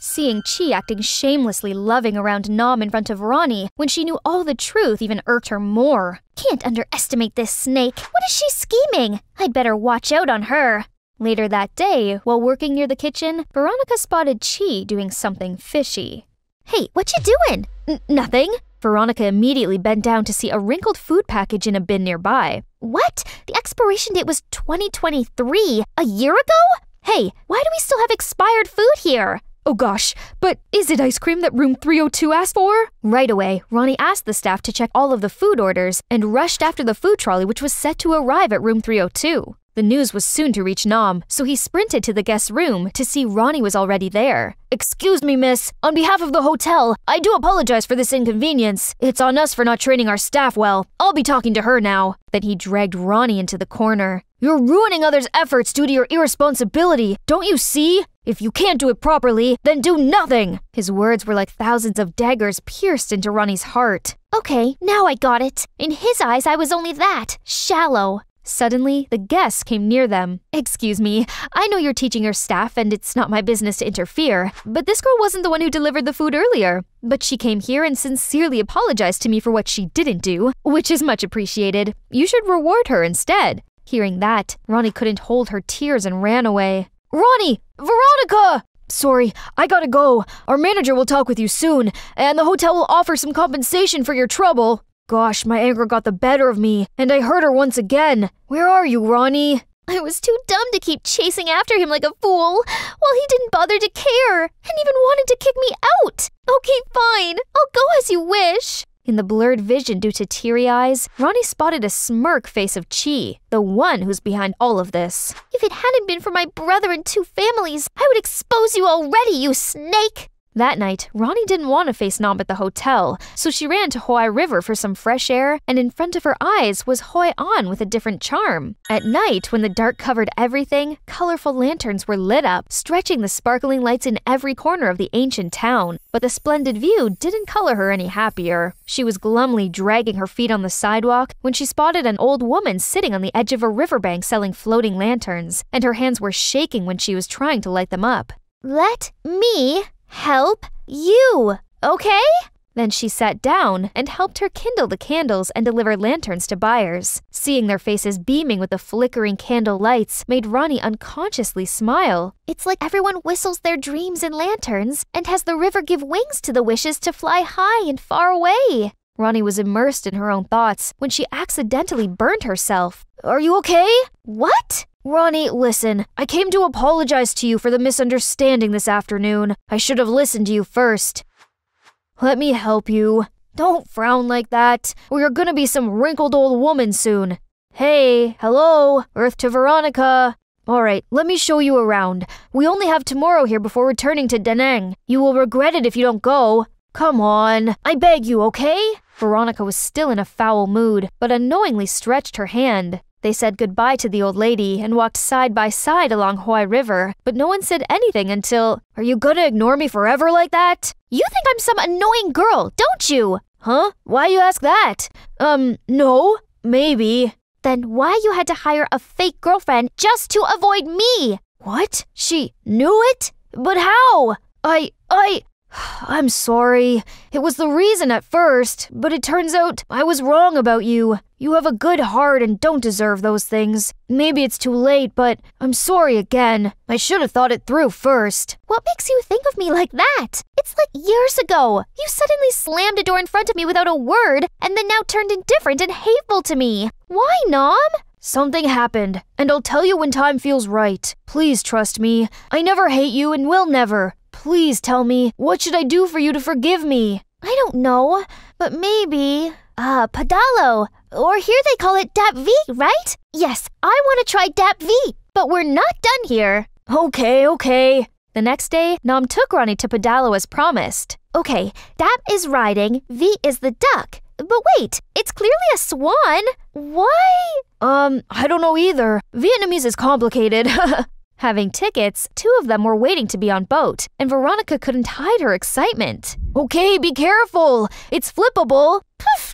Seeing Chi acting shamelessly loving around Nam in front of Ronnie when she knew all the truth even irked her more. Can't underestimate this snake. What is she scheming? I'd better watch out on her. Later that day, while working near the kitchen, Veronica spotted Chi doing something fishy. Hey, what you doing? N- nothing. Veronica immediately bent down to see a wrinkled food package in a bin nearby. What? The expiration date was 2023, a year ago? Hey, why do we still have expired food here? Oh gosh, but is it ice cream that room 302 asked for? Right away, Ronnie asked the staff to check all of the food orders and rushed after the food trolley, which was set to arrive at room 302. The news was soon to reach Nam, so he sprinted to the guest room to see Ronnie was already there. Excuse me, miss. On behalf of the hotel, I do apologize for this inconvenience. It's on us for not training our staff well. I'll be talking to her now. Then he dragged Ronnie into the corner. You're ruining others' efforts due to your irresponsibility. Don't you see? If you can't do it properly, then do nothing. His words were like thousands of daggers pierced into Ronnie's heart. Okay, now I got it. In his eyes, I was only that shallow. Suddenly, the guests came near them. Excuse me, I know you're teaching your staff and it's not my business to interfere, but this girl wasn't the one who delivered the food earlier. But she came here and sincerely apologized to me for what she didn't do, which is much appreciated. You should reward her instead. Hearing that, Ronnie couldn't hold her tears and ran away. Ronnie! Veronica! Sorry, I gotta go. Our manager will talk with you soon, and the hotel will offer some compensation for your trouble. Gosh, my anger got the better of me, and I hurt her once again. Where are you, Ronnie? I was too dumb to keep chasing after him like a fool, while he didn't bother to care, and even wanted to kick me out. Okay, fine. I'll go as you wish. In the blurred vision due to teary eyes, Ronnie spotted a smirk face of Chi, the one who's behind all of this. If it hadn't been for my brother and two families, I would expose you already, you snake! That night, Ronnie didn't want to face Nam at the hotel, so she ran to Hoi River for some fresh air, and in front of her eyes was Hoi An with a different charm. At night, when the dark covered everything, colorful lanterns were lit up, stretching the sparkling lights in every corner of the ancient town. But the splendid view didn't color her any happier. She was glumly dragging her feet on the sidewalk when she spotted an old woman sitting on the edge of a riverbank selling floating lanterns, and her hands were shaking when she was trying to light them up. Let me help you, okay? Then she sat down and helped her kindle the candles and deliver lanterns to buyers. Seeing their faces beaming with the flickering candle lights made Ronnie unconsciously smile. It's like everyone whistles their dreams in lanterns and has the river give wings to the wishes to fly high and far away. Ronnie was immersed in her own thoughts when she accidentally burned herself. Are you okay? What? Ronnie, listen. I came to apologize to you for the misunderstanding this afternoon. I should have listened to you first. Let me help you. Don't frown like that, or you're gonna be some wrinkled old woman soon. Hey, hello, Earth to Veronica. Alright, let me show you around. We only have tomorrow here before returning to Danang. You will regret it if you don't go. Come on, I beg you, okay? Veronica was still in a foul mood, but unknowingly stretched her hand. They said goodbye to the old lady and walked side by side along Hoi River, but no one said anything until, Are you gonna ignore me forever like that? You think I'm some annoying girl, don't you? Huh? Why you ask that? Um, no, maybe. Then why you had to hire a fake girlfriend just to avoid me? What? She knew it? But how? I, I, I'm sorry. It was the reason at first, but it turns out I was wrong about you. You have a good heart and don't deserve those things. Maybe it's too late, but I'm sorry again. I should have thought it through first. What makes you think of me like that? It's like years ago. You suddenly slammed a door in front of me without a word, and then now turned indifferent and hateful to me. Why, Nam? Something happened, and I'll tell you when time feels right. Please trust me. I never hate you and will never. Please tell me, what should I do for you to forgive me? I don't know, but maybe. Ah, uh, Pedalo. Or here they call it DAP V, right? Yes, I want to try DAP V, but we're not done here. Okay, okay. The next day, Nam took Ronnie to Pedalo as promised. Okay, DAP is riding, V is the duck. But wait, it's clearly a swan. Why? Um, I don't know either. Vietnamese is complicated. Having tickets, two of them were waiting to be on boat, and Veronica couldn't hide her excitement. Okay, be careful! It's flippable! Poof!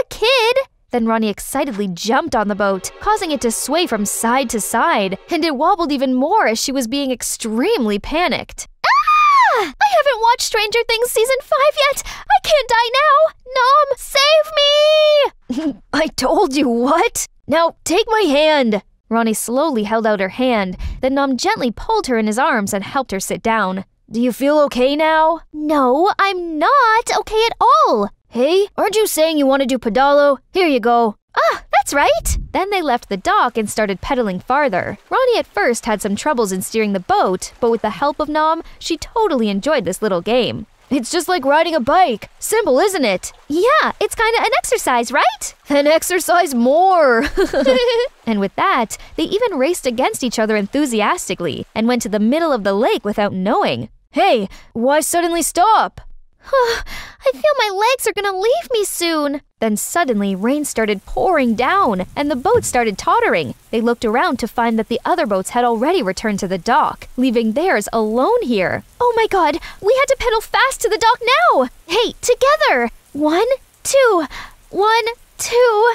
A kid! Then Ronnie excitedly jumped on the boat, causing it to sway from side to side, and it wobbled even more as she was being extremely panicked. Ah! I haven't watched Stranger Things season 5 yet. I can't die now. Nam, save me! I told you what? Now take my hand. Ronnie slowly held out her hand, then Nam gently pulled her in his arms and helped her sit down. Do you feel okay now? No, I'm not okay at all. Hey, aren't you saying you want to do pedalo? Here you go. Ah, that's right. Then they left the dock and started pedaling farther. Ronnie at first had some troubles in steering the boat, but with the help of Nam, she totally enjoyed this little game. It's just like riding a bike. Simple, isn't it? Yeah, it's kind of an exercise, right? Then exercise more. and with that, they even raced against each other enthusiastically and went to the middle of the lake without knowing. Hey, why suddenly stop? I feel my legs are gonna leave me soon. Then suddenly, rain started pouring down, and the boat started tottering. They looked around to find that the other boats had already returned to the dock, leaving theirs alone here. Oh my god, we had to pedal fast to the dock now! Hey, together! One, two, one, two.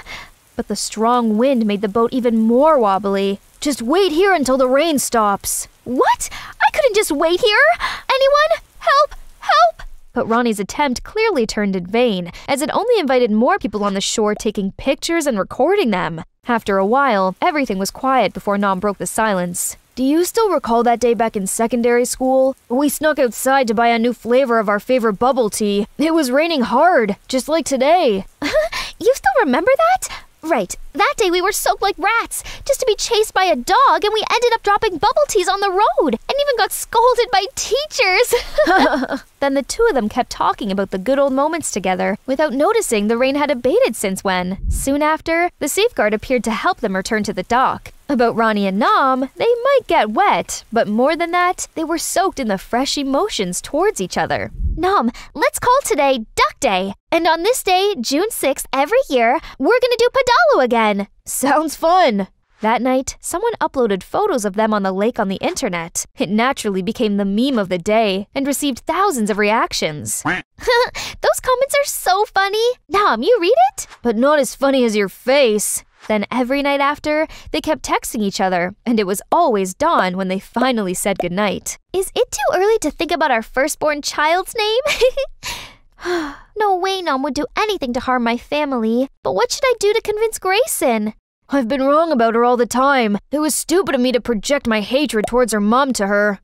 But the strong wind made the boat even more wobbly. Just wait here until the rain stops. What? I couldn't just wait here! Anyone? Help! Help! But Ronnie's attempt clearly turned in vain, as it only invited more people on the shore taking pictures and recording them. After a while, everything was quiet before Nam broke the silence. Do you still recall that day back in secondary school? We snuck outside to buy a new flavor of our favorite bubble tea. It was raining hard, just like today. you still remember that? Right, that day we were soaked like rats, just to be chased by a dog, and we ended up dropping bubble teas on the road, and even got scolded by teachers. then the two of them kept talking about the good old moments together, without noticing the rain had abated since when. Soon after, the safeguard appeared to help them return to the dock. About Ronnie and Nam, they might get wet, but more than that, they were soaked in the fresh emotions towards each other. Nam, let's call today Duck Day. And on this day, June 6th, every year, we're gonna do Pedalo again. Sounds fun! That night, someone uploaded photos of them on the lake on the internet. It naturally became the meme of the day and received thousands of reactions. Those comments are so funny. Nam, you read it? But not as funny as your face. Then every night after, they kept texting each other, and it was always dawn when they finally said goodnight. Is it too early to think about our firstborn child's name? no way Nam would do anything to harm my family. But what should I do to convince Grayson? I've been wrong about her all the time. It was stupid of me to project my hatred towards her mom to her.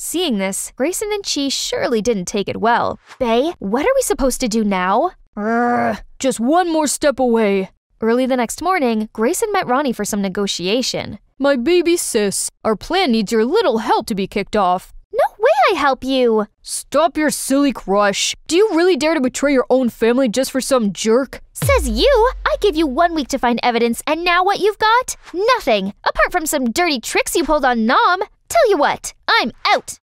Seeing this, Grayson and Chi surely didn't take it well. Bay, what are we supposed to do now? Urgh, just one more step away. Early the next morning, Grayson met Ronnie for some negotiation. My baby sis, our plan needs your little help to be kicked off. No way I help you! Stop your silly crush. Do you really dare to betray your own family just for some jerk? Says you! I gave you one week to find evidence, and now what you've got? Nothing, apart from some dirty tricks you pulled on Nam. Tell you what, I'm out!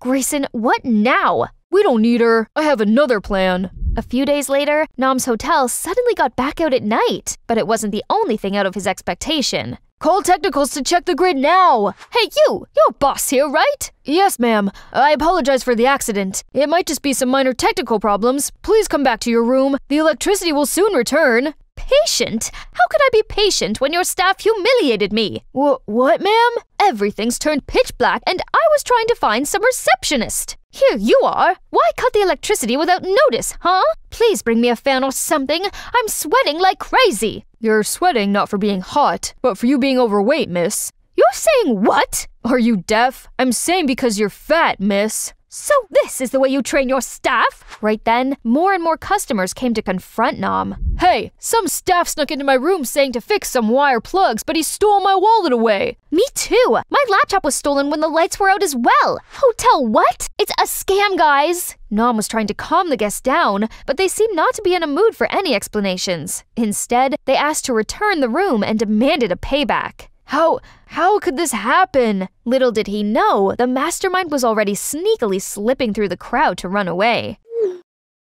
Grayson, what now? We don't need her. I have another plan. A few days later, Nam's hotel suddenly got back out at night, but it wasn't the only thing out of his expectation. Call technicals to check the grid now! Hey, you! You're boss here, right? Yes, ma'am. I apologize for the accident. It might just be some minor technical problems. Please come back to your room. The electricity will soon return. Patient? How could I be patient when your staff humiliated me? Wh- what, ma'am? Everything's turned pitch black, and I was trying to find some receptionist. Here you are. Why cut the electricity without notice, huh? Please bring me a fan or something. I'm sweating like crazy. You're sweating not for being hot, but for you being overweight, miss. You're saying what? Are you deaf? I'm saying because you're fat, miss. So this is the way you train your staff? Right then, more and more customers came to confront Nam. Hey, some staff snuck into my room saying to fix some wire plugs, but he stole my wallet away. Me too. My laptop was stolen when the lights were out as well. Hotel what? It's a scam, guys. Nam was trying to calm the guests down, but they seemed not to be in a mood for any explanations. Instead, they asked to return the room and demanded a payback. How how could this happen? Little did he know, the mastermind was already sneakily slipping through the crowd to run away.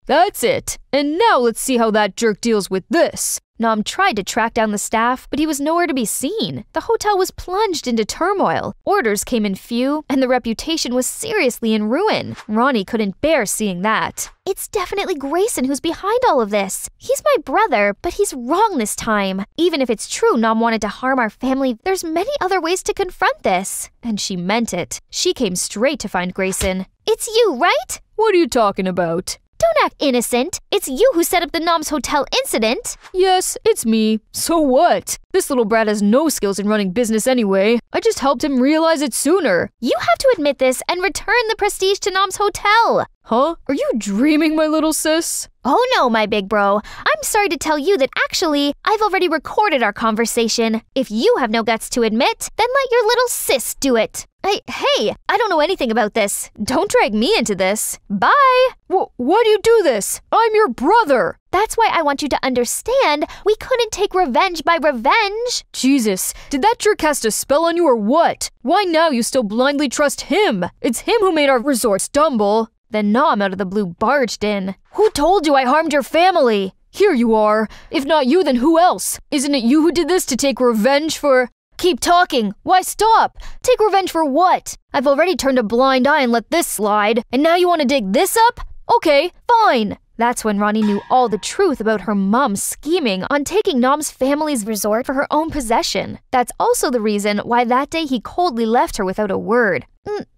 That's it. And now let's see how that jerk deals with this. Nam tried to track down the staff, but he was nowhere to be seen. The hotel was plunged into turmoil. Orders came in few, and the reputation was seriously in ruin. Ronnie couldn't bear seeing that. It's definitely Grayson who's behind all of this. He's my brother, but he's wrong this time. Even if it's true Nam wanted to harm our family, there's many other ways to confront this. And she meant it. She came straight to find Grayson. It's you, right? What are you talking about? Don't act innocent. It's you who set up the Nam's Hotel incident. Yes, it's me. So what? This little brat has no skills in running business anyway. I just helped him realize it sooner. You have to admit this and return the prestige to Nam's Hotel. Huh? Are you dreaming, my little sis? Oh no, my big bro. I'm sorry to tell you that actually, I've already recorded our conversation. If you have no guts to admit, then let your little sis do it. Hey, hey, I don't know anything about this. Don't drag me into this. Bye. W- why do you do this? I'm your brother. That's why I want you to understand we couldn't take revenge by revenge. Jesus, did that jerk cast a spell on you or what? Why now you still blindly trust him? It's him who made our resort stumble. Then Nam out of the blue barged in. Who told you I harmed your family? Here you are. If not you, then who else? Isn't it you who did this to take revenge for. Keep talking. Why stop? Take revenge for what? I've already turned a blind eye and let this slide, and now you want to dig this up? Okay, fine. That's when Ronnie knew all the truth about her mom's scheming on taking Nam's family's resort for her own possession. That's also the reason why that day he coldly left her without a word.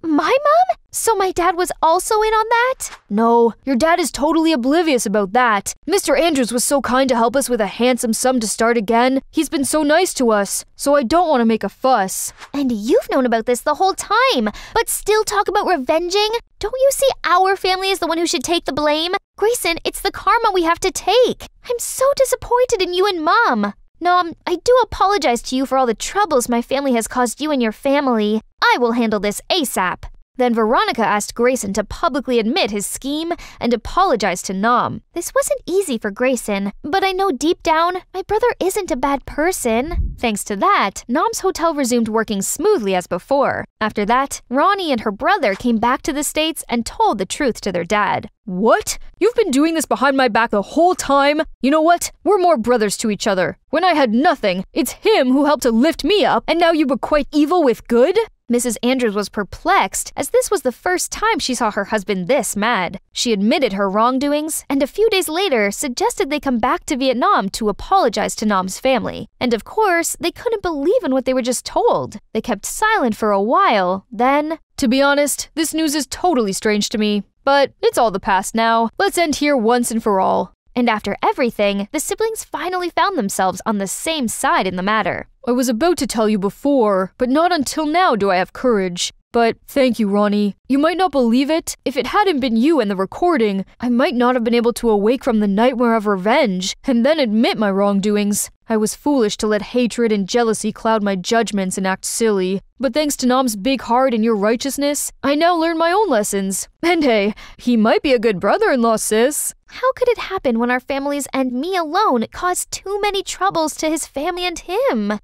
My mom? So my dad was also in on that? No, your dad is totally oblivious about that. Mr. Andrews was so kind to help us with a handsome sum to start again. He's been so nice to us, so I don't want to make a fuss. And you've known about this the whole time, but still talk about revenging? Don't you see our family is the one who should take the blame? Grayson, it's the karma we have to take. I'm so disappointed in you and Mom. Nam, I do apologize to you for all the troubles my family has caused you and your family. I will handle this ASAP. Then Veronica asked Grayson to publicly admit his scheme and apologize to Nam. This wasn't easy for Grayson, but I know deep down my brother isn't a bad person. Thanks to that, Nam's hotel resumed working smoothly as before. After that, Ronnie and her brother came back to the States and told the truth to their dad. What? You've been doing this behind my back the whole time? You know what? We're more brothers to each other. When I had nothing, it's him who helped to lift me up, and now you equate evil with good? Mrs. Andrews was perplexed, as this was the first time she saw her husband this mad. She admitted her wrongdoings, and a few days later suggested they come back to Vietnam to apologize to Nam's family. And of course, they couldn't believe in what they were just told. They kept silent for a while, then. To be honest, this news is totally strange to me. But it's all the past now. Let's end here once and for all. And after everything, the siblings finally found themselves on the same side in the matter. I was about to tell you before, but not until now do I have courage. But thank you, Ronnie. You might not believe it. If it hadn't been you and the recording, I might not have been able to awake from the nightmare of revenge and then admit my wrongdoings. I was foolish to let hatred and jealousy cloud my judgments and act silly. But thanks to Nam's big heart and your righteousness, I now learn my own lessons. And hey, he might be a good brother in law, sis. How could it happen when our families and me alone caused too many troubles to his family and him?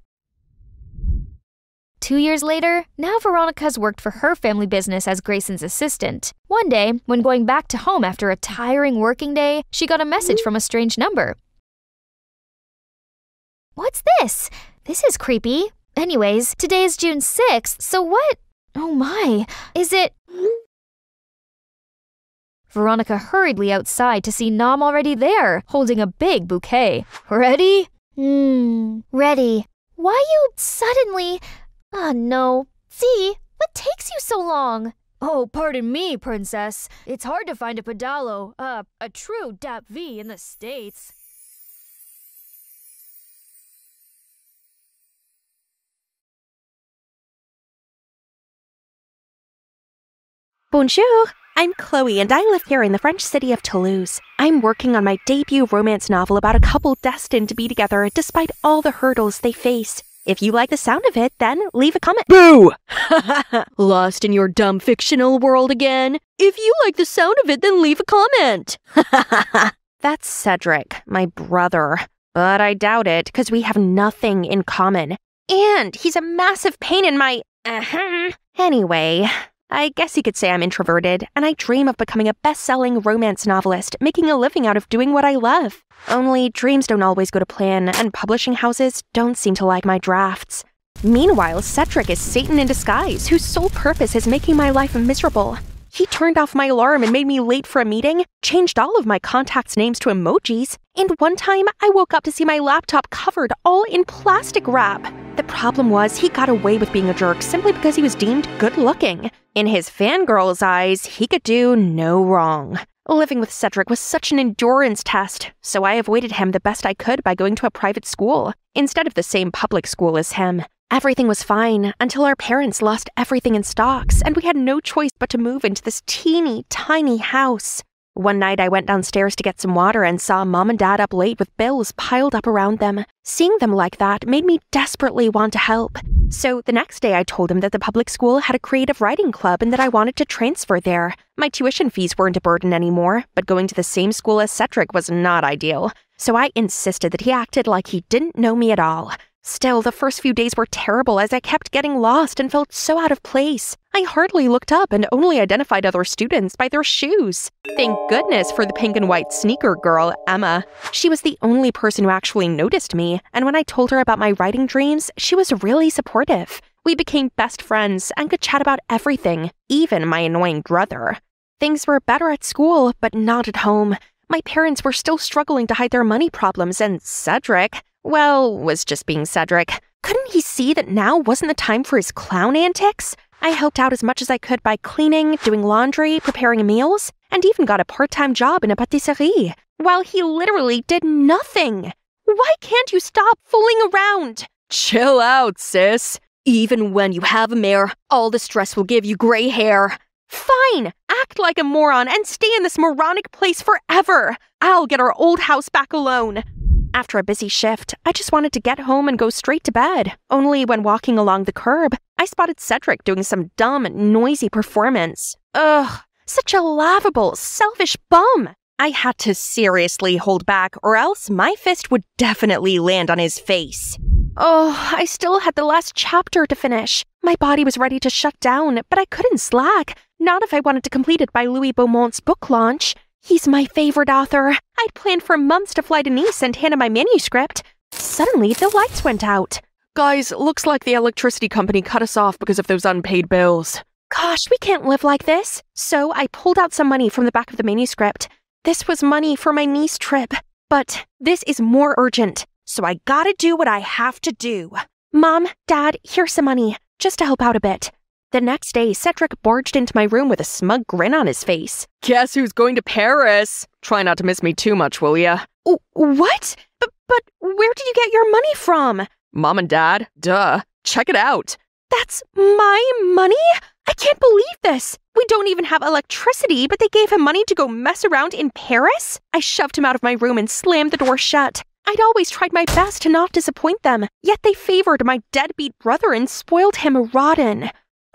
Two years later, now Veronica's worked for her family business as Grayson's assistant. One day, when going back to home after a tiring working day, she got a message from a strange number. What's this? This is creepy. Anyways, today is June 6th, so what? Oh my, is it. Veronica hurriedly outside to see Nam already there, holding a big bouquet. Ready? Hmm, ready. Why you suddenly. Ah, oh, no. See, what takes you so long? Oh, pardon me, princess. It's hard to find a pedalo, uh, a true DAP V in the States. Bonjour! I'm Chloe and I live here in the French city of Toulouse. I'm working on my debut romance novel about a couple destined to be together despite all the hurdles they face. If you like the sound of it, then leave a comment. Boo! Lost in your dumb fictional world again? If you like the sound of it, then leave a comment. That's Cedric, my brother. But I doubt it, because we have nothing in common. And he's a massive pain in my. Uh-huh. Anyway, I guess you could say I'm introverted, and I dream of becoming a best selling romance novelist, making a living out of doing what I love. Only dreams don't always go to plan, and publishing houses don't seem to like my drafts. Meanwhile, Cedric is Satan in disguise, whose sole purpose is making my life miserable. He turned off my alarm and made me late for a meeting, changed all of my contacts' names to emojis, and one time I woke up to see my laptop covered all in plastic wrap. The problem was he got away with being a jerk simply because he was deemed good looking. In his fangirl's eyes, he could do no wrong. Living with Cedric was such an endurance test, so I avoided him the best I could by going to a private school, instead of the same public school as him. Everything was fine until our parents lost everything in stocks, and we had no choice but to move into this teeny tiny house. One night I went downstairs to get some water and saw mom and dad up late with bills piled up around them. Seeing them like that made me desperately want to help. So the next day I told them that the public school had a creative writing club and that I wanted to transfer there. My tuition fees weren't a burden anymore, but going to the same school as Cedric was not ideal. So I insisted that he acted like he didn't know me at all. Still, the first few days were terrible as I kept getting lost and felt so out of place. I hardly looked up and only identified other students by their shoes. Thank goodness for the pink and white sneaker girl, Emma. She was the only person who actually noticed me, and when I told her about my writing dreams, she was really supportive. We became best friends and could chat about everything, even my annoying brother. Things were better at school, but not at home. My parents were still struggling to hide their money problems, and Cedric, well, was just being Cedric. Couldn't he see that now wasn't the time for his clown antics? I helped out as much as I could by cleaning, doing laundry, preparing meals, and even got a part time job in a patisserie, while he literally did nothing. Why can't you stop fooling around? Chill out, sis. Even when you have a mare, all the stress will give you gray hair. Fine, act like a moron and stay in this moronic place forever. I'll get our old house back alone. After a busy shift, I just wanted to get home and go straight to bed. Only when walking along the curb, I spotted Cedric doing some dumb, noisy performance. Ugh, such a laughable, selfish bum. I had to seriously hold back, or else my fist would definitely land on his face. Oh, I still had the last chapter to finish. My body was ready to shut down, but I couldn't slack. Not if I wanted to complete it by Louis Beaumont's book launch. He's my favorite author. I'd planned for months to fly to Nice and hand him my manuscript. Suddenly, the lights went out. Guys, looks like the electricity company cut us off because of those unpaid bills. Gosh, we can't live like this. So I pulled out some money from the back of the manuscript. This was money for my Nice trip. But this is more urgent, so I gotta do what I have to do. Mom, Dad, here's some money, just to help out a bit. The next day, Cedric barged into my room with a smug grin on his face. Guess who's going to Paris? Try not to miss me too much, will ya? what? But, but where did you get your money from? Mom and Dad? Duh. Check it out. That's my money? I can't believe this. We don't even have electricity, but they gave him money to go mess around in Paris? I shoved him out of my room and slammed the door shut. I'd always tried my best to not disappoint them, yet they favored my deadbeat brother and spoiled him rotten.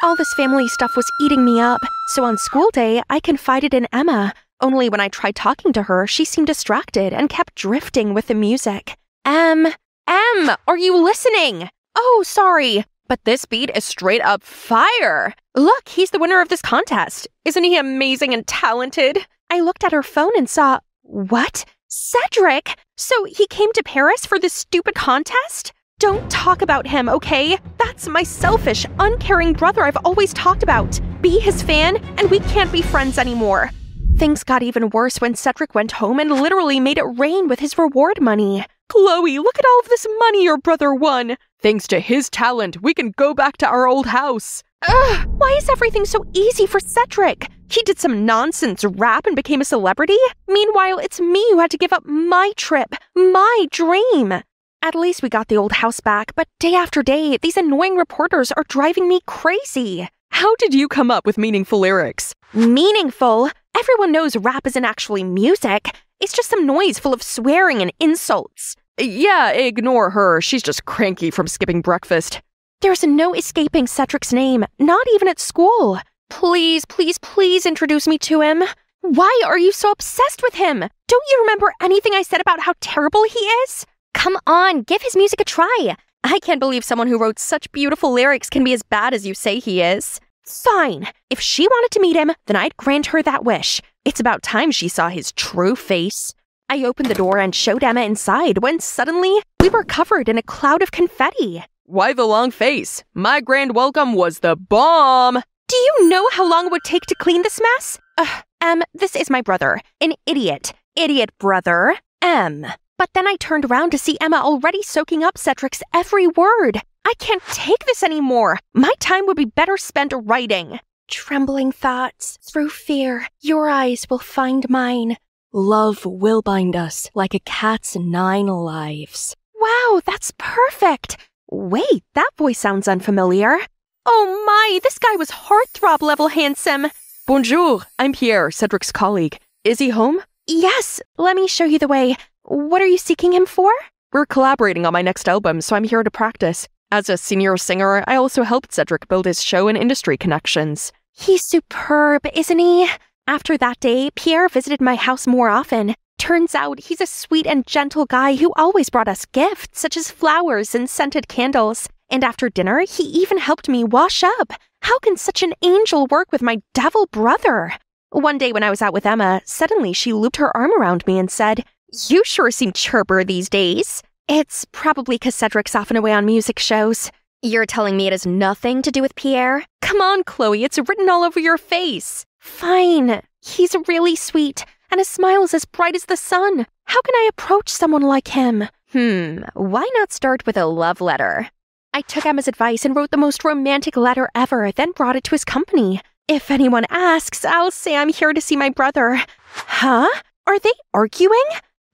All this family stuff was eating me up, so on school day, I confided in Emma. Only when I tried talking to her, she seemed distracted and kept drifting with the music. Em, Em, are you listening? Oh, sorry, but this beat is straight up fire. Look, he's the winner of this contest. Isn't he amazing and talented? I looked at her phone and saw, what? Cedric? So he came to Paris for this stupid contest? Don't talk about him, okay? That's my selfish, uncaring brother I've always talked about. Be his fan, and we can't be friends anymore. Things got even worse when Cedric went home and literally made it rain with his reward money. Chloe, look at all of this money your brother won. Thanks to his talent, we can go back to our old house. Ugh, why is everything so easy for Cedric? He did some nonsense rap and became a celebrity. Meanwhile, it's me who had to give up my trip, my dream. At least we got the old house back, but day after day, these annoying reporters are driving me crazy. How did you come up with meaningful lyrics? Meaningful? Everyone knows rap isn't actually music. It's just some noise full of swearing and insults. Yeah, ignore her. She's just cranky from skipping breakfast. There's no escaping Cedric's name, not even at school. Please, please, please introduce me to him. Why are you so obsessed with him? Don't you remember anything I said about how terrible he is? Come on, give his music a try. I can't believe someone who wrote such beautiful lyrics can be as bad as you say he is. Fine. If she wanted to meet him, then I'd grant her that wish. It's about time she saw his true face. I opened the door and showed Emma inside when suddenly we were covered in a cloud of confetti. Why the long face? My grand welcome was the bomb! Do you know how long it would take to clean this mess? Ugh, Em, this is my brother. An idiot. Idiot brother. Em. But then I turned around to see Emma already soaking up Cedric's every word. I can't take this anymore. My time would be better spent writing. Trembling thoughts, through fear, your eyes will find mine. Love will bind us like a cat's nine lives. Wow, that's perfect. Wait, that voice sounds unfamiliar. Oh my, this guy was heartthrob level handsome. Bonjour, I'm Pierre, Cedric's colleague. Is he home? Yes, let me show you the way. What are you seeking him for? We're collaborating on my next album, so I'm here to practice. As a senior singer, I also helped Cedric build his show and industry connections. He's superb, isn't he? After that day, Pierre visited my house more often. Turns out he's a sweet and gentle guy who always brought us gifts, such as flowers and scented candles. And after dinner, he even helped me wash up. How can such an angel work with my devil brother? One day when I was out with Emma, suddenly she looped her arm around me and said, You sure seem chirper these days. It's probably because Cedric's often away on music shows. You're telling me it has nothing to do with Pierre? Come on, Chloe, it's written all over your face. Fine. He's really sweet, and his smile is as bright as the sun. How can I approach someone like him? Hmm, why not start with a love letter? I took Emma's advice and wrote the most romantic letter ever, then brought it to his company. If anyone asks, I'll say I'm here to see my brother. Huh? Are they arguing?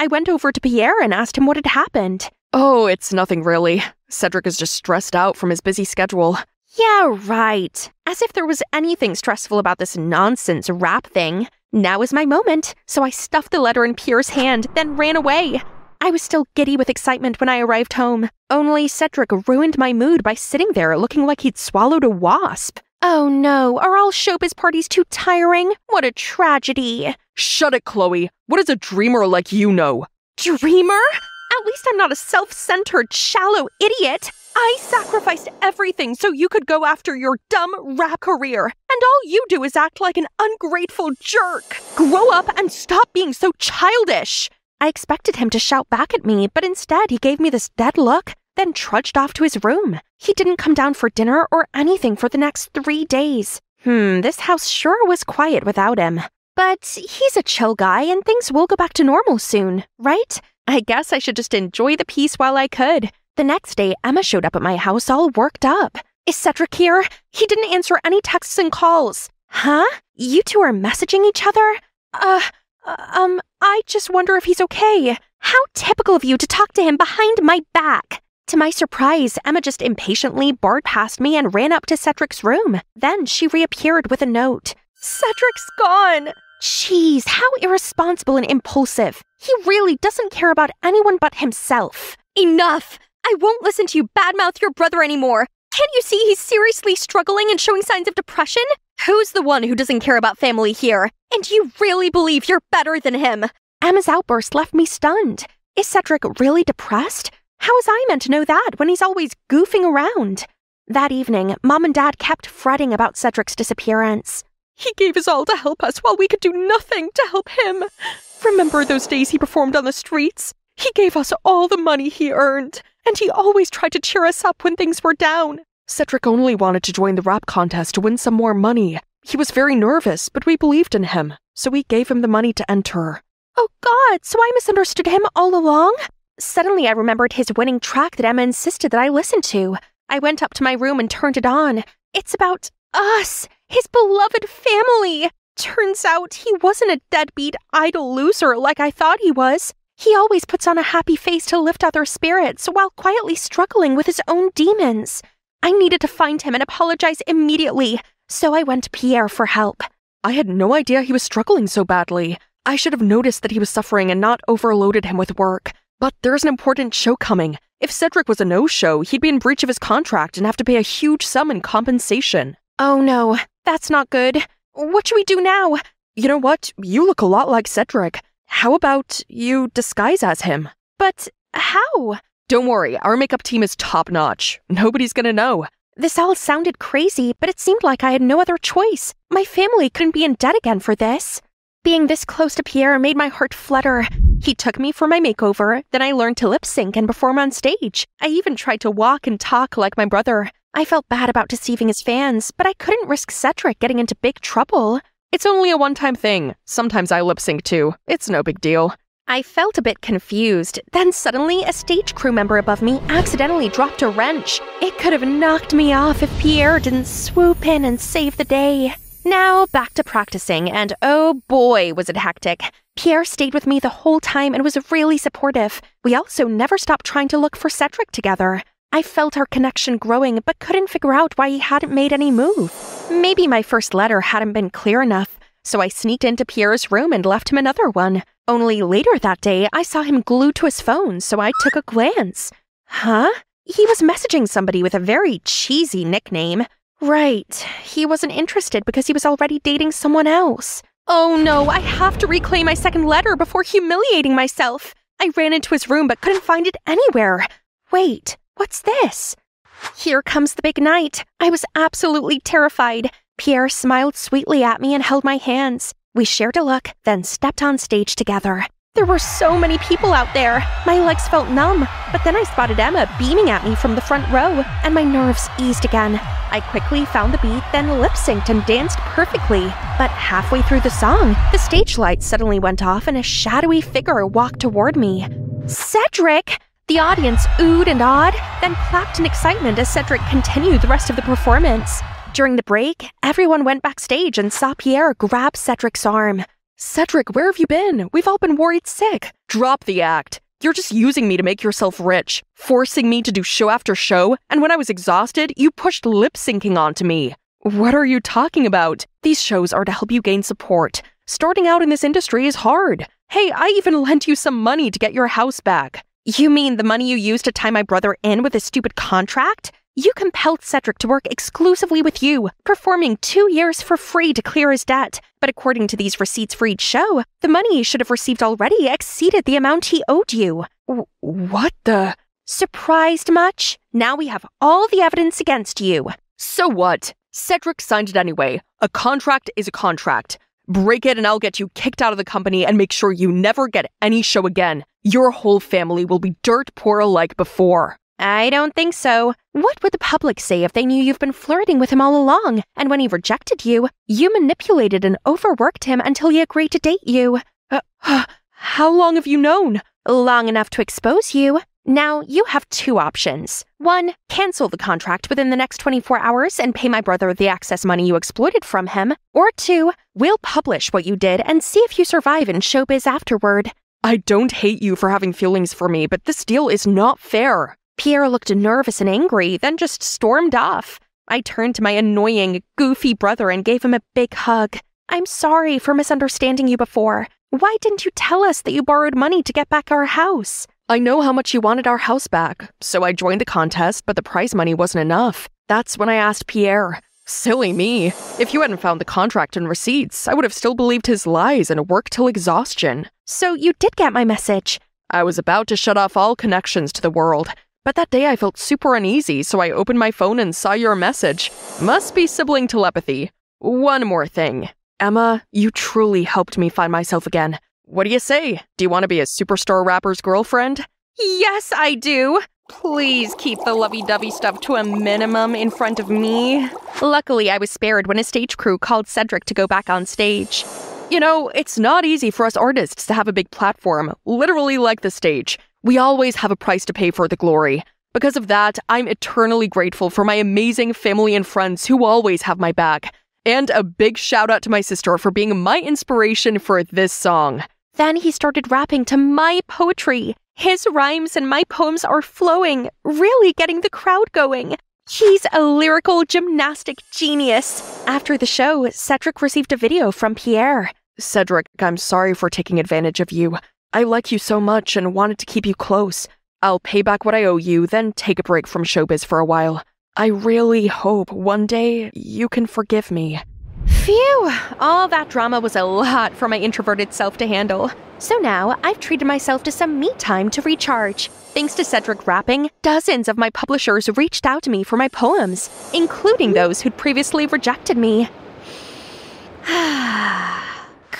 I went over to Pierre and asked him what had happened. Oh, it's nothing really. Cedric is just stressed out from his busy schedule. Yeah, right. As if there was anything stressful about this nonsense rap thing. Now is my moment, so I stuffed the letter in Pierre's hand, then ran away. I was still giddy with excitement when I arrived home. Only Cedric ruined my mood by sitting there looking like he'd swallowed a wasp. Oh no, are all showbiz parties too tiring? What a tragedy. Shut it, Chloe. What does a dreamer like you know? Dreamer? At least I'm not a self centered, shallow idiot. I sacrificed everything so you could go after your dumb rap career, and all you do is act like an ungrateful jerk. Grow up and stop being so childish. I expected him to shout back at me, but instead he gave me this dead look, then trudged off to his room. He didn't come down for dinner or anything for the next three days. Hmm, this house sure was quiet without him. But he's a chill guy, and things will go back to normal soon, right? I guess I should just enjoy the peace while I could. The next day, Emma showed up at my house all worked up. Is Cedric here? He didn't answer any texts and calls. Huh? You two are messaging each other? Uh, um, I just wonder if he's okay. How typical of you to talk to him behind my back. To my surprise, Emma just impatiently barred past me and ran up to Cedric's room. Then she reappeared with a note. Cedric's gone. Jeez, how irresponsible and impulsive. He really doesn't care about anyone but himself. Enough! I won't listen to you badmouth your brother anymore. Can't you see he's seriously struggling and showing signs of depression? Who's the one who doesn't care about family here? And you really believe you're better than him? Emma's outburst left me stunned. Is Cedric really depressed? How was I meant to know that when he's always goofing around? That evening, Mom and Dad kept fretting about Cedric's disappearance. He gave his all to help us while we could do nothing to help him. Remember those days he performed on the streets? He gave us all the money he earned, and he always tried to cheer us up when things were down. Cedric only wanted to join the rap contest to win some more money. He was very nervous, but we believed in him, so we gave him the money to enter. Oh God, so I misunderstood him all along? Suddenly I remembered his winning track that Emma insisted that I listen to. I went up to my room and turned it on. It's about us, his beloved family. Turns out he wasn't a deadbeat, idle loser like I thought he was. He always puts on a happy face to lift other spirits while quietly struggling with his own demons. I needed to find him and apologize immediately, so I went to Pierre for help. I had no idea he was struggling so badly. I should have noticed that he was suffering and not overloaded him with work. But there's an important show coming. If Cedric was a no show, he'd be in breach of his contract and have to pay a huge sum in compensation. Oh no, that's not good. What should we do now? You know what? You look a lot like Cedric. How about you disguise as him? But how? Don't worry, our makeup team is top notch. Nobody's gonna know. This all sounded crazy, but it seemed like I had no other choice. My family couldn't be in debt again for this. Being this close to Pierre made my heart flutter. He took me for my makeover, then I learned to lip sync and perform on stage. I even tried to walk and talk like my brother. I felt bad about deceiving his fans, but I couldn't risk Cedric getting into big trouble. It's only a one time thing. Sometimes I lip sync too. It's no big deal. I felt a bit confused. Then suddenly, a stage crew member above me accidentally dropped a wrench. It could have knocked me off if Pierre didn't swoop in and save the day. Now, back to practicing, and oh boy, was it hectic. Pierre stayed with me the whole time and was really supportive. We also never stopped trying to look for Cedric together. I felt our connection growing, but couldn't figure out why he hadn't made any move. Maybe my first letter hadn't been clear enough, so I sneaked into Pierre's room and left him another one. Only later that day, I saw him glued to his phone, so I took a glance. Huh? He was messaging somebody with a very cheesy nickname. Right, he wasn't interested because he was already dating someone else. Oh no, I have to reclaim my second letter before humiliating myself. I ran into his room but couldn't find it anywhere. Wait, what's this? Here comes the big night. I was absolutely terrified. Pierre smiled sweetly at me and held my hands. We shared a look, then stepped on stage together. There were so many people out there. My legs felt numb, but then I spotted Emma beaming at me from the front row, and my nerves eased again. I quickly found the beat, then lip synced and danced perfectly. But halfway through the song, the stage lights suddenly went off and a shadowy figure walked toward me. Cedric! The audience oohed and awed, then clapped in excitement as Cedric continued the rest of the performance. During the break, everyone went backstage and saw Pierre grab Cedric's arm. Cedric, where have you been? We've all been worried sick. Drop the act. You're just using me to make yourself rich, forcing me to do show after show, and when I was exhausted, you pushed lip syncing onto me. What are you talking about? These shows are to help you gain support. Starting out in this industry is hard. Hey, I even lent you some money to get your house back. You mean the money you used to tie my brother in with a stupid contract? You compelled Cedric to work exclusively with you, performing two years for free to clear his debt. But according to these receipts for each show, the money he should have received already exceeded the amount he owed you. What the? Surprised much? Now we have all the evidence against you. So what? Cedric signed it anyway. A contract is a contract. Break it and I'll get you kicked out of the company and make sure you never get any show again. Your whole family will be dirt poor like before. I don't think so. What would the public say if they knew you've been flirting with him all along, and when he rejected you, you manipulated and overworked him until he agreed to date you? Uh, how long have you known? Long enough to expose you. Now, you have two options. One, cancel the contract within the next 24 hours and pay my brother the access money you exploited from him. Or two, we'll publish what you did and see if you survive in showbiz afterward. I don't hate you for having feelings for me, but this deal is not fair. Pierre looked nervous and angry, then just stormed off. I turned to my annoying, goofy brother and gave him a big hug. I'm sorry for misunderstanding you before. Why didn't you tell us that you borrowed money to get back our house? I know how much you wanted our house back, so I joined the contest, but the prize money wasn't enough. That's when I asked Pierre. Silly me. If you hadn't found the contract and receipts, I would have still believed his lies and worked till exhaustion. So you did get my message. I was about to shut off all connections to the world. But that day I felt super uneasy, so I opened my phone and saw your message. Must be sibling telepathy. One more thing. Emma, you truly helped me find myself again. What do you say? Do you want to be a superstar rapper's girlfriend? Yes, I do. Please keep the lovey dovey stuff to a minimum in front of me. Luckily, I was spared when a stage crew called Cedric to go back on stage. You know, it's not easy for us artists to have a big platform, literally like the stage. We always have a price to pay for the glory. Because of that, I'm eternally grateful for my amazing family and friends who always have my back. And a big shout out to my sister for being my inspiration for this song. Then he started rapping to my poetry. His rhymes and my poems are flowing, really getting the crowd going. He's a lyrical gymnastic genius. After the show, Cedric received a video from Pierre. Cedric, I'm sorry for taking advantage of you. I like you so much and wanted to keep you close. I'll pay back what I owe you, then take a break from showbiz for a while. I really hope one day you can forgive me. Phew! All that drama was a lot for my introverted self to handle. So now I've treated myself to some me time to recharge. Thanks to Cedric rapping, dozens of my publishers reached out to me for my poems, including those who'd previously rejected me.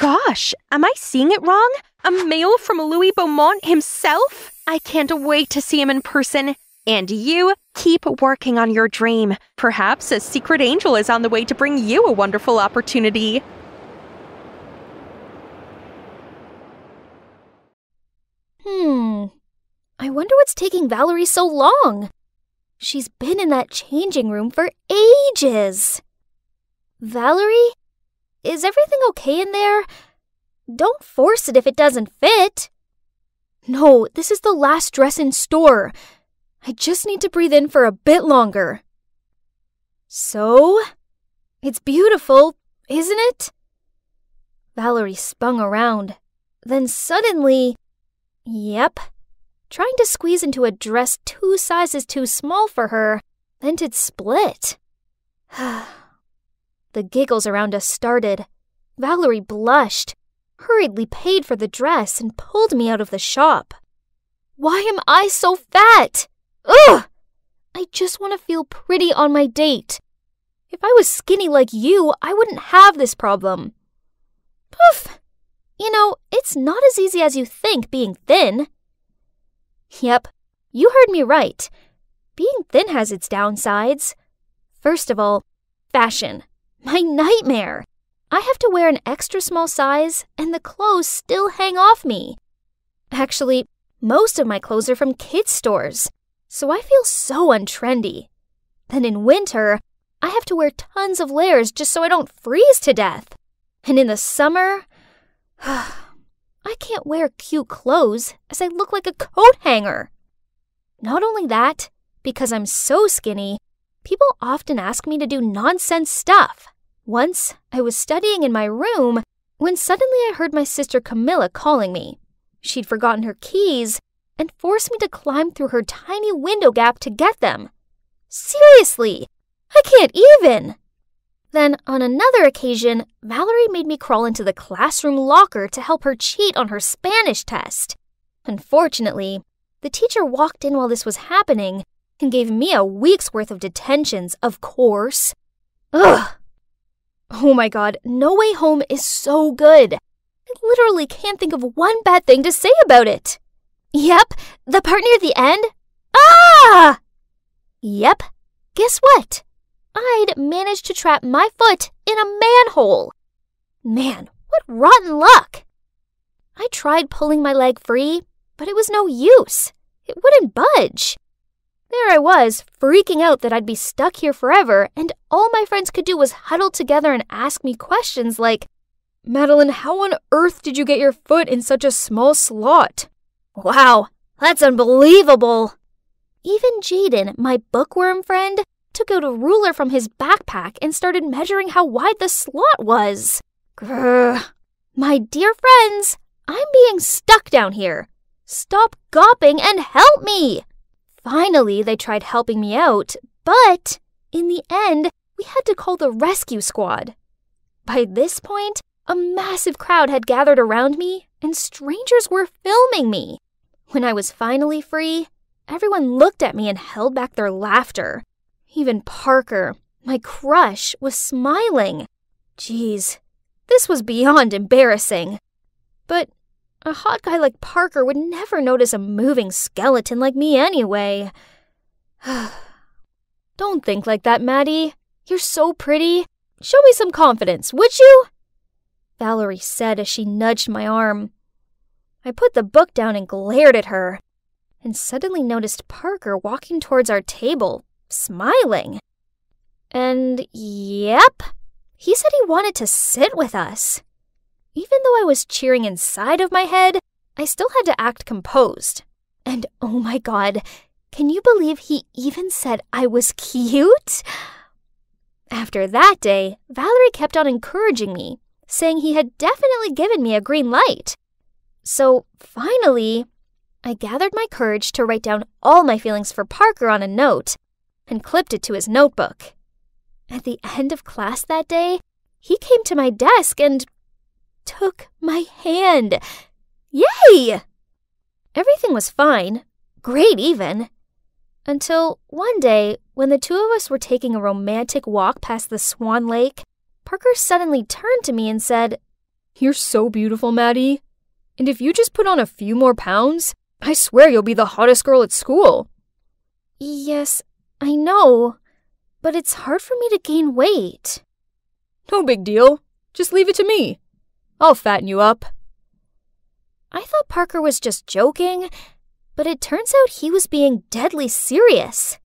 Gosh, am I seeing it wrong? A mail from Louis Beaumont himself? I can't wait to see him in person. And you keep working on your dream. Perhaps a secret angel is on the way to bring you a wonderful opportunity. Hmm. I wonder what's taking Valerie so long. She's been in that changing room for ages. Valerie? Is everything okay in there? Don't force it if it doesn't fit. No, this is the last dress in store. I just need to breathe in for a bit longer. So? It's beautiful, isn't it? Valerie spun around. Then suddenly, yep, trying to squeeze into a dress two sizes too small for her, meant it split. the giggles around us started. Valerie blushed, hurriedly paid for the dress, and pulled me out of the shop. Why am I so fat? Ugh! I just want to feel pretty on my date. If I was skinny like you, I wouldn't have this problem. Poof! You know, it's not as easy as you think being thin. Yep, you heard me right. Being thin has its downsides. First of all, fashion. My nightmare. I have to wear an extra small size, and the clothes still hang off me. Actually, most of my clothes are from kids' stores so I feel so untrendy. Then in winter, I have to wear tons of layers just so I don't freeze to death. And in the summer, I can't wear cute clothes as I look like a coat hanger. Not only that, because I'm so skinny, people often ask me to do nonsense stuff. Once, I was studying in my room when suddenly I heard my sister Camilla calling me. She'd forgotten her keys and forced me to climb through her tiny window gap to get them. Seriously, I can't even. Then, on another occasion, Valerie made me crawl into the classroom locker to help her cheat on her Spanish test. Unfortunately, the teacher walked in while this was happening and gave me a week's worth of detentions, of course. Ugh. Oh my god, No Way Home is so good. I literally can't think of one bad thing to say about it. Yep, the part near the end. Ah! Yep, guess what? I'd managed to trap my foot in a manhole. Man, what rotten luck! I tried pulling my leg free, but it was no use. It wouldn't budge. There I was, freaking out that I'd be stuck here forever, and all my friends could do was huddle together and ask me questions like, Madeline, how on earth did you get your foot in such a small slot? Wow, that's unbelievable! Even Jaden, my bookworm friend, took out a ruler from his backpack and started measuring how wide the slot was. Grr. My dear friends, I'm being stuck down here. Stop gawping and help me! Finally, they tried helping me out, but in the end, we had to call the rescue squad. By this point, a massive crowd had gathered around me, and strangers were filming me. When I was finally free, everyone looked at me and held back their laughter. Even Parker, my crush, was smiling. Geez, this was beyond embarrassing. But a hot guy like Parker would never notice a moving skeleton like me anyway. Don't think like that, Maddie. You're so pretty. Show me some confidence, would you? Valerie said as she nudged my arm. I put the book down and glared at her, and suddenly noticed Parker walking towards our table, smiling. And yep, he said he wanted to sit with us. Even though I was cheering inside of my head, I still had to act composed. And oh my god, can you believe he even said I was cute? After that day, Valerie kept on encouraging me, saying he had definitely given me a green light. So finally, I gathered my courage to write down all my feelings for Parker on a note and clipped it to his notebook. At the end of class that day, he came to my desk and took my hand. Yay! Everything was fine, great even. Until one day, when the two of us were taking a romantic walk past the Swan Lake, Parker suddenly turned to me and said, You're so beautiful, Maddie. And if you just put on a few more pounds, I swear you'll be the hottest girl at school. Yes, I know, but it's hard for me to gain weight. No big deal. Just leave it to me. I'll fatten you up. I thought Parker was just joking, but it turns out he was being deadly serious.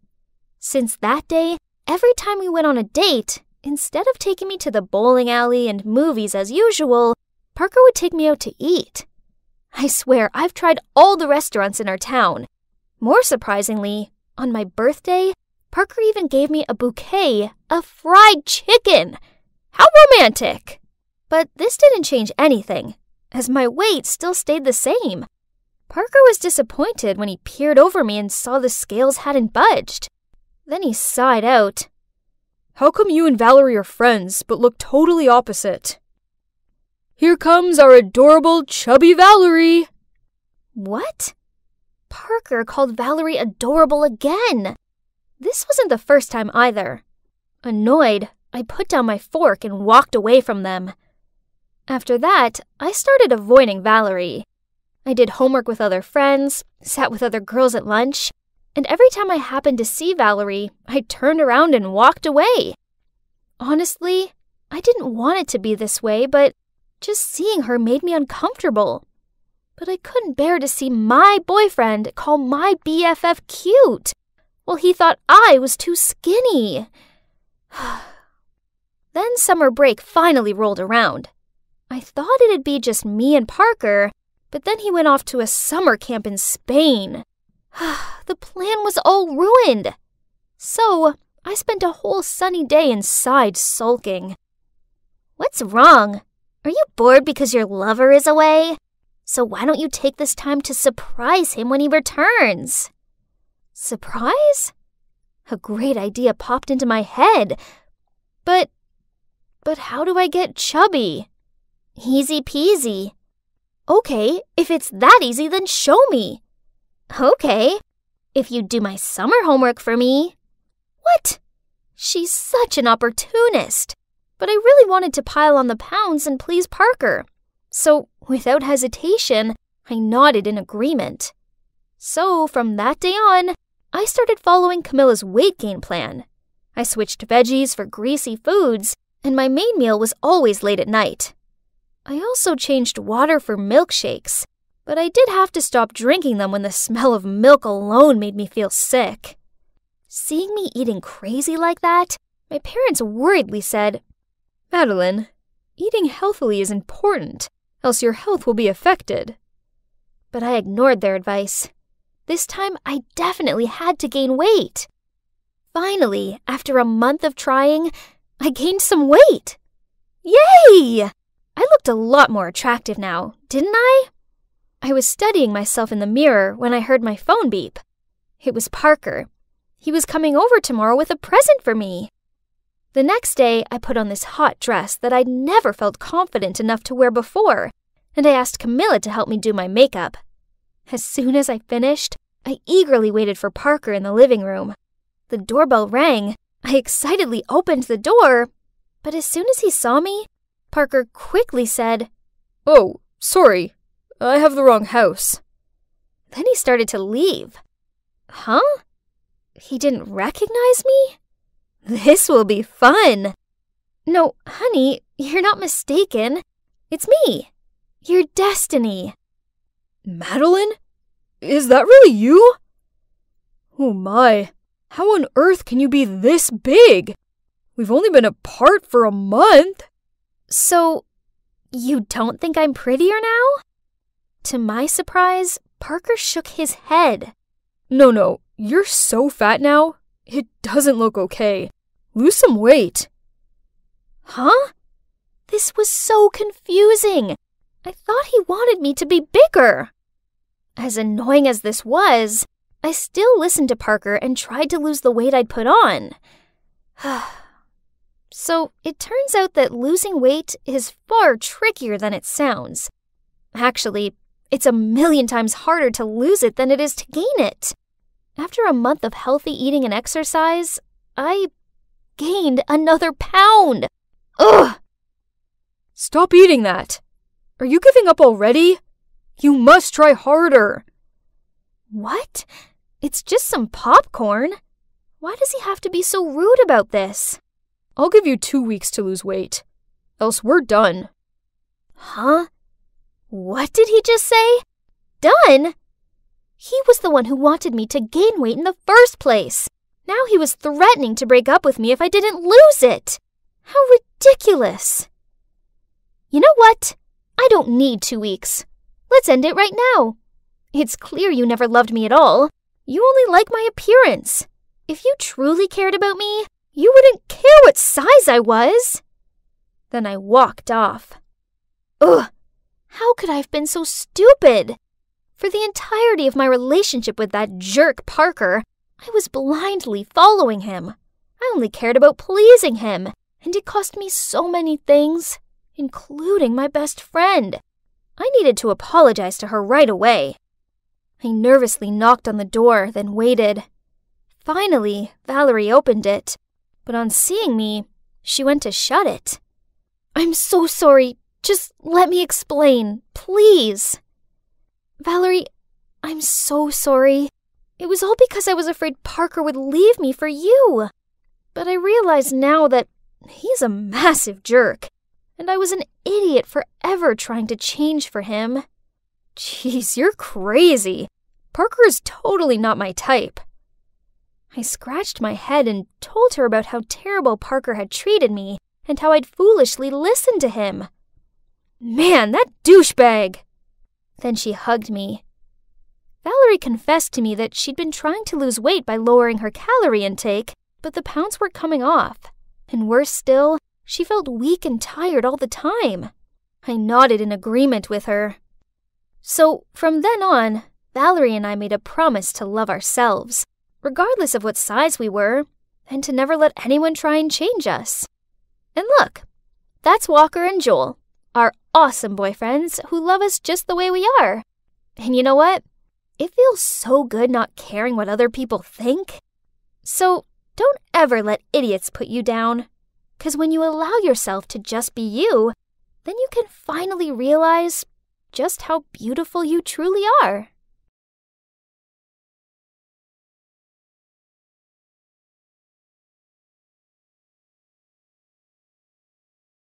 Since that day, every time we went on a date, instead of taking me to the bowling alley and movies as usual, Parker would take me out to eat. I swear, I've tried all the restaurants in our town. More surprisingly, on my birthday, Parker even gave me a bouquet of fried chicken. How romantic! But this didn't change anything, as my weight still stayed the same. Parker was disappointed when he peered over me and saw the scales hadn't budged. Then he sighed out. How come you and Valerie are friends, but look totally opposite? Here comes our adorable chubby Valerie. What? Parker called Valerie adorable again. This wasn't the first time either. Annoyed, I put down my fork and walked away from them. After that, I started avoiding Valerie. I did homework with other friends, sat with other girls at lunch, and every time I happened to see Valerie, I turned around and walked away. Honestly, I didn't want it to be this way, but just seeing her made me uncomfortable. But I couldn't bear to see my boyfriend call my BFF cute, while he thought I was too skinny. then summer break finally rolled around. I thought it'd be just me and Parker, but then he went off to a summer camp in Spain. the plan was all ruined. So I spent a whole sunny day inside sulking. What's wrong? Are you bored because your lover is away? So why don't you take this time to surprise him when he returns? Surprise? A great idea popped into my head. But, but how do I get chubby? Easy peasy. Okay, if it's that easy, then show me. Okay, if you do my summer homework for me. What? She's such an opportunist but I really wanted to pile on the pounds and please Parker. So, without hesitation, I nodded in agreement. So, from that day on, I started following Camilla's weight gain plan. I switched veggies for greasy foods, and my main meal was always late at night. I also changed water for milkshakes, but I did have to stop drinking them when the smell of milk alone made me feel sick. Seeing me eating crazy like that, my parents worriedly said, Madeline, eating healthily is important, else your health will be affected. But I ignored their advice. This time I definitely had to gain weight. Finally, after a month of trying, I gained some weight. Yay! I looked a lot more attractive now, didn't I? I was studying myself in the mirror when I heard my phone beep. It was Parker. He was coming over tomorrow with a present for me. The next day, I put on this hot dress that I'd never felt confident enough to wear before, and I asked Camilla to help me do my makeup. As soon as I finished, I eagerly waited for Parker in the living room. The doorbell rang. I excitedly opened the door, but as soon as he saw me, Parker quickly said, Oh, sorry. I have the wrong house. Then he started to leave. Huh? He didn't recognize me? This will be fun. No, honey, you're not mistaken. It's me, your destiny. Madeline? Is that really you? Oh my, how on earth can you be this big? We've only been apart for a month. So, you don't think I'm prettier now? To my surprise, Parker shook his head. No, no, you're so fat now. It doesn't look okay. Lose some weight. Huh? This was so confusing. I thought he wanted me to be bigger. As annoying as this was, I still listened to Parker and tried to lose the weight I'd put on. So it turns out that losing weight is far trickier than it sounds. Actually, it's a million times harder to lose it than it is to gain it. After a month of healthy eating and exercise, I gained another pound. Ugh! Stop eating that. Are you giving up already? You must try harder. What? It's just some popcorn. Why does he have to be so rude about this? I'll give you two weeks to lose weight. Else we're done. Huh? What did he just say? Done? He was the one who wanted me to gain weight in the first place. Now he was threatening to break up with me if I didn't lose it. How ridiculous. You know what? I don't need two weeks. Let's end it right now. It's clear you never loved me at all. You only like my appearance. If you truly cared about me, you wouldn't care what size I was. Then I walked off. Ugh, how could I have been so stupid? For the entirety of my relationship with that jerk Parker, I was blindly following him. I only cared about pleasing him, and it cost me so many things, including my best friend. I needed to apologize to her right away. I nervously knocked on the door, then waited. Finally, Valerie opened it, but on seeing me, she went to shut it. I'm so sorry. Just let me explain, please. Valerie, I'm so sorry. It was all because I was afraid Parker would leave me for you. But I realize now that he's a massive jerk, and I was an idiot for ever trying to change for him. Jeez, you're crazy. Parker is totally not my type. I scratched my head and told her about how terrible Parker had treated me and how I'd foolishly listened to him. Man, that douchebag! Then she hugged me. Valerie confessed to me that she'd been trying to lose weight by lowering her calorie intake, but the pounds weren't coming off. And worse still, she felt weak and tired all the time. I nodded in agreement with her. So, from then on, Valerie and I made a promise to love ourselves, regardless of what size we were, and to never let anyone try and change us. And look, that's Walker and Joel our awesome boyfriends who love us just the way we are. And you know what? It feels so good not caring what other people think. So don't ever let idiots put you down. Because when you allow yourself to just be you, then you can finally realize just how beautiful you truly are.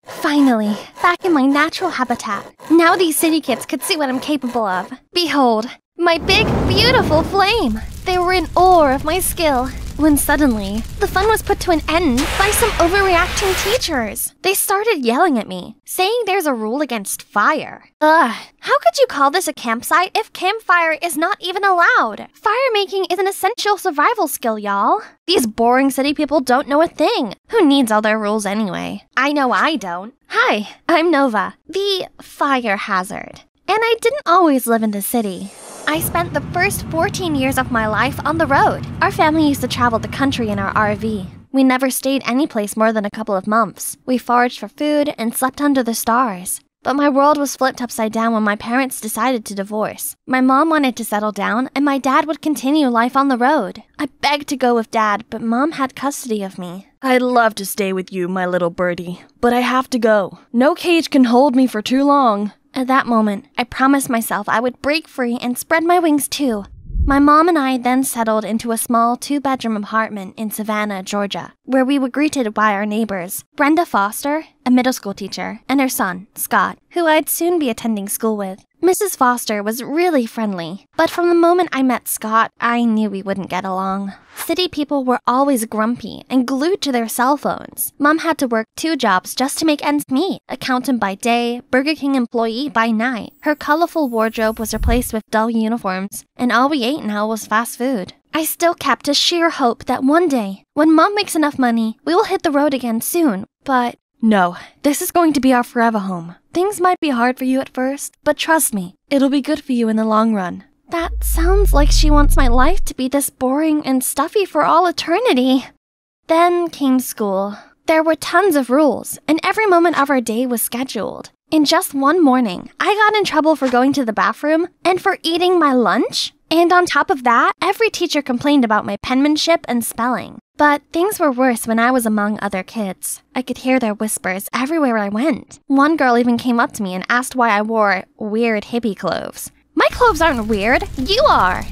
Finally, back in my natural habitat. Now these city kids could see what I'm capable of. Behold, my big, beautiful flame. They were in awe of my skill. When suddenly, the fun was put to an end by some overreacting teachers. They started yelling at me, saying there's a rule against fire. Ugh, how could you call this a campsite if campfire is not even allowed? Fire making is an essential survival skill, y'all. These boring city people don't know a thing. Who needs all their rules anyway? I know I don't. Hi, I'm Nova, the fire hazard. And I didn't always live in the city. I spent the first 14 years of my life on the road. Our family used to travel the country in our RV. We never stayed any place more than a couple of months. We foraged for food and slept under the stars. But my world was flipped upside down when my parents decided to divorce. My mom wanted to settle down, and my dad would continue life on the road. I begged to go with dad, but mom had custody of me. I'd love to stay with you, my little birdie, but I have to go. No cage can hold me for too long. At that moment, I promised myself I would break free and spread my wings too. My mom and I then settled into a small two bedroom apartment in Savannah, Georgia, where we were greeted by our neighbors Brenda Foster, a middle school teacher, and her son, Scott, who I'd soon be attending school with. Mrs. Foster was really friendly, but from the moment I met Scott, I knew we wouldn't get along. City people were always grumpy and glued to their cell phones. Mom had to work two jobs just to make ends meet accountant by day, Burger King employee by night. Her colorful wardrobe was replaced with dull uniforms, and all we ate now was fast food. I still kept a sheer hope that one day, when mom makes enough money, we will hit the road again soon, but no, this is going to be our forever home. Things might be hard for you at first, but trust me, it'll be good for you in the long run. That sounds like she wants my life to be this boring and stuffy for all eternity. Then came school. There were tons of rules, and every moment of our day was scheduled. In just one morning, I got in trouble for going to the bathroom and for eating my lunch. And on top of that, every teacher complained about my penmanship and spelling. But things were worse when I was among other kids. I could hear their whispers everywhere I went. One girl even came up to me and asked why I wore weird hippie clothes. My clothes aren't weird, you are.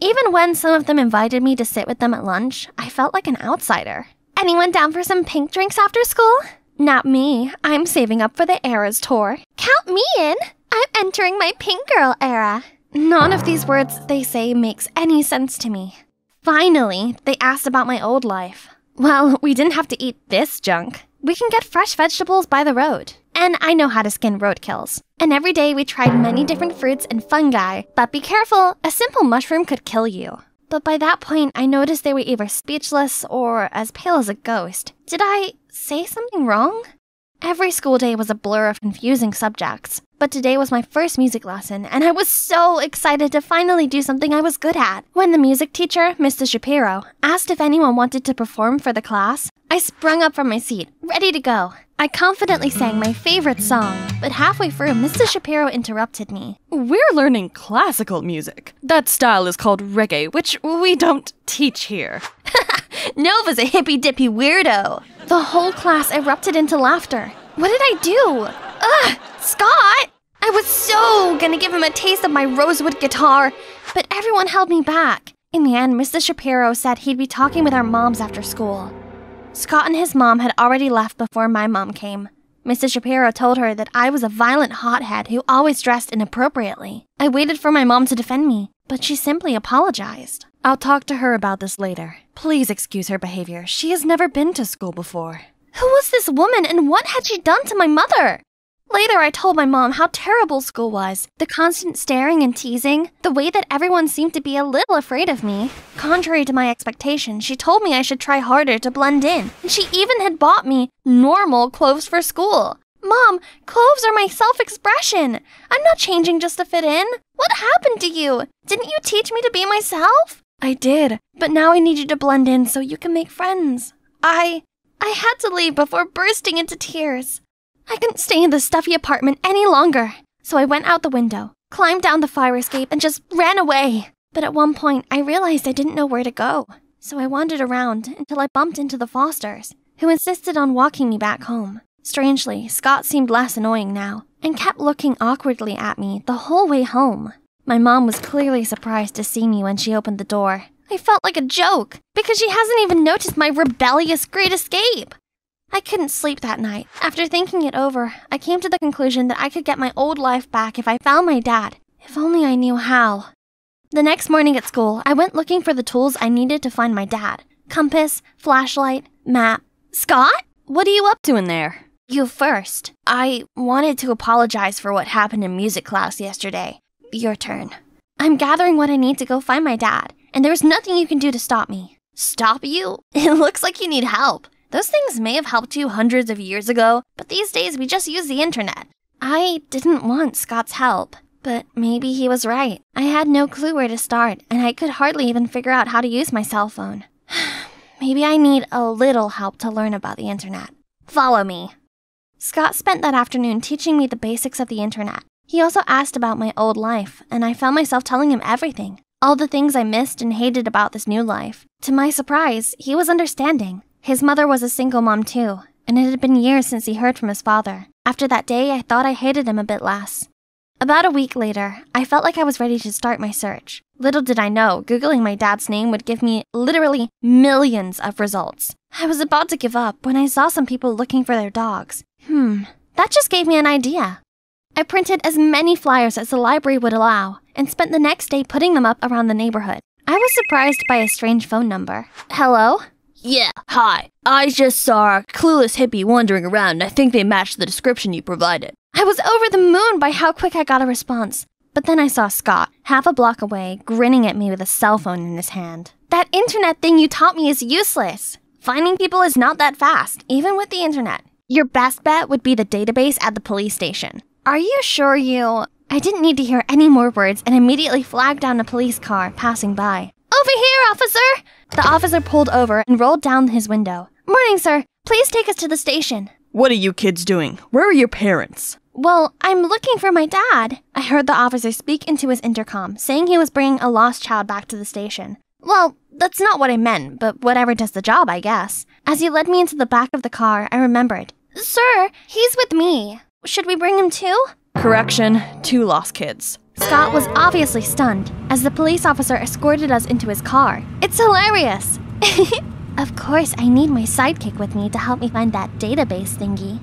Even when some of them invited me to sit with them at lunch, I felt like an outsider. Anyone down for some pink drinks after school? Not me. I'm saving up for the Eras tour. Count me in. I'm entering my pink girl era. None of these words they say makes any sense to me. Finally, they asked about my old life. Well, we didn't have to eat this junk. We can get fresh vegetables by the road. And I know how to skin roadkills. And every day we tried many different fruits and fungi, but be careful, a simple mushroom could kill you. But by that point, I noticed they were either speechless or as pale as a ghost. Did I say something wrong? Every school day was a blur of confusing subjects, but today was my first music lesson, and I was so excited to finally do something I was good at. When the music teacher, Mr. Shapiro, asked if anyone wanted to perform for the class, I sprung up from my seat, ready to go. I confidently sang my favorite song, but halfway through, Mr. Shapiro interrupted me. We're learning classical music. That style is called reggae, which we don't teach here. Nova's a hippy dippy weirdo. The whole class erupted into laughter. What did I do? Ugh, Scott! I was so gonna give him a taste of my rosewood guitar, but everyone held me back. In the end, Mr. Shapiro said he'd be talking with our moms after school. Scott and his mom had already left before my mom came. Mrs. Shapiro told her that I was a violent hothead who always dressed inappropriately. I waited for my mom to defend me, but she simply apologized. I'll talk to her about this later. Please excuse her behavior. She has never been to school before. Who was this woman and what had she done to my mother? Later, I told my mom how terrible school was the constant staring and teasing, the way that everyone seemed to be a little afraid of me. Contrary to my expectations, she told me I should try harder to blend in, and she even had bought me normal clothes for school. Mom, clothes are my self expression. I'm not changing just to fit in. What happened to you? Didn't you teach me to be myself? I did, but now I need you to blend in so you can make friends. I. I had to leave before bursting into tears. I couldn't stay in the stuffy apartment any longer, so I went out the window, climbed down the fire escape, and just ran away. But at one point, I realized I didn't know where to go, so I wandered around until I bumped into the Fosters, who insisted on walking me back home. Strangely, Scott seemed less annoying now, and kept looking awkwardly at me the whole way home. My mom was clearly surprised to see me when she opened the door. I felt like a joke, because she hasn't even noticed my rebellious great escape. I couldn't sleep that night. After thinking it over, I came to the conclusion that I could get my old life back if I found my dad. If only I knew how. The next morning at school, I went looking for the tools I needed to find my dad compass, flashlight, map. Scott? What are you up to in there? You first. I wanted to apologize for what happened in music class yesterday. Your turn. I'm gathering what I need to go find my dad, and there's nothing you can do to stop me. Stop you? It looks like you need help. Those things may have helped you hundreds of years ago, but these days we just use the internet. I didn't want Scott's help, but maybe he was right. I had no clue where to start, and I could hardly even figure out how to use my cell phone. maybe I need a little help to learn about the internet. Follow me. Scott spent that afternoon teaching me the basics of the internet. He also asked about my old life, and I found myself telling him everything. All the things I missed and hated about this new life. To my surprise, he was understanding. His mother was a single mom too, and it had been years since he heard from his father. After that day, I thought I hated him a bit less. About a week later, I felt like I was ready to start my search. Little did I know, Googling my dad's name would give me literally millions of results. I was about to give up when I saw some people looking for their dogs. Hmm, that just gave me an idea. I printed as many flyers as the library would allow and spent the next day putting them up around the neighborhood. I was surprised by a strange phone number. Hello? Yeah, hi. I just saw a clueless hippie wandering around and I think they matched the description you provided. I was over the moon by how quick I got a response. But then I saw Scott, half a block away, grinning at me with a cell phone in his hand. That internet thing you taught me is useless. Finding people is not that fast, even with the internet. Your best bet would be the database at the police station. Are you sure you. I didn't need to hear any more words and immediately flagged down a police car passing by. Over here, officer! The officer pulled over and rolled down his window. Morning, sir. Please take us to the station. What are you kids doing? Where are your parents? Well, I'm looking for my dad. I heard the officer speak into his intercom, saying he was bringing a lost child back to the station. Well, that's not what I meant, but whatever does the job, I guess. As he led me into the back of the car, I remembered. Sir, he's with me. Should we bring him too? Correction, two lost kids. Scott was obviously stunned as the police officer escorted us into his car. It's hilarious. of course, I need my sidekick with me to help me find that database thingy.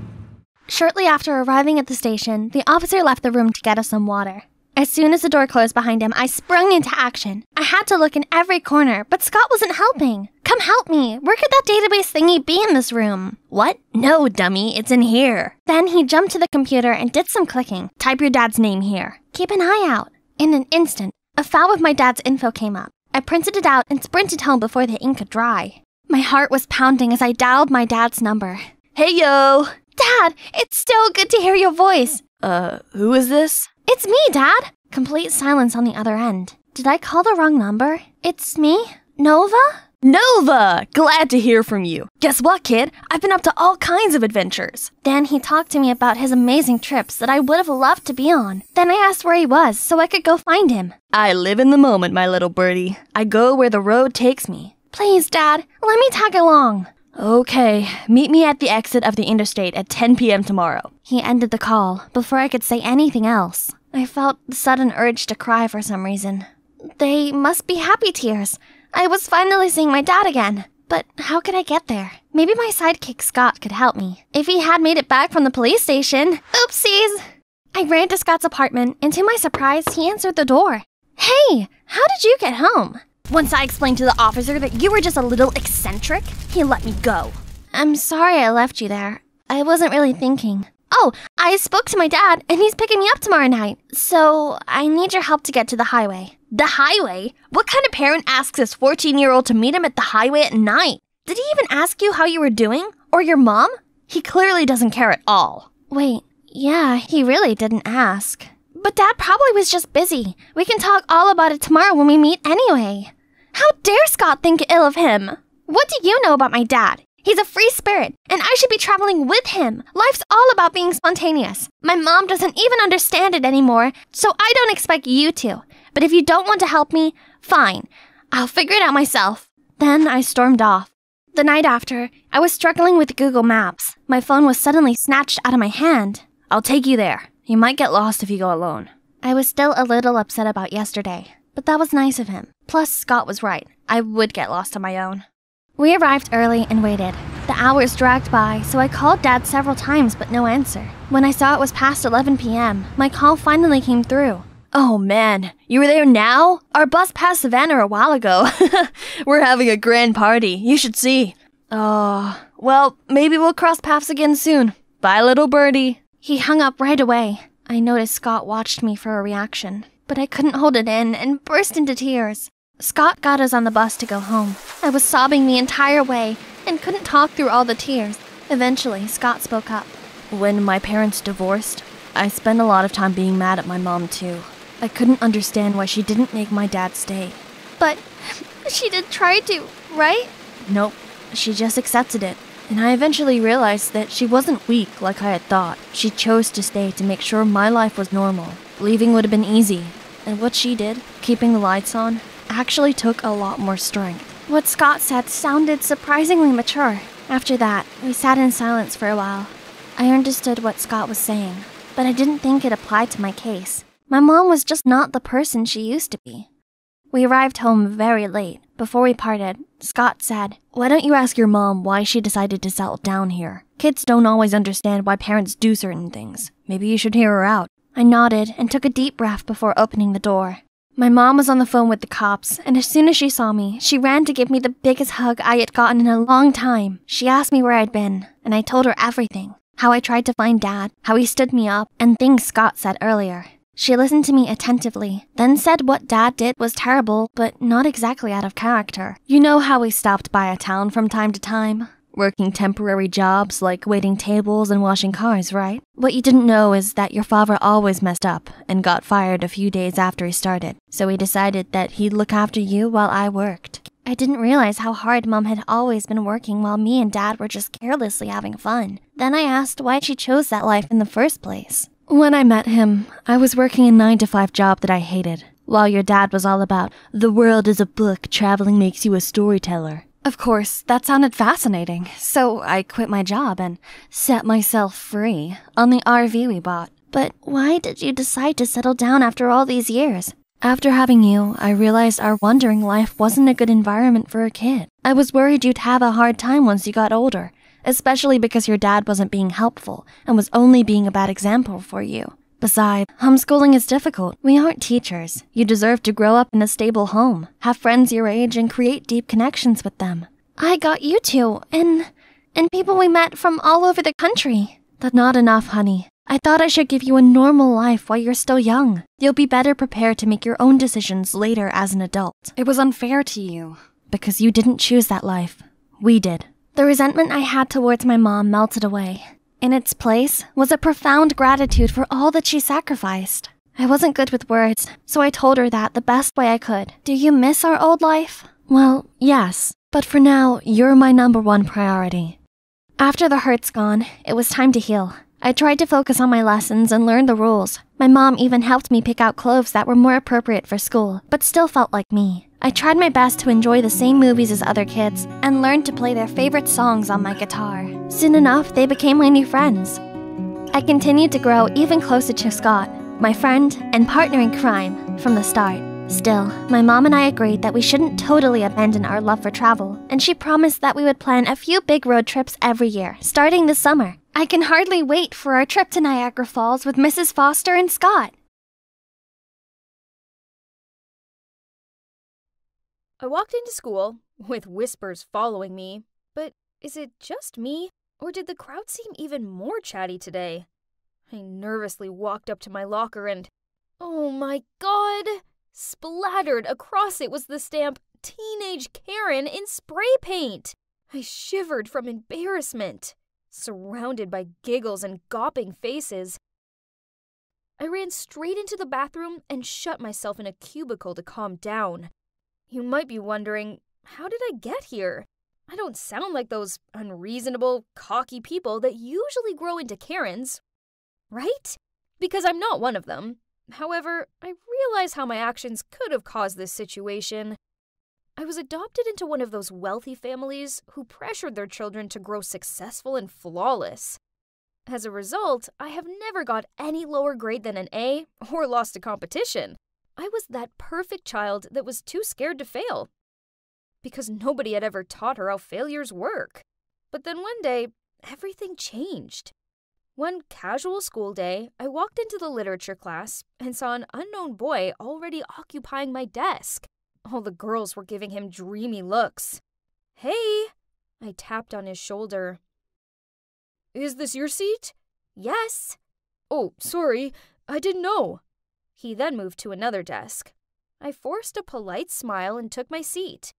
Shortly after arriving at the station, the officer left the room to get us some water. As soon as the door closed behind him, I sprung into action. I had to look in every corner, but Scott wasn't helping. Come help me. Where could that database thingy be in this room? What? No, dummy, it's in here. Then he jumped to the computer and did some clicking. Type your dad's name here. Keep an eye out. In an instant, a file with my dad's info came up. I printed it out and sprinted home before the ink could dry. My heart was pounding as I dialed my dad's number. Hey yo! Dad, it's so good to hear your voice. Uh, who is this? It's me, Dad! Complete silence on the other end. Did I call the wrong number? It's me? Nova? Nova! Glad to hear from you. Guess what, kid? I've been up to all kinds of adventures. Then he talked to me about his amazing trips that I would have loved to be on. Then I asked where he was so I could go find him. I live in the moment, my little birdie. I go where the road takes me. Please, Dad, let me tag along. Okay, meet me at the exit of the interstate at 10 p.m. tomorrow. He ended the call before I could say anything else. I felt the sudden urge to cry for some reason. They must be happy tears. I was finally seeing my dad again. But how could I get there? Maybe my sidekick Scott could help me. If he had made it back from the police station. Oopsies! I ran to Scott's apartment, and to my surprise, he answered the door. Hey, how did you get home? Once I explained to the officer that you were just a little eccentric, he let me go. I'm sorry I left you there. I wasn't really thinking. Oh, I spoke to my dad, and he's picking me up tomorrow night. So I need your help to get to the highway. The highway? What kind of parent asks his 14 year old to meet him at the highway at night? Did he even ask you how you were doing? Or your mom? He clearly doesn't care at all. Wait, yeah, he really didn't ask. But Dad probably was just busy. We can talk all about it tomorrow when we meet anyway. How dare Scott think ill of him? What do you know about my dad? He's a free spirit, and I should be traveling with him. Life's all about being spontaneous. My mom doesn't even understand it anymore, so I don't expect you to. But if you don't want to help me, fine. I'll figure it out myself. Then I stormed off. The night after, I was struggling with Google Maps. My phone was suddenly snatched out of my hand. I'll take you there. You might get lost if you go alone. I was still a little upset about yesterday, but that was nice of him. Plus, Scott was right. I would get lost on my own. We arrived early and waited. The hours dragged by, so I called Dad several times but no answer. When I saw it was past 11 p.m., my call finally came through. Oh man, you were there now? Our bus passed Savannah a while ago. we're having a grand party. You should see. Oh, well, maybe we'll cross paths again soon. Bye, little birdie. He hung up right away. I noticed Scott watched me for a reaction, but I couldn't hold it in and burst into tears. Scott got us on the bus to go home. I was sobbing the entire way and couldn't talk through all the tears. Eventually, Scott spoke up. When my parents divorced, I spent a lot of time being mad at my mom, too. I couldn't understand why she didn't make my dad stay. But she did try to, right? Nope, she just accepted it. And I eventually realized that she wasn't weak like I had thought. She chose to stay to make sure my life was normal. Leaving would have been easy. And what she did, keeping the lights on, actually took a lot more strength. What Scott said sounded surprisingly mature. After that, we sat in silence for a while. I understood what Scott was saying, but I didn't think it applied to my case. My mom was just not the person she used to be. We arrived home very late. Before we parted, Scott said, Why don't you ask your mom why she decided to settle down here? Kids don't always understand why parents do certain things. Maybe you should hear her out. I nodded and took a deep breath before opening the door. My mom was on the phone with the cops, and as soon as she saw me, she ran to give me the biggest hug I had gotten in a long time. She asked me where I'd been, and I told her everything how I tried to find Dad, how he stood me up, and things Scott said earlier. She listened to me attentively, then said what Dad did was terrible, but not exactly out of character. You know how we stopped by a town from time to time? Working temporary jobs like waiting tables and washing cars, right? What you didn't know is that your father always messed up and got fired a few days after he started, so he decided that he'd look after you while I worked. I didn't realize how hard Mom had always been working while me and Dad were just carelessly having fun. Then I asked why she chose that life in the first place. When I met him, I was working a 9 to 5 job that I hated, while your dad was all about the world is a book, traveling makes you a storyteller. Of course, that sounded fascinating, so I quit my job and set myself free on the RV we bought. But why did you decide to settle down after all these years? After having you, I realized our wandering life wasn't a good environment for a kid. I was worried you'd have a hard time once you got older, especially because your dad wasn't being helpful and was only being a bad example for you. Besides, homeschooling is difficult. We aren't teachers. You deserve to grow up in a stable home, have friends your age, and create deep connections with them. I got you two, and and people we met from all over the country. That's not enough, honey. I thought I should give you a normal life while you're still young. You'll be better prepared to make your own decisions later as an adult. It was unfair to you. Because you didn't choose that life. We did. The resentment I had towards my mom melted away. In its place was a profound gratitude for all that she sacrificed. I wasn't good with words, so I told her that the best way I could. Do you miss our old life? Well, yes, but for now, you're my number one priority. After the hurt's gone, it was time to heal. I tried to focus on my lessons and learn the rules. My mom even helped me pick out clothes that were more appropriate for school, but still felt like me. I tried my best to enjoy the same movies as other kids and learned to play their favorite songs on my guitar. Soon enough, they became my new friends. I continued to grow even closer to Scott, my friend and partner in crime, from the start. Still, my mom and I agreed that we shouldn't totally abandon our love for travel, and she promised that we would plan a few big road trips every year, starting this summer. I can hardly wait for our trip to Niagara Falls with Mrs. Foster and Scott. I walked into school, with whispers following me, but is it just me, or did the crowd seem even more chatty today? I nervously walked up to my locker and. Oh my god! Splattered across it was the stamp Teenage Karen in spray paint! I shivered from embarrassment. Surrounded by giggles and gawping faces, I ran straight into the bathroom and shut myself in a cubicle to calm down. You might be wondering, how did I get here? I don't sound like those unreasonable, cocky people that usually grow into Karens, right? Because I'm not one of them. However, I realize how my actions could have caused this situation. I was adopted into one of those wealthy families who pressured their children to grow successful and flawless. As a result, I have never got any lower grade than an A or lost a competition. I was that perfect child that was too scared to fail. Because nobody had ever taught her how failures work. But then one day, everything changed. One casual school day, I walked into the literature class and saw an unknown boy already occupying my desk. All the girls were giving him dreamy looks. Hey! I tapped on his shoulder. Is this your seat? Yes. Oh, sorry, I didn't know. He then moved to another desk. I forced a polite smile and took my seat.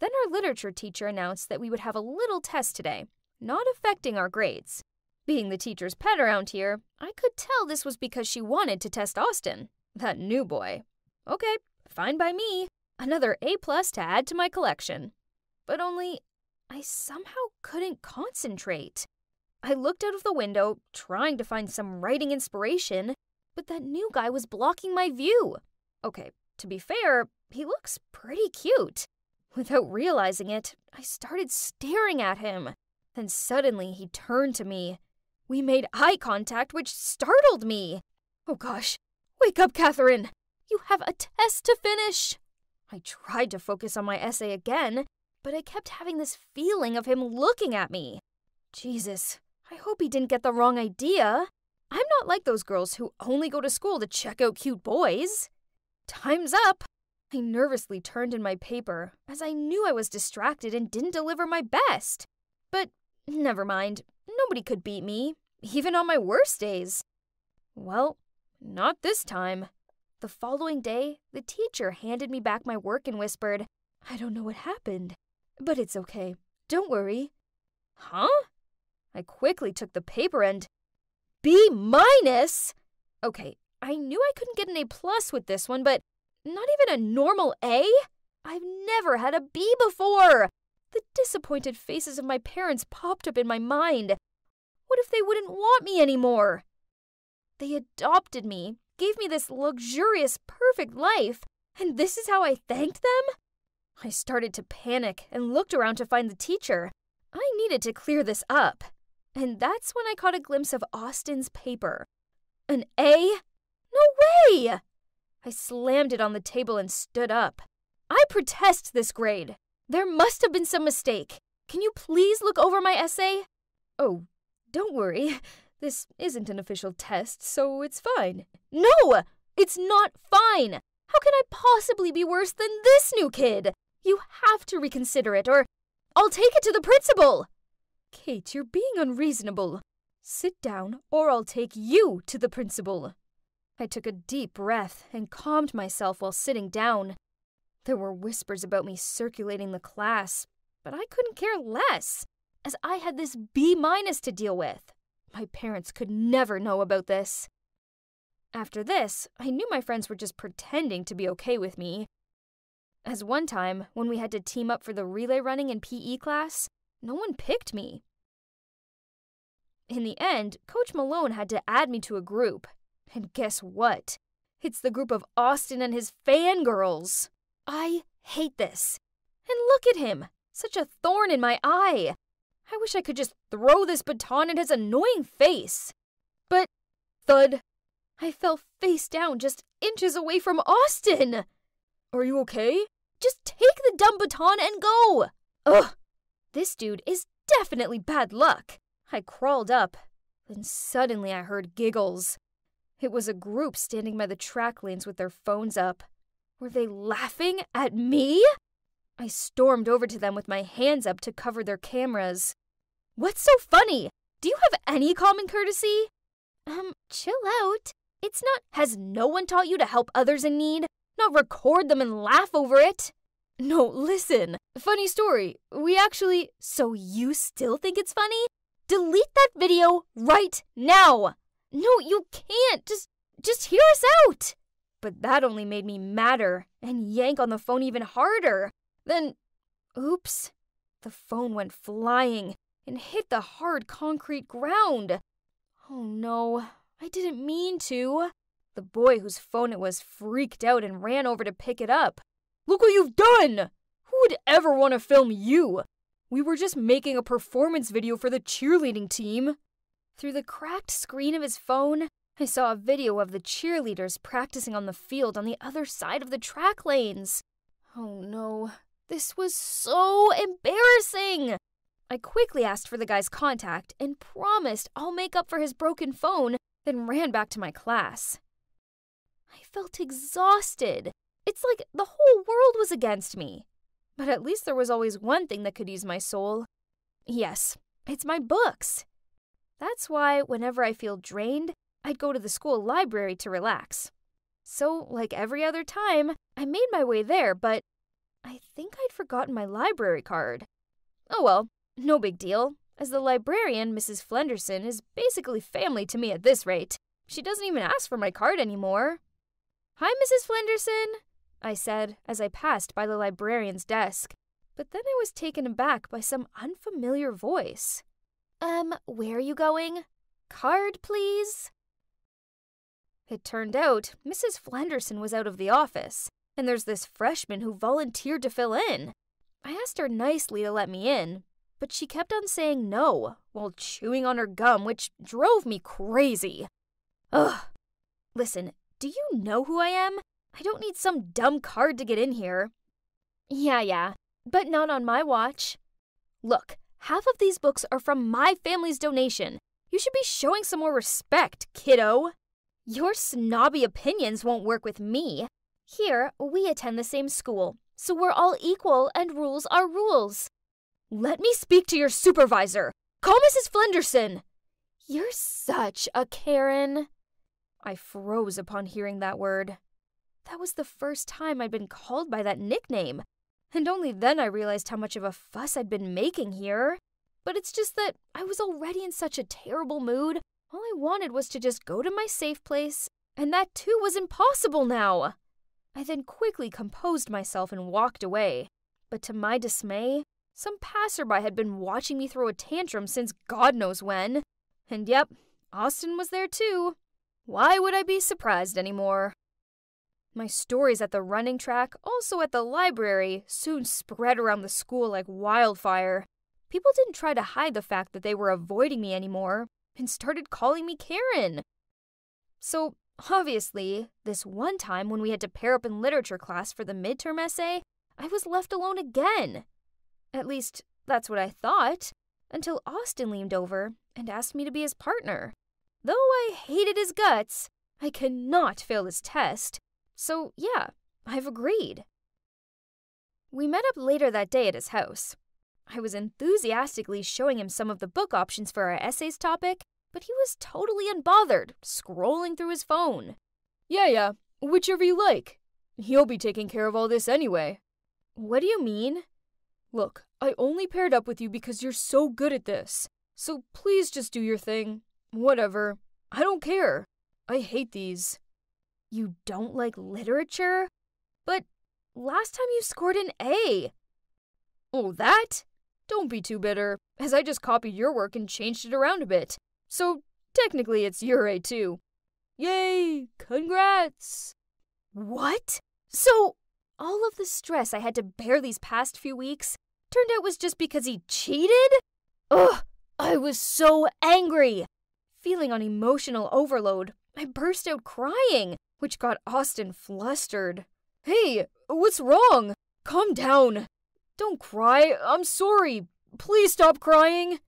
Then our literature teacher announced that we would have a little test today, not affecting our grades. Being the teacher's pet around here, I could tell this was because she wanted to test Austin, that new boy. Okay, fine by me. Another A plus to add to my collection. But only, I somehow couldn't concentrate. I looked out of the window, trying to find some writing inspiration, but that new guy was blocking my view. Okay, to be fair, he looks pretty cute. Without realizing it, I started staring at him. Then suddenly he turned to me. We made eye contact, which startled me. Oh gosh, wake up, Catherine! You have a test to finish! I tried to focus on my essay again, but I kept having this feeling of him looking at me. Jesus, I hope he didn't get the wrong idea. I'm not like those girls who only go to school to check out cute boys. Time's up! I nervously turned in my paper, as I knew I was distracted and didn't deliver my best. But never mind, nobody could beat me, even on my worst days. Well, not this time. The following day, the teacher handed me back my work and whispered, I don't know what happened, but it's okay. Don't worry. Huh? I quickly took the paper and B minus? Okay, I knew I couldn't get an A plus with this one, but not even a normal A? I've never had a B before! The disappointed faces of my parents popped up in my mind. What if they wouldn't want me anymore? They adopted me, gave me this luxurious, perfect life, and this is how I thanked them? I started to panic and looked around to find the teacher. I needed to clear this up. And that's when I caught a glimpse of Austin's paper. An A? No way! I slammed it on the table and stood up. I protest this grade. There must have been some mistake. Can you please look over my essay? Oh, don't worry. This isn't an official test, so it's fine. No! It's not fine! How can I possibly be worse than this new kid? You have to reconsider it, or I'll take it to the principal! Kate, you're being unreasonable. Sit down, or I'll take you to the principal. I took a deep breath and calmed myself while sitting down. There were whispers about me circulating the class, but I couldn't care less, as I had this B minus to deal with. My parents could never know about this. After this, I knew my friends were just pretending to be okay with me. As one time, when we had to team up for the relay running in PE class, no one picked me. In the end, Coach Malone had to add me to a group. And guess what? It's the group of Austin and his fangirls. I hate this. And look at him, such a thorn in my eye. I wish I could just throw this baton at his annoying face. But, thud, I fell face down just inches away from Austin. Are you okay? Just take the dumb baton and go. Ugh, this dude is definitely bad luck. I crawled up, then suddenly I heard giggles. It was a group standing by the track lanes with their phones up. Were they laughing at me? I stormed over to them with my hands up to cover their cameras. What's so funny? Do you have any common courtesy? Um, chill out. It's not. Has no one taught you to help others in need? Not record them and laugh over it? No, listen. Funny story. We actually. So you still think it's funny? Delete that video right now! No, you can't! Just. just hear us out! But that only made me madder and yank on the phone even harder. Then. Oops. The phone went flying and hit the hard concrete ground. Oh no, I didn't mean to. The boy whose phone it was freaked out and ran over to pick it up. Look what you've done! Who would ever want to film you? We were just making a performance video for the cheerleading team. Through the cracked screen of his phone, I saw a video of the cheerleaders practicing on the field on the other side of the track lanes. Oh no, this was so embarrassing! I quickly asked for the guy's contact and promised I'll make up for his broken phone, then ran back to my class. I felt exhausted. It's like the whole world was against me. But at least there was always one thing that could ease my soul. Yes, it's my books. That's why, whenever I feel drained, I'd go to the school library to relax. So, like every other time, I made my way there, but I think I'd forgotten my library card. Oh well, no big deal, as the librarian, Mrs. Flenderson, is basically family to me at this rate. She doesn't even ask for my card anymore. Hi, Mrs. Flenderson, I said as I passed by the librarian's desk. But then I was taken aback by some unfamiliar voice. Um, where are you going? Card, please? It turned out Mrs. Flenderson was out of the office, and there's this freshman who volunteered to fill in. I asked her nicely to let me in, but she kept on saying no while chewing on her gum, which drove me crazy. Ugh. Listen, do you know who I am? I don't need some dumb card to get in here. Yeah, yeah, but not on my watch. Look, half of these books are from my family's donation. You should be showing some more respect, kiddo. Your snobby opinions won't work with me. Here, we attend the same school, so we're all equal and rules are rules. Let me speak to your supervisor. Call Mrs. Flenderson. You're such a Karen. I froze upon hearing that word. That was the first time I'd been called by that nickname. And only then I realized how much of a fuss I'd been making here. But it's just that I was already in such a terrible mood. All I wanted was to just go to my safe place, and that too was impossible now. I then quickly composed myself and walked away. But to my dismay, some passerby had been watching me throw a tantrum since God knows when. And yep, Austin was there too. Why would I be surprised anymore? My stories at the running track, also at the library, soon spread around the school like wildfire. People didn't try to hide the fact that they were avoiding me anymore and started calling me Karen. So, obviously, this one time when we had to pair up in literature class for the midterm essay, I was left alone again. At least, that's what I thought, until Austin leaned over and asked me to be his partner. Though I hated his guts, I cannot fail this test, so yeah, I've agreed. We met up later that day at his house. I was enthusiastically showing him some of the book options for our essays topic, but he was totally unbothered, scrolling through his phone. Yeah, yeah, whichever you like. He'll be taking care of all this anyway. What do you mean? Look, I only paired up with you because you're so good at this. So please just do your thing. Whatever. I don't care. I hate these. You don't like literature? But last time you scored an A. Oh, that? Don't be too bitter, as I just copied your work and changed it around a bit. So technically it's your A too. Yay! Congrats! What? So all of the stress I had to bear these past few weeks turned out was just because he cheated? Ugh! I was so angry! Feeling on emotional overload, I burst out crying which got Austin flustered. Hey, what's wrong? Calm down. Don't cry. I'm sorry. Please stop crying.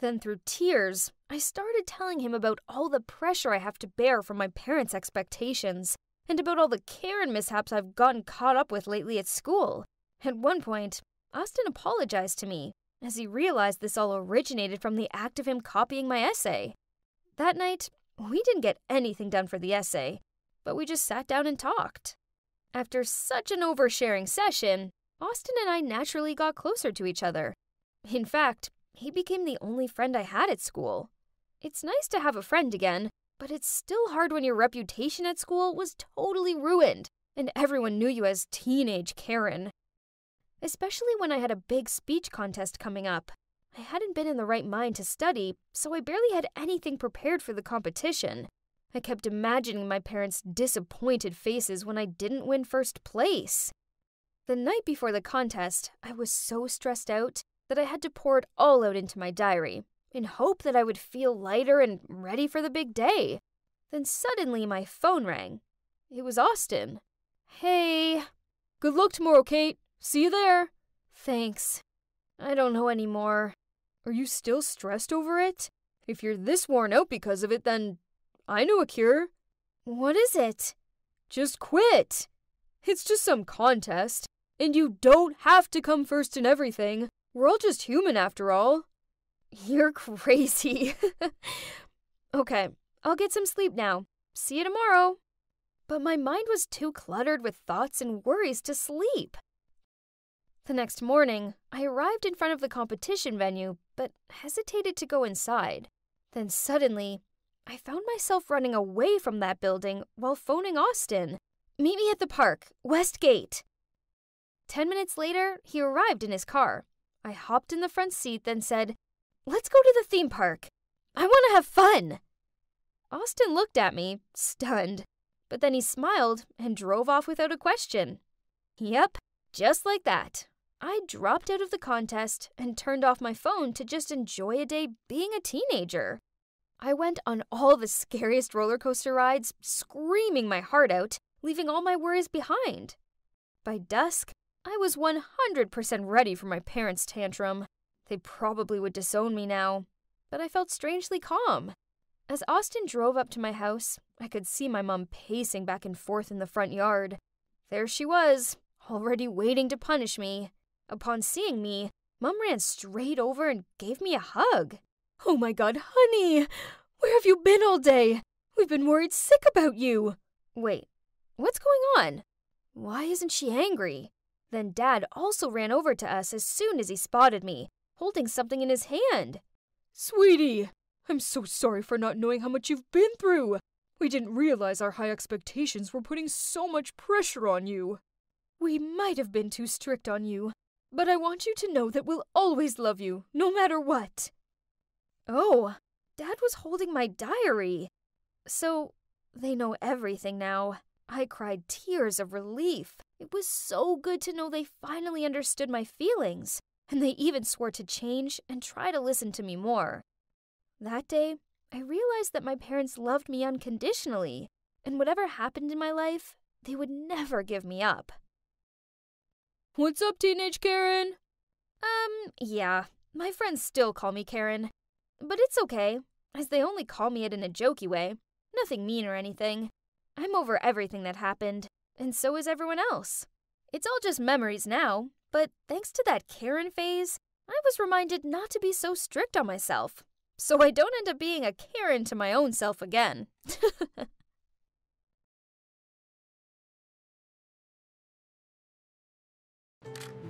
Then, through tears, I started telling him about all the pressure I have to bear from my parents' expectations, and about all the Karen mishaps I've gotten caught up with lately at school. At one point, Austin apologized to me, as he realized this all originated from the act of him copying my essay. That night, we didn't get anything done for the essay, but we just sat down and talked. After such an oversharing session, Austin and I naturally got closer to each other. In fact, he became the only friend I had at school. It's nice to have a friend again, but it's still hard when your reputation at school was totally ruined and everyone knew you as teenage Karen. Especially when I had a big speech contest coming up. I hadn't been in the right mind to study, so I barely had anything prepared for the competition. I kept imagining my parents' disappointed faces when I didn't win first place. The night before the contest, I was so stressed out that I had to pour it all out into my diary in hope that I would feel lighter and ready for the big day. Then suddenly my phone rang. It was Austin. Hey. Good luck tomorrow, Kate. See you there. Thanks. I don't know anymore. Are you still stressed over it? If you're this worn out because of it, then I know a cure. What is it? Just quit. It's just some contest, and you don't have to come first in everything. We're all just human after all. You're crazy. okay, I'll get some sleep now. See you tomorrow. But my mind was too cluttered with thoughts and worries to sleep. The next morning, I arrived in front of the competition venue, but hesitated to go inside. Then suddenly, I found myself running away from that building while phoning Austin. Meet me at the park, West Gate. Ten minutes later, he arrived in his car. I hopped in the front seat, then said, Let's go to the theme park. I want to have fun. Austin looked at me, stunned, but then he smiled and drove off without a question. Yep, just like that. I dropped out of the contest and turned off my phone to just enjoy a day being a teenager. I went on all the scariest roller coaster rides, screaming my heart out, leaving all my worries behind. By dusk, I was 100% ready for my parents' tantrum. They probably would disown me now, but I felt strangely calm. As Austin drove up to my house, I could see my mom pacing back and forth in the front yard. There she was, already waiting to punish me. Upon seeing me, Mom ran straight over and gave me a hug. Oh my god, honey! Where have you been all day? We've been worried sick about you. Wait, what's going on? Why isn't she angry? Then Dad also ran over to us as soon as he spotted me, holding something in his hand. Sweetie, I'm so sorry for not knowing how much you've been through. We didn't realize our high expectations were putting so much pressure on you. We might have been too strict on you, but I want you to know that we'll always love you, no matter what. Oh, Dad was holding my diary. So, they know everything now. I cried tears of relief. It was so good to know they finally understood my feelings, and they even swore to change and try to listen to me more. That day, I realized that my parents loved me unconditionally, and whatever happened in my life, they would never give me up. What's up, teenage Karen? Um, yeah, my friends still call me Karen. But it's okay, as they only call me it in a jokey way. Nothing mean or anything. I'm over everything that happened, and so is everyone else. It's all just memories now, but thanks to that Karen phase, I was reminded not to be so strict on myself, so I don't end up being a Karen to my own self again.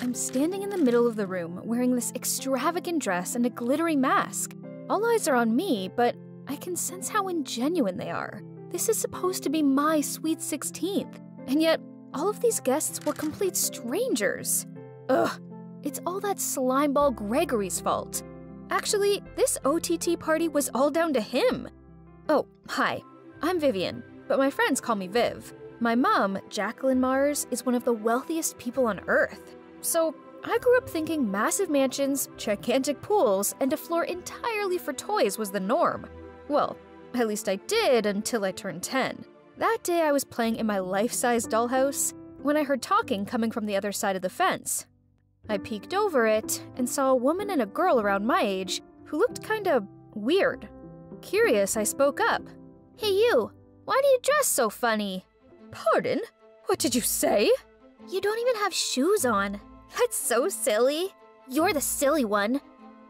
I'm standing in the middle of the room wearing this extravagant dress and a glittery mask. All eyes are on me, but I can sense how ingenuine they are. This is supposed to be my sweet 16th, and yet all of these guests were complete strangers. Ugh, it's all that slimeball Gregory's fault. Actually, this OTT party was all down to him. Oh, hi, I'm Vivian, but my friends call me Viv. My mom, Jacqueline Mars, is one of the wealthiest people on Earth. So I grew up thinking massive mansions, gigantic pools, and a floor entirely for toys was the norm. Well, at least I did until I turned 10. That day I was playing in my life size dollhouse when I heard talking coming from the other side of the fence. I peeked over it and saw a woman and a girl around my age who looked kinda weird. Curious, I spoke up. Hey, you, why do you dress so funny? Pardon? What did you say? You don't even have shoes on. That's so silly. You're the silly one.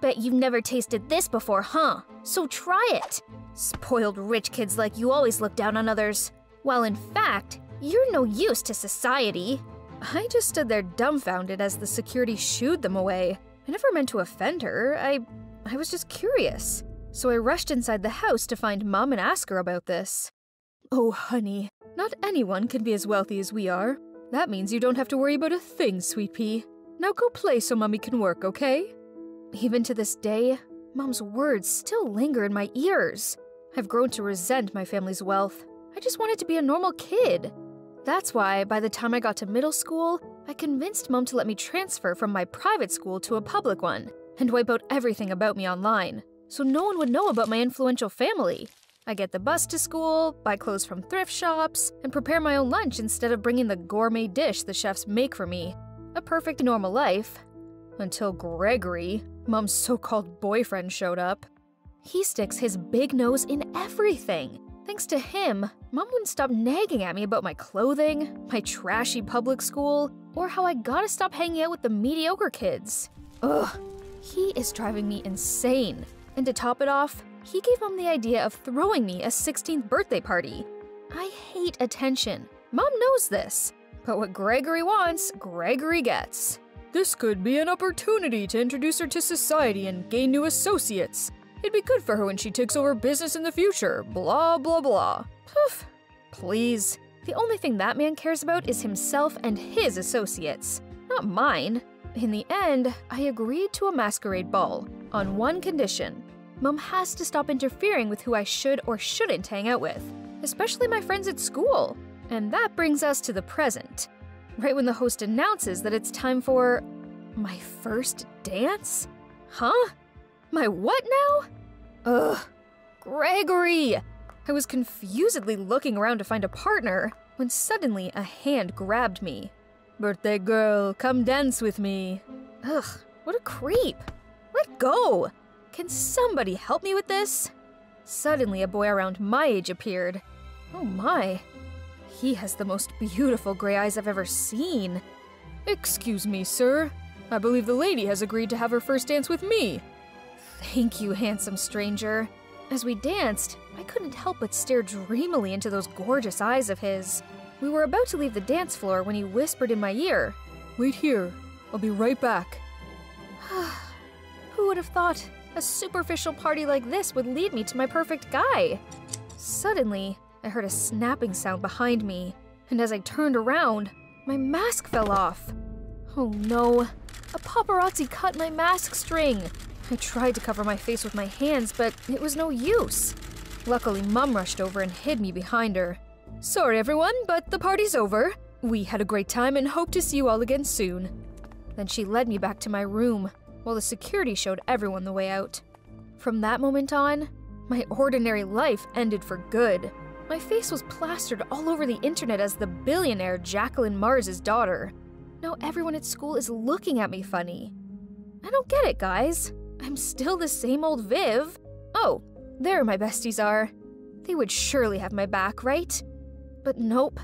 Bet you've never tasted this before, huh? So try it. Spoiled rich kids like you always look down on others. While in fact, you're no use to society. I just stood there dumbfounded as the security shooed them away. I never meant to offend her. I I was just curious. So I rushed inside the house to find Mom and ask her about this. Oh, honey, not anyone can be as wealthy as we are. That means you don't have to worry about a thing, sweet pea. Now go play so Mummy can work, okay? Even to this day, Mom's words still linger in my ears. I've grown to resent my family's wealth. I just wanted to be a normal kid. That's why, by the time I got to middle school, I convinced Mom to let me transfer from my private school to a public one and wipe out everything about me online, so no one would know about my influential family. I get the bus to school, buy clothes from thrift shops, and prepare my own lunch instead of bringing the gourmet dish the chefs make for me. A perfect normal life. Until Gregory, Mom's so called boyfriend, showed up. He sticks his big nose in everything. Thanks to him, Mom wouldn't stop nagging at me about my clothing, my trashy public school, or how I gotta stop hanging out with the mediocre kids. Ugh, he is driving me insane. And to top it off, he gave Mom the idea of throwing me a 16th birthday party. I hate attention. Mom knows this. But what Gregory wants, Gregory gets. This could be an opportunity to introduce her to society and gain new associates. It'd be good for her when she takes over business in the future. Blah, blah, blah. Poof. Please. The only thing that man cares about is himself and his associates, not mine. In the end, I agreed to a masquerade ball, on one condition. Mom has to stop interfering with who I should or shouldn't hang out with, especially my friends at school. And that brings us to the present. Right when the host announces that it's time for my first dance? Huh? My what now? Ugh. Gregory! I was confusedly looking around to find a partner when suddenly a hand grabbed me. Birthday girl, come dance with me. Ugh, what a creep. Let go! Can somebody help me with this? Suddenly, a boy around my age appeared. Oh my. He has the most beautiful gray eyes I've ever seen. Excuse me, sir. I believe the lady has agreed to have her first dance with me. Thank you, handsome stranger. As we danced, I couldn't help but stare dreamily into those gorgeous eyes of his. We were about to leave the dance floor when he whispered in my ear, Wait here. I'll be right back. Who would have thought a superficial party like this would lead me to my perfect guy? Suddenly, I heard a snapping sound behind me, and as I turned around, my mask fell off. Oh no, a paparazzi cut my mask string. I tried to cover my face with my hands, but it was no use. Luckily, Mum rushed over and hid me behind her. Sorry, everyone, but the party's over. We had a great time and hope to see you all again soon. Then she led me back to my room, while the security showed everyone the way out. From that moment on, my ordinary life ended for good. My face was plastered all over the internet as the billionaire Jacqueline Mars's daughter. Now everyone at school is looking at me funny. I don't get it, guys. I'm still the same old Viv. Oh, there my besties are. They would surely have my back, right? But nope.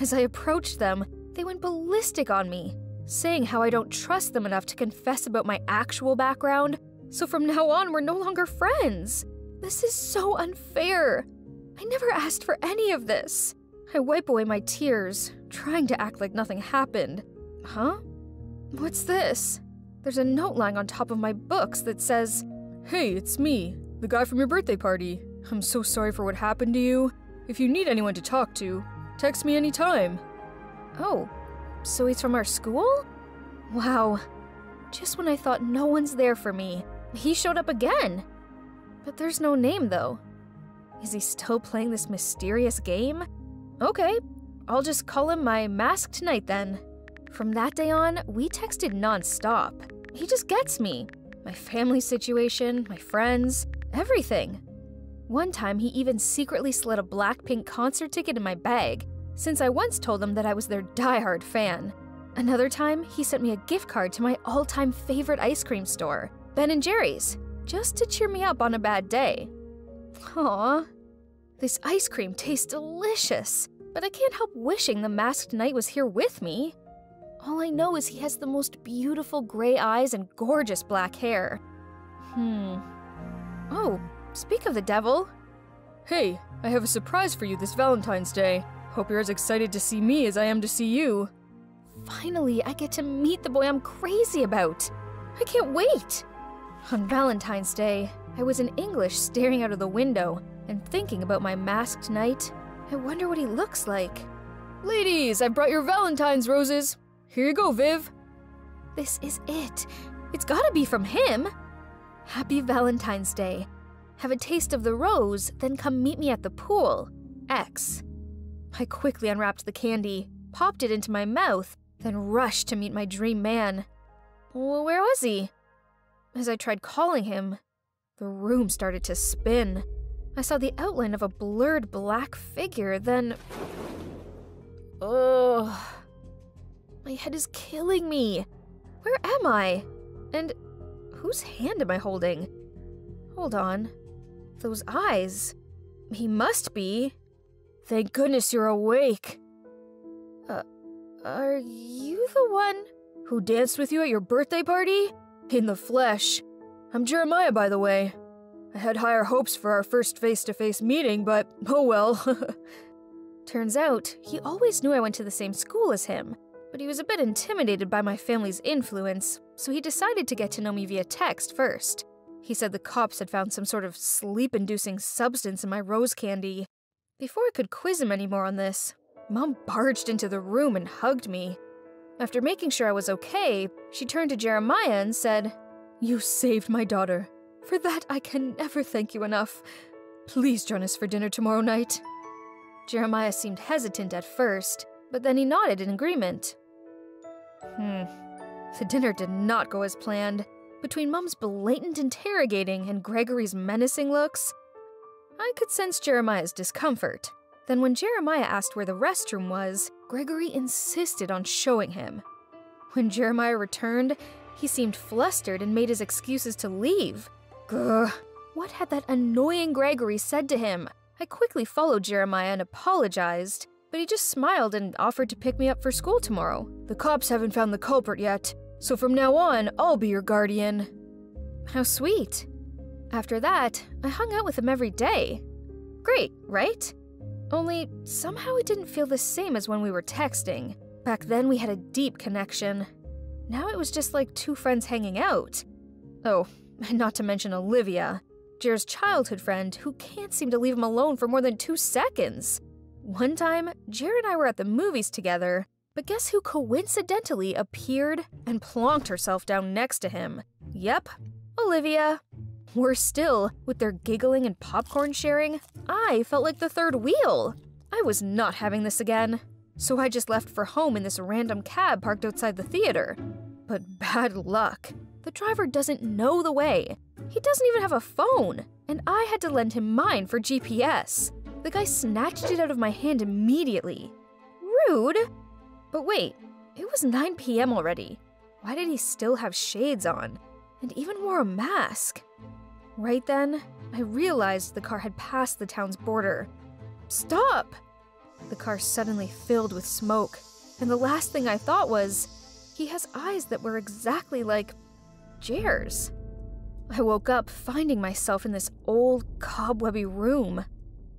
As I approached them, they went ballistic on me, saying how I don't trust them enough to confess about my actual background, so from now on we're no longer friends. This is so unfair. I never asked for any of this. I wipe away my tears, trying to act like nothing happened. Huh? What's this? There's a note lying on top of my books that says, Hey, it's me, the guy from your birthday party. I'm so sorry for what happened to you. If you need anyone to talk to, text me anytime. Oh, so he's from our school? Wow. Just when I thought no one's there for me, he showed up again. But there's no name, though. Is he still playing this mysterious game? Okay, I'll just call him my masked knight then. From that day on, we texted nonstop. He just gets me. My family situation, my friends, everything. One time, he even secretly slid a Blackpink concert ticket in my bag, since I once told him that I was their diehard fan. Another time, he sent me a gift card to my all time favorite ice cream store, Ben & Jerry's, just to cheer me up on a bad day. Aww. This ice cream tastes delicious, but I can't help wishing the masked knight was here with me. All I know is he has the most beautiful gray eyes and gorgeous black hair. Hmm. Oh, speak of the devil. Hey, I have a surprise for you this Valentine's Day. Hope you're as excited to see me as I am to see you. Finally, I get to meet the boy I'm crazy about. I can't wait. On Valentine's Day, I was in English staring out of the window and thinking about my masked knight. I wonder what he looks like. Ladies, I've brought your Valentine's roses. Here you go, Viv. This is it. It's gotta be from him. Happy Valentine's Day. Have a taste of the rose, then come meet me at the pool. X. I quickly unwrapped the candy, popped it into my mouth, then rushed to meet my dream man. Well, where was he? As I tried calling him, the room started to spin. I saw the outline of a blurred black figure, then. Ugh. My head is killing me. Where am I? And whose hand am I holding? Hold on. Those eyes. He must be. Thank goodness you're awake. Uh, are you the one who danced with you at your birthday party? In the flesh. I'm Jeremiah, by the way. I had higher hopes for our first face to face meeting, but oh well. Turns out, he always knew I went to the same school as him, but he was a bit intimidated by my family's influence, so he decided to get to know me via text first. He said the cops had found some sort of sleep inducing substance in my rose candy. Before I could quiz him anymore on this, Mom barged into the room and hugged me. After making sure I was okay, she turned to Jeremiah and said, You saved my daughter. For that, I can never thank you enough. Please join us for dinner tomorrow night. Jeremiah seemed hesitant at first, but then he nodded in agreement. Hmm. The dinner did not go as planned. Between Mum's blatant interrogating and Gregory's menacing looks, I could sense Jeremiah's discomfort. Then, when Jeremiah asked where the restroom was, Gregory insisted on showing him. When Jeremiah returned, he seemed flustered and made his excuses to leave. Grr. What had that annoying Gregory said to him? I quickly followed Jeremiah and apologized, but he just smiled and offered to pick me up for school tomorrow. The cops haven't found the culprit yet, so from now on, I'll be your guardian. How sweet. After that, I hung out with him every day. Great, right? Only somehow it didn't feel the same as when we were texting. Back then, we had a deep connection. Now it was just like two friends hanging out. Oh, and not to mention Olivia. Jer's childhood friend who can't seem to leave him alone for more than two seconds. One time, Jer and I were at the movies together, but guess who coincidentally appeared and plonked herself down next to him? Yep, Olivia. Worse still, with their giggling and popcorn sharing, I felt like the third wheel. I was not having this again, so I just left for home in this random cab parked outside the theater. But bad luck. The driver doesn't know the way. He doesn't even have a phone, and I had to lend him mine for GPS. The guy snatched it out of my hand immediately. Rude! But wait, it was 9 p.m. already. Why did he still have shades on? And even wore a mask? Right then, I realized the car had passed the town's border. Stop! The car suddenly filled with smoke, and the last thing I thought was, he has eyes that were exactly like Jer's. I woke up finding myself in this old, cobwebby room.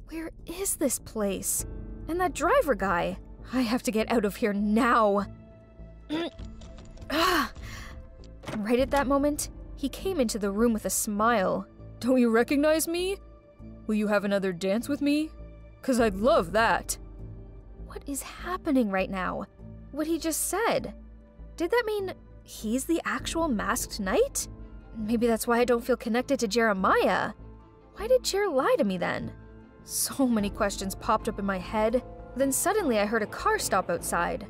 Where is this place? And that driver guy? I have to get out of here now. Ah. right at that moment, he came into the room with a smile. Don't you recognize me? Will you have another dance with me? Cause I'd love that. What is happening right now? What he just said. Did that mean he's the actual masked knight? Maybe that's why I don't feel connected to Jeremiah. Why did Jer lie to me then? So many questions popped up in my head. Then suddenly I heard a car stop outside.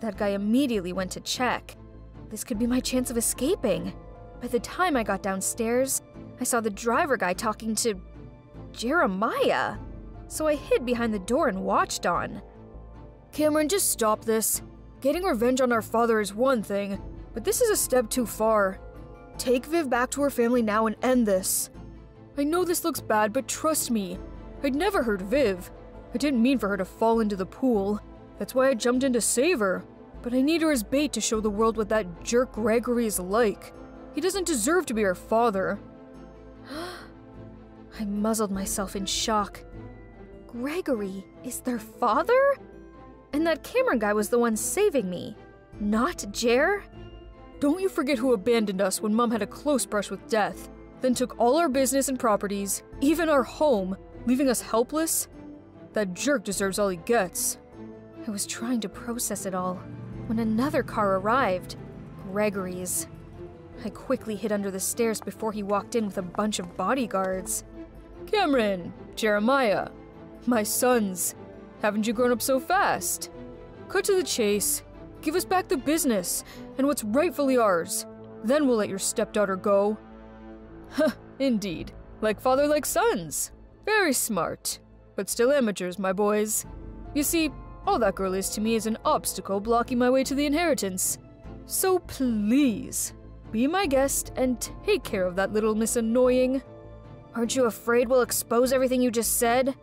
That guy immediately went to check. This could be my chance of escaping. By the time I got downstairs, I saw the driver guy talking to Jeremiah. So I hid behind the door and watched on. Cameron, just stop this. Getting revenge on our father is one thing, but this is a step too far. Take Viv back to her family now and end this. I know this looks bad, but trust me, I'd never hurt Viv. I didn't mean for her to fall into the pool. That's why I jumped in to save her. But I need her as bait to show the world what that jerk Gregory is like. He doesn't deserve to be her father. I muzzled myself in shock. Gregory is their father? And that Cameron guy was the one saving me, not Jer? Don't you forget who abandoned us when Mom had a close brush with death, then took all our business and properties, even our home, leaving us helpless? That jerk deserves all he gets. I was trying to process it all when another car arrived Gregory's. I quickly hid under the stairs before he walked in with a bunch of bodyguards. Cameron, Jeremiah, my sons, haven't you grown up so fast? Cut to the chase. Give us back the business and what's rightfully ours. Then we'll let your stepdaughter go. Huh, indeed. Like father, like sons. Very smart. But still amateurs, my boys. You see, all that girl is to me is an obstacle blocking my way to the inheritance. So please, be my guest and take care of that little Miss Annoying. Aren't you afraid we'll expose everything you just said?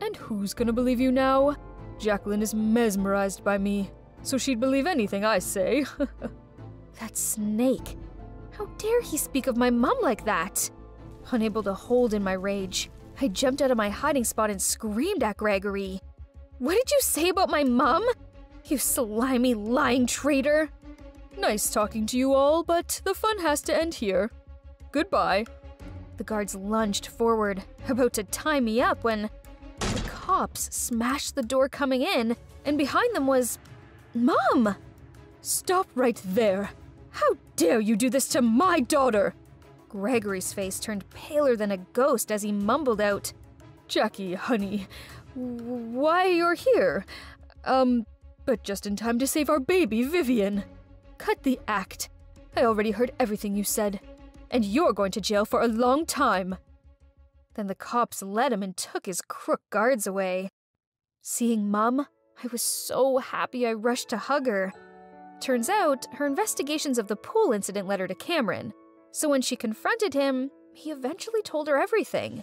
And who's gonna believe you now? Jacqueline is mesmerized by me, so she'd believe anything I say. that snake. How dare he speak of my mum like that? Unable to hold in my rage, I jumped out of my hiding spot and screamed at Gregory. What did you say about my mum? You slimy, lying traitor! Nice talking to you all, but the fun has to end here. Goodbye. The guards lunged forward, about to tie me up when the cops smashed the door coming in, and behind them was Mom! Stop right there! How dare you do this to my daughter! Gregory's face turned paler than a ghost as he mumbled out, Jackie, honey, why you're here? Um, but just in time to save our baby, Vivian. Cut the act. I already heard everything you said, and you're going to jail for a long time. Then the cops led him and took his crook guards away. Seeing Mum, I was so happy I rushed to hug her. Turns out, her investigations of the pool incident led her to Cameron, so when she confronted him, he eventually told her everything.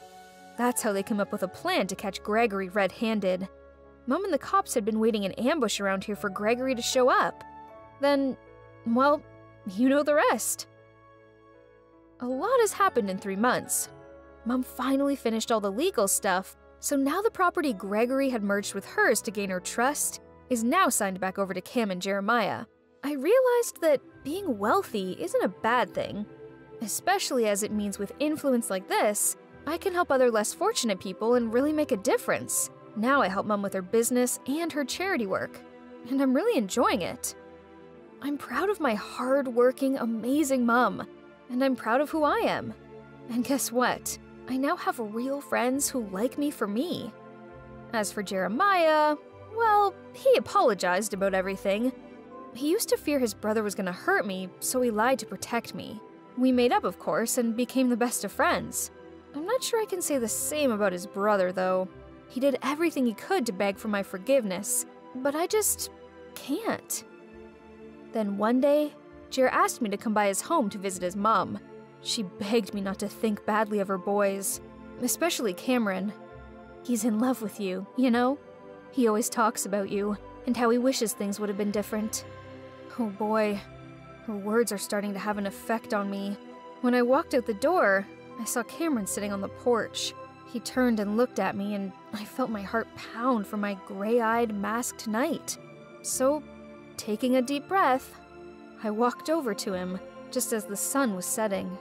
That's how they came up with a plan to catch Gregory red handed. Mum and the cops had been waiting in ambush around here for Gregory to show up. Then, well, you know the rest. A lot has happened in three months. Mum finally finished all the legal stuff, so now the property Gregory had merged with hers to gain her trust is now signed back over to Cam and Jeremiah. I realized that being wealthy isn't a bad thing. especially as it means with influence like this, I can help other less fortunate people and really make a difference. Now I help Mum with her business and her charity work, and I'm really enjoying it. I'm proud of my hard-working, amazing mom, and I'm proud of who I am. And guess what? I now have real friends who like me for me. As for Jeremiah, well, he apologized about everything. He used to fear his brother was gonna hurt me, so he lied to protect me. We made up, of course, and became the best of friends. I'm not sure I can say the same about his brother, though. He did everything he could to beg for my forgiveness, but I just can't. Then one day, Jer asked me to come by his home to visit his mom. She begged me not to think badly of her boys, especially Cameron. He's in love with you, you know? He always talks about you, and how he wishes things would have been different. Oh boy, her words are starting to have an effect on me. When I walked out the door, I saw Cameron sitting on the porch. He turned and looked at me, and I felt my heart pound for my gray eyed, masked knight. So, taking a deep breath, I walked over to him just as the sun was setting.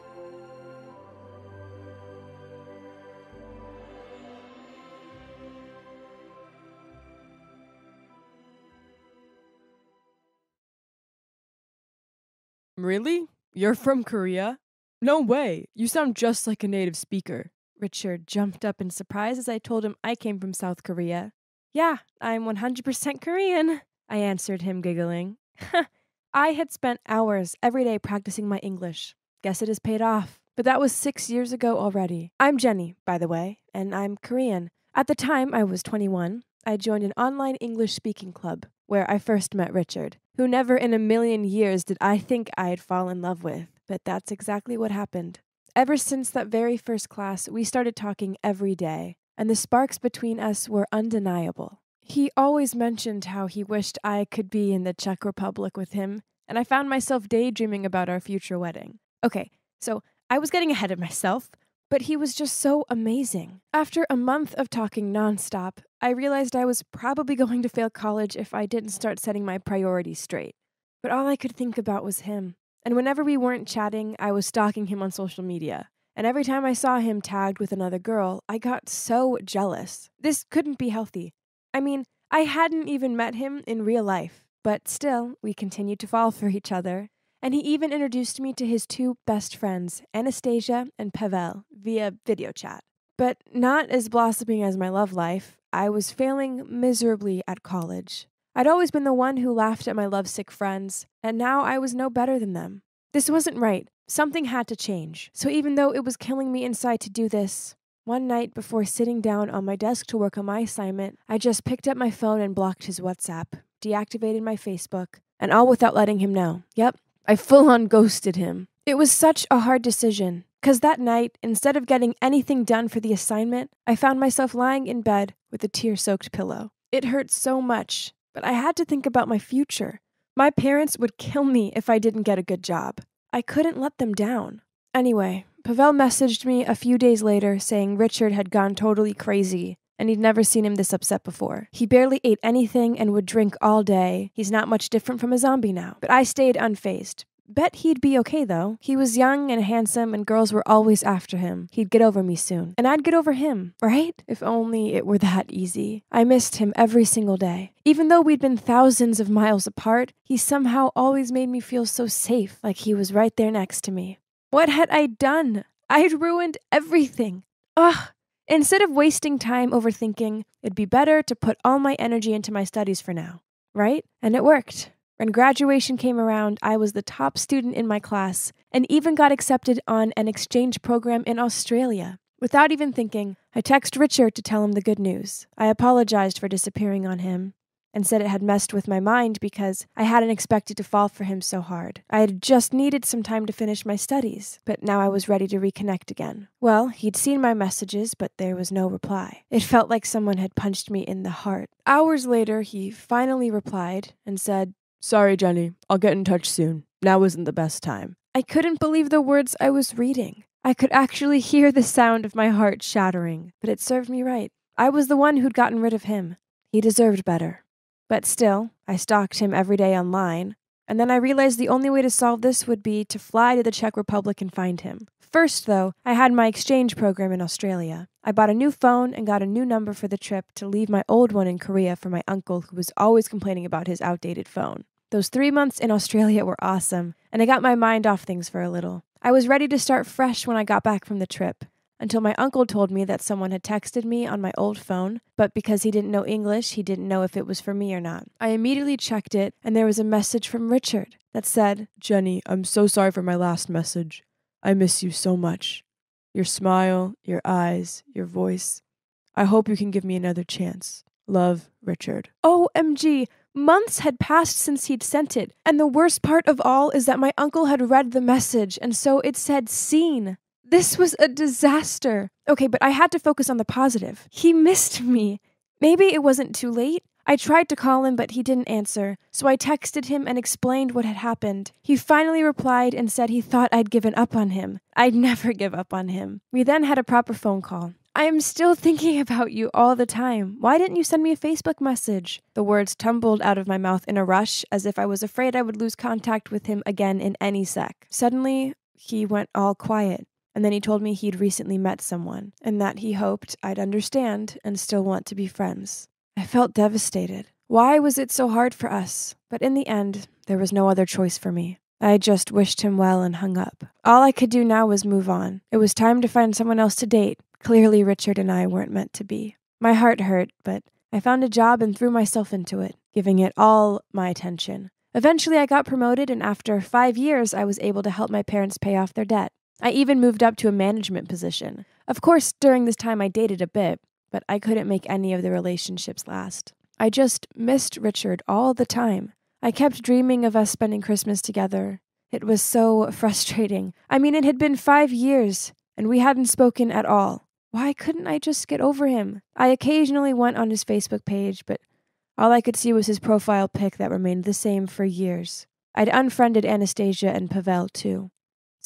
Really? You're from Korea? No way. You sound just like a native speaker. Richard jumped up in surprise as I told him I came from South Korea. Yeah, I'm 100% Korean, I answered him, giggling. I had spent hours every day practicing my English. Guess it has paid off. But that was six years ago already. I'm Jenny, by the way, and I'm Korean. At the time I was 21, I joined an online English speaking club where I first met Richard, who never in a million years did I think I'd fall in love with. But that's exactly what happened. Ever since that very first class, we started talking every day, and the sparks between us were undeniable. He always mentioned how he wished I could be in the Czech Republic with him, and I found myself daydreaming about our future wedding. Okay, so I was getting ahead of myself, but he was just so amazing. After a month of talking nonstop, I realized I was probably going to fail college if I didn't start setting my priorities straight. But all I could think about was him. And whenever we weren't chatting, I was stalking him on social media. And every time I saw him tagged with another girl, I got so jealous. This couldn't be healthy. I mean, I hadn't even met him in real life, but still, we continued to fall for each other. And he even introduced me to his two best friends, Anastasia and Pavel, via video chat. But not as blossoming as my love life, I was failing miserably at college. I'd always been the one who laughed at my lovesick friends, and now I was no better than them. This wasn't right. Something had to change. So even though it was killing me inside to do this, one night before sitting down on my desk to work on my assignment, I just picked up my phone and blocked his WhatsApp, deactivated my Facebook, and all without letting him know. Yep, I full on ghosted him. It was such a hard decision, because that night, instead of getting anything done for the assignment, I found myself lying in bed with a tear soaked pillow. It hurt so much, but I had to think about my future. My parents would kill me if I didn't get a good job. I couldn't let them down. Anyway, Pavel messaged me a few days later saying Richard had gone totally crazy and he'd never seen him this upset before. He barely ate anything and would drink all day. He's not much different from a zombie now. But I stayed unfazed. Bet he'd be okay though. He was young and handsome, and girls were always after him. He'd get over me soon. And I'd get over him, right? If only it were that easy. I missed him every single day. Even though we'd been thousands of miles apart, he somehow always made me feel so safe, like he was right there next to me. What had I done? I'd ruined everything. Ugh. Instead of wasting time overthinking, it'd be better to put all my energy into my studies for now, right? And it worked. When graduation came around, I was the top student in my class and even got accepted on an exchange program in Australia. Without even thinking, I texted Richard to tell him the good news. I apologized for disappearing on him and said it had messed with my mind because I hadn't expected to fall for him so hard. I had just needed some time to finish my studies, but now I was ready to reconnect again. Well, he'd seen my messages, but there was no reply. It felt like someone had punched me in the heart. Hours later, he finally replied and said, Sorry, Jenny. I'll get in touch soon. Now isn't the best time. I couldn't believe the words I was reading. I could actually hear the sound of my heart shattering, but it served me right. I was the one who'd gotten rid of him. He deserved better. But still, I stalked him every day online. And then I realized the only way to solve this would be to fly to the Czech Republic and find him. First, though, I had my exchange program in Australia. I bought a new phone and got a new number for the trip to leave my old one in Korea for my uncle who was always complaining about his outdated phone. Those three months in Australia were awesome, and I got my mind off things for a little. I was ready to start fresh when I got back from the trip, until my uncle told me that someone had texted me on my old phone, but because he didn't know English, he didn't know if it was for me or not. I immediately checked it, and there was a message from Richard that said, Jenny, I'm so sorry for my last message. I miss you so much. Your smile, your eyes, your voice. I hope you can give me another chance. Love, Richard. OMG! Months had passed since he'd sent it, and the worst part of all is that my uncle had read the message, and so it said seen. This was a disaster. Okay, but I had to focus on the positive. He missed me. Maybe it wasn't too late. I tried to call him, but he didn't answer, so I texted him and explained what had happened. He finally replied and said he thought I'd given up on him. I'd never give up on him. We then had a proper phone call. I am still thinking about you all the time. Why didn't you send me a Facebook message? The words tumbled out of my mouth in a rush, as if I was afraid I would lose contact with him again in any sec. Suddenly, he went all quiet, and then he told me he'd recently met someone, and that he hoped I'd understand and still want to be friends. I felt devastated. Why was it so hard for us? But in the end, there was no other choice for me. I just wished him well and hung up. All I could do now was move on. It was time to find someone else to date, Clearly, Richard and I weren't meant to be. My heart hurt, but I found a job and threw myself into it, giving it all my attention. Eventually, I got promoted, and after five years, I was able to help my parents pay off their debt. I even moved up to a management position. Of course, during this time, I dated a bit, but I couldn't make any of the relationships last. I just missed Richard all the time. I kept dreaming of us spending Christmas together. It was so frustrating. I mean, it had been five years, and we hadn't spoken at all. Why couldn't I just get over him? I occasionally went on his Facebook page, but all I could see was his profile pic that remained the same for years. I'd unfriended Anastasia and Pavel too,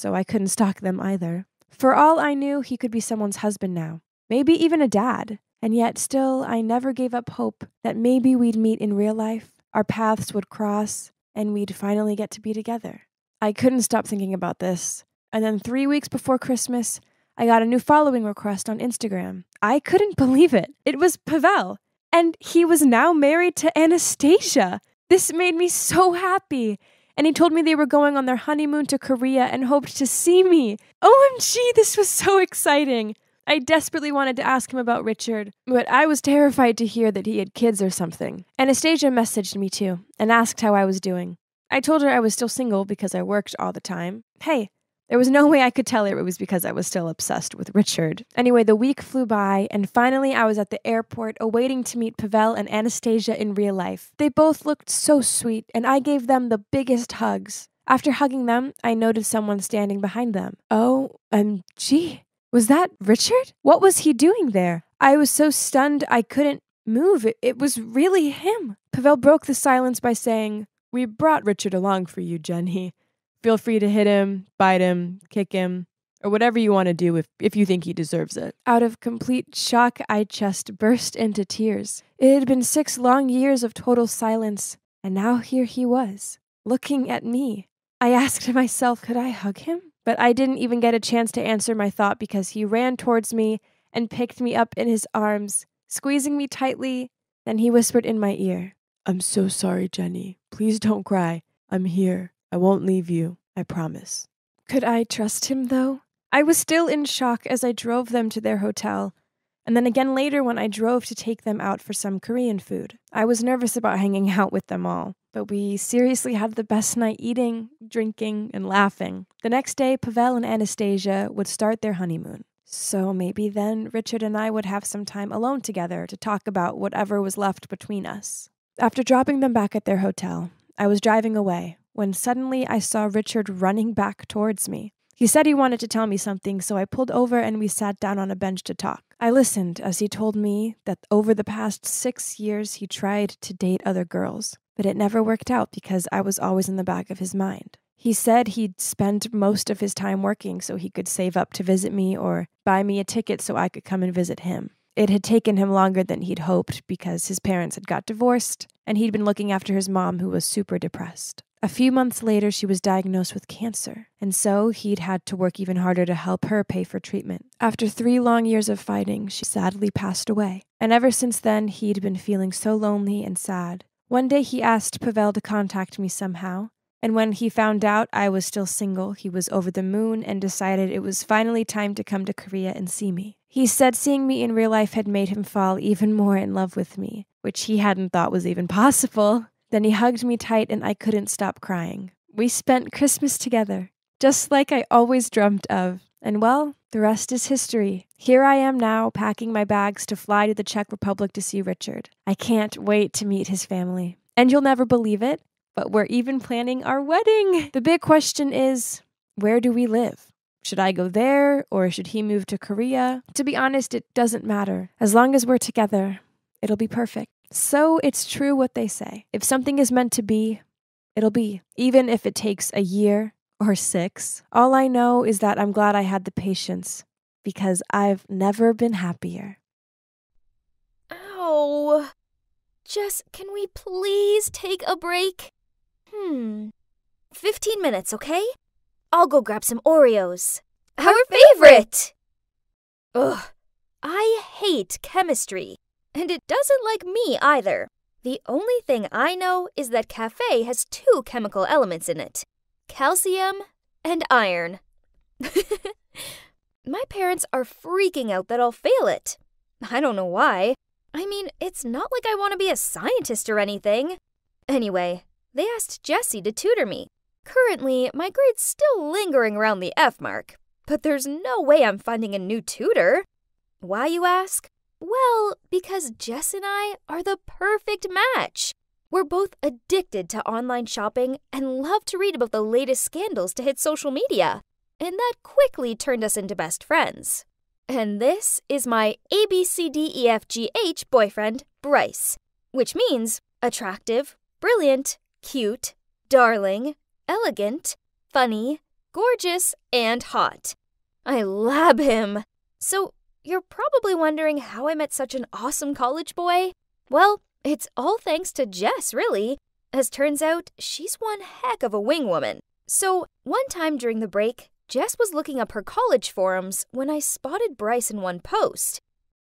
so I couldn't stalk them either. For all I knew, he could be someone's husband now, maybe even a dad. And yet, still, I never gave up hope that maybe we'd meet in real life, our paths would cross, and we'd finally get to be together. I couldn't stop thinking about this. And then, three weeks before Christmas, I got a new following request on Instagram. I couldn't believe it. It was Pavel, and he was now married to Anastasia. This made me so happy. And he told me they were going on their honeymoon to Korea and hoped to see me. OMG, this was so exciting. I desperately wanted to ask him about Richard, but I was terrified to hear that he had kids or something. Anastasia messaged me too and asked how I was doing. I told her I was still single because I worked all the time. Hey, there was no way I could tell her it was because I was still obsessed with Richard. Anyway, the week flew by, and finally I was at the airport awaiting to meet Pavel and Anastasia in real life. They both looked so sweet, and I gave them the biggest hugs. After hugging them, I noted someone standing behind them. Oh, gee. Was that Richard? What was he doing there? I was so stunned I couldn't move. It, it was really him. Pavel broke the silence by saying, We brought Richard along for you, Jenny. Feel free to hit him, bite him, kick him, or whatever you want to do if, if you think he deserves it. Out of complete shock, I just burst into tears. It had been six long years of total silence, and now here he was, looking at me. I asked myself, could I hug him? But I didn't even get a chance to answer my thought because he ran towards me and picked me up in his arms, squeezing me tightly. Then he whispered in my ear, I'm so sorry, Jenny. Please don't cry. I'm here. I won't leave you, I promise. Could I trust him, though? I was still in shock as I drove them to their hotel, and then again later when I drove to take them out for some Korean food. I was nervous about hanging out with them all, but we seriously had the best night eating, drinking, and laughing. The next day, Pavel and Anastasia would start their honeymoon. So maybe then Richard and I would have some time alone together to talk about whatever was left between us. After dropping them back at their hotel, I was driving away when suddenly I saw Richard running back towards me. He said he wanted to tell me something, so I pulled over and we sat down on a bench to talk. I listened as he told me that over the past six years he tried to date other girls, but it never worked out because I was always in the back of his mind. He said he'd spend most of his time working so he could save up to visit me or buy me a ticket so I could come and visit him. It had taken him longer than he'd hoped because his parents had got divorced and he'd been looking after his mom, who was super depressed. A few months later, she was diagnosed with cancer, and so he'd had to work even harder to help her pay for treatment. After three long years of fighting, she sadly passed away. And ever since then, he'd been feeling so lonely and sad. One day, he asked Pavel to contact me somehow, and when he found out I was still single, he was over the moon and decided it was finally time to come to Korea and see me. He said seeing me in real life had made him fall even more in love with me, which he hadn't thought was even possible. Then he hugged me tight and I couldn't stop crying. We spent Christmas together, just like I always dreamt of. And well, the rest is history. Here I am now, packing my bags to fly to the Czech Republic to see Richard. I can't wait to meet his family. And you'll never believe it, but we're even planning our wedding. The big question is where do we live? Should I go there or should he move to Korea? To be honest, it doesn't matter. As long as we're together, it'll be perfect. So it's true what they say. If something is meant to be, it'll be, even if it takes a year or six. All I know is that I'm glad I had the patience because I've never been happier. Ow. Jess, can we please take a break? Hmm. 15 minutes, okay? I'll go grab some Oreos. Our favorite! Ugh. I hate chemistry. And it doesn't like me either. The only thing I know is that cafe has two chemical elements in it calcium and iron. My parents are freaking out that I'll fail it. I don't know why. I mean, it's not like I want to be a scientist or anything. Anyway, they asked Jessie to tutor me. Currently, my grade's still lingering around the F mark, but there's no way I'm finding a new tutor. Why, you ask? Well, because Jess and I are the perfect match. We're both addicted to online shopping and love to read about the latest scandals to hit social media. And that quickly turned us into best friends. And this is my ABCDEFGH boyfriend, Bryce, which means attractive, brilliant, cute, darling, elegant, funny, gorgeous, and hot. I lab him. So you're probably wondering how I met such an awesome college boy. Well, it's all thanks to Jess, really. As turns out, she's one heck of a wing woman. So, one time during the break, Jess was looking up her college forums when I spotted Bryce in one post.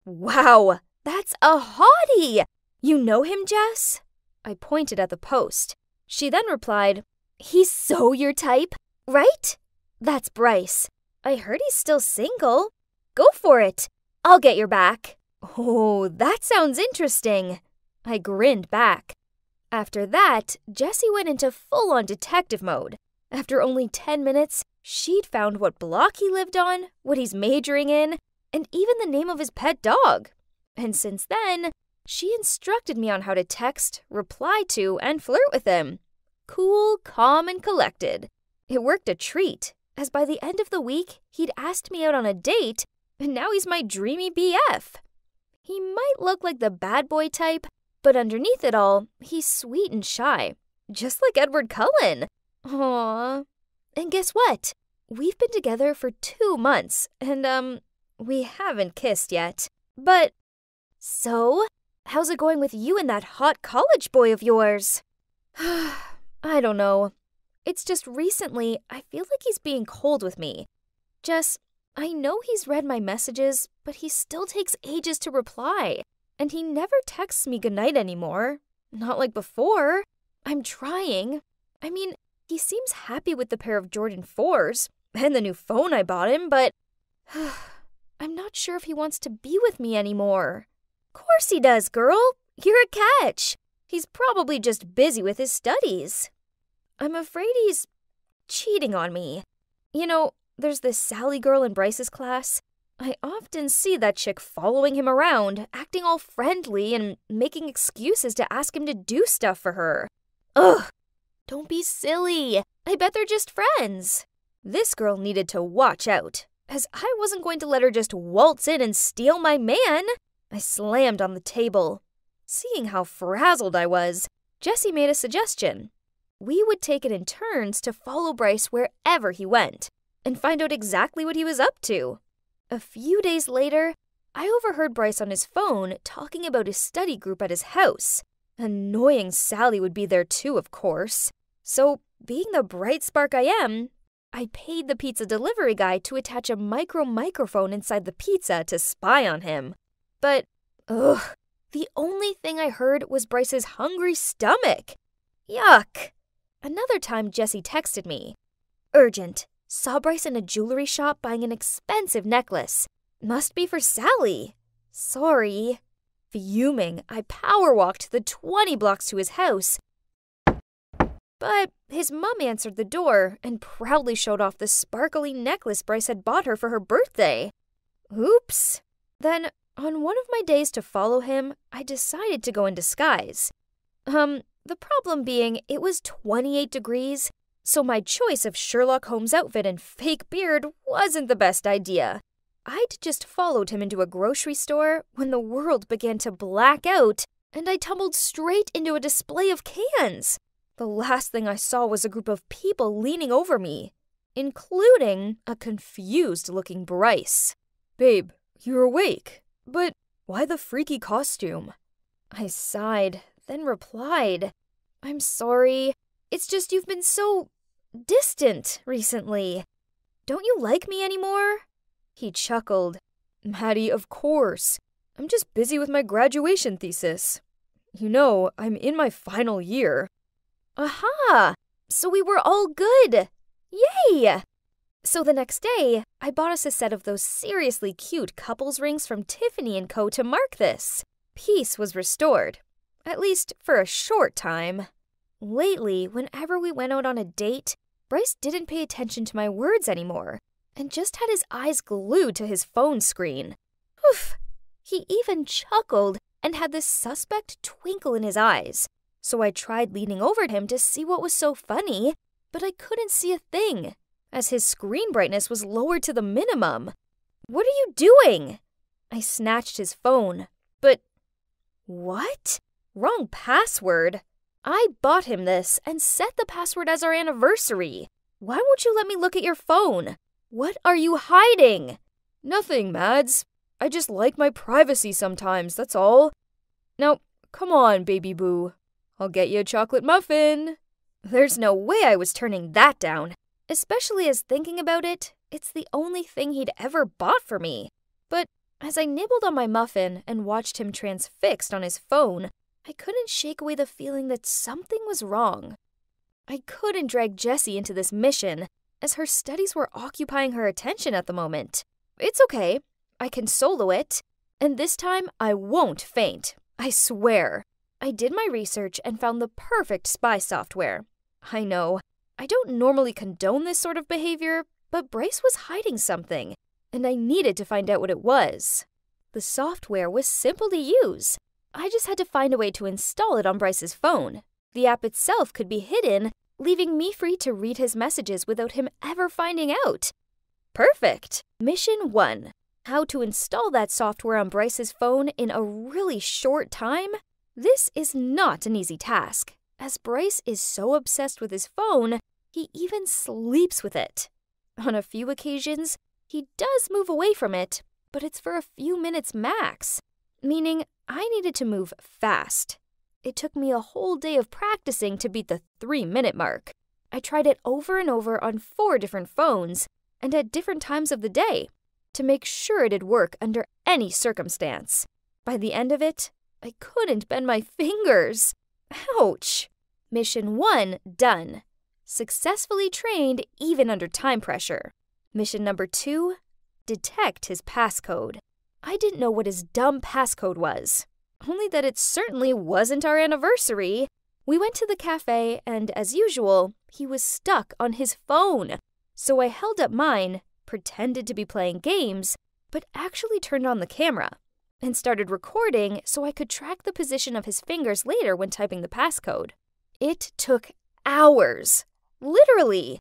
Wow, that's a hottie! You know him, Jess? I pointed at the post. She then replied, He's so your type, right? That's Bryce. I heard he's still single. Go for it. I'll get your back. Oh, that sounds interesting. I grinned back. After that, Jessie went into full on detective mode. After only 10 minutes, she'd found what block he lived on, what he's majoring in, and even the name of his pet dog. And since then, she instructed me on how to text, reply to, and flirt with him. Cool, calm, and collected. It worked a treat, as by the end of the week, he'd asked me out on a date and now he's my dreamy BF. He might look like the bad boy type, but underneath it all, he's sweet and shy, just like Edward Cullen. Aww. And guess what? We've been together for two months, and, um, we haven't kissed yet. But, so, how's it going with you and that hot college boy of yours? I don't know. It's just recently, I feel like he's being cold with me. Just, I know he's read my messages, but he still takes ages to reply. And he never texts me goodnight anymore. Not like before. I'm trying. I mean, he seems happy with the pair of Jordan 4s and the new phone I bought him, but I'm not sure if he wants to be with me anymore. Of course he does, girl. You're a catch. He's probably just busy with his studies. I'm afraid he's cheating on me. You know, there's this Sally girl in Bryce's class. I often see that chick following him around, acting all friendly and making excuses to ask him to do stuff for her. Ugh! Don't be silly. I bet they're just friends. This girl needed to watch out, as I wasn't going to let her just waltz in and steal my man. I slammed on the table. Seeing how frazzled I was, Jessie made a suggestion. We would take it in turns to follow Bryce wherever he went and find out exactly what he was up to. A few days later, I overheard Bryce on his phone talking about his study group at his house. Annoying Sally would be there too, of course. So, being the bright spark I am, I paid the pizza delivery guy to attach a micro microphone inside the pizza to spy on him. But, ugh, the only thing I heard was Bryce's hungry stomach. Yuck. Another time, Jessie texted me. Urgent. Saw Bryce in a jewelry shop buying an expensive necklace. Must be for Sally. Sorry. Fuming, I power walked the 20 blocks to his house. But his mum answered the door and proudly showed off the sparkly necklace Bryce had bought her for her birthday. Oops. Then, on one of my days to follow him, I decided to go in disguise. Um, the problem being, it was 28 degrees, so my choice of Sherlock Holmes outfit and fake beard wasn't the best idea. I'd just followed him into a grocery store when the world began to black out and I tumbled straight into a display of cans. The last thing I saw was a group of people leaning over me, including a confused looking Bryce. Babe, you're awake. But why the freaky costume? I sighed, then replied, I'm sorry. It's just you've been so distant recently. Don't you like me anymore? He chuckled. Maddie, of course. I'm just busy with my graduation thesis. You know, I'm in my final year. Aha! So we were all good! Yay! So the next day, I bought us a set of those seriously cute couples rings from Tiffany & Co. to mark this. Peace was restored. At least for a short time. Lately, whenever we went out on a date, Bryce didn't pay attention to my words anymore and just had his eyes glued to his phone screen. Oof! He even chuckled and had this suspect twinkle in his eyes. So I tried leaning over him to see what was so funny, but I couldn't see a thing, as his screen brightness was lowered to the minimum. What are you doing? I snatched his phone, but. What? Wrong password. I bought him this and set the password as our anniversary. Why won't you let me look at your phone? What are you hiding? Nothing, Mads. I just like my privacy sometimes, that's all. Now, come on, baby boo. I'll get you a chocolate muffin. There's no way I was turning that down, especially as thinking about it, it's the only thing he'd ever bought for me. But as I nibbled on my muffin and watched him transfixed on his phone, I couldn't shake away the feeling that something was wrong. I couldn't drag Jessie into this mission, as her studies were occupying her attention at the moment. It's okay. I can solo it. And this time, I won't faint. I swear. I did my research and found the perfect spy software. I know. I don't normally condone this sort of behavior, but Bryce was hiding something, and I needed to find out what it was. The software was simple to use. I just had to find a way to install it on Bryce's phone. The app itself could be hidden, leaving me free to read his messages without him ever finding out. Perfect! Mission 1 How to install that software on Bryce's phone in a really short time? This is not an easy task, as Bryce is so obsessed with his phone, he even sleeps with it. On a few occasions, he does move away from it, but it's for a few minutes max, meaning I needed to move fast. It took me a whole day of practicing to beat the three minute mark. I tried it over and over on four different phones and at different times of the day to make sure it'd work under any circumstance. By the end of it, I couldn't bend my fingers. Ouch! Mission 1 done. Successfully trained even under time pressure. Mission number 2 detect his passcode. I didn't know what his dumb passcode was only that it certainly wasn't our anniversary. We went to the cafe, and as usual, he was stuck on his phone. So I held up mine, pretended to be playing games, but actually turned on the camera and started recording so I could track the position of his fingers later when typing the passcode. It took hours. Literally.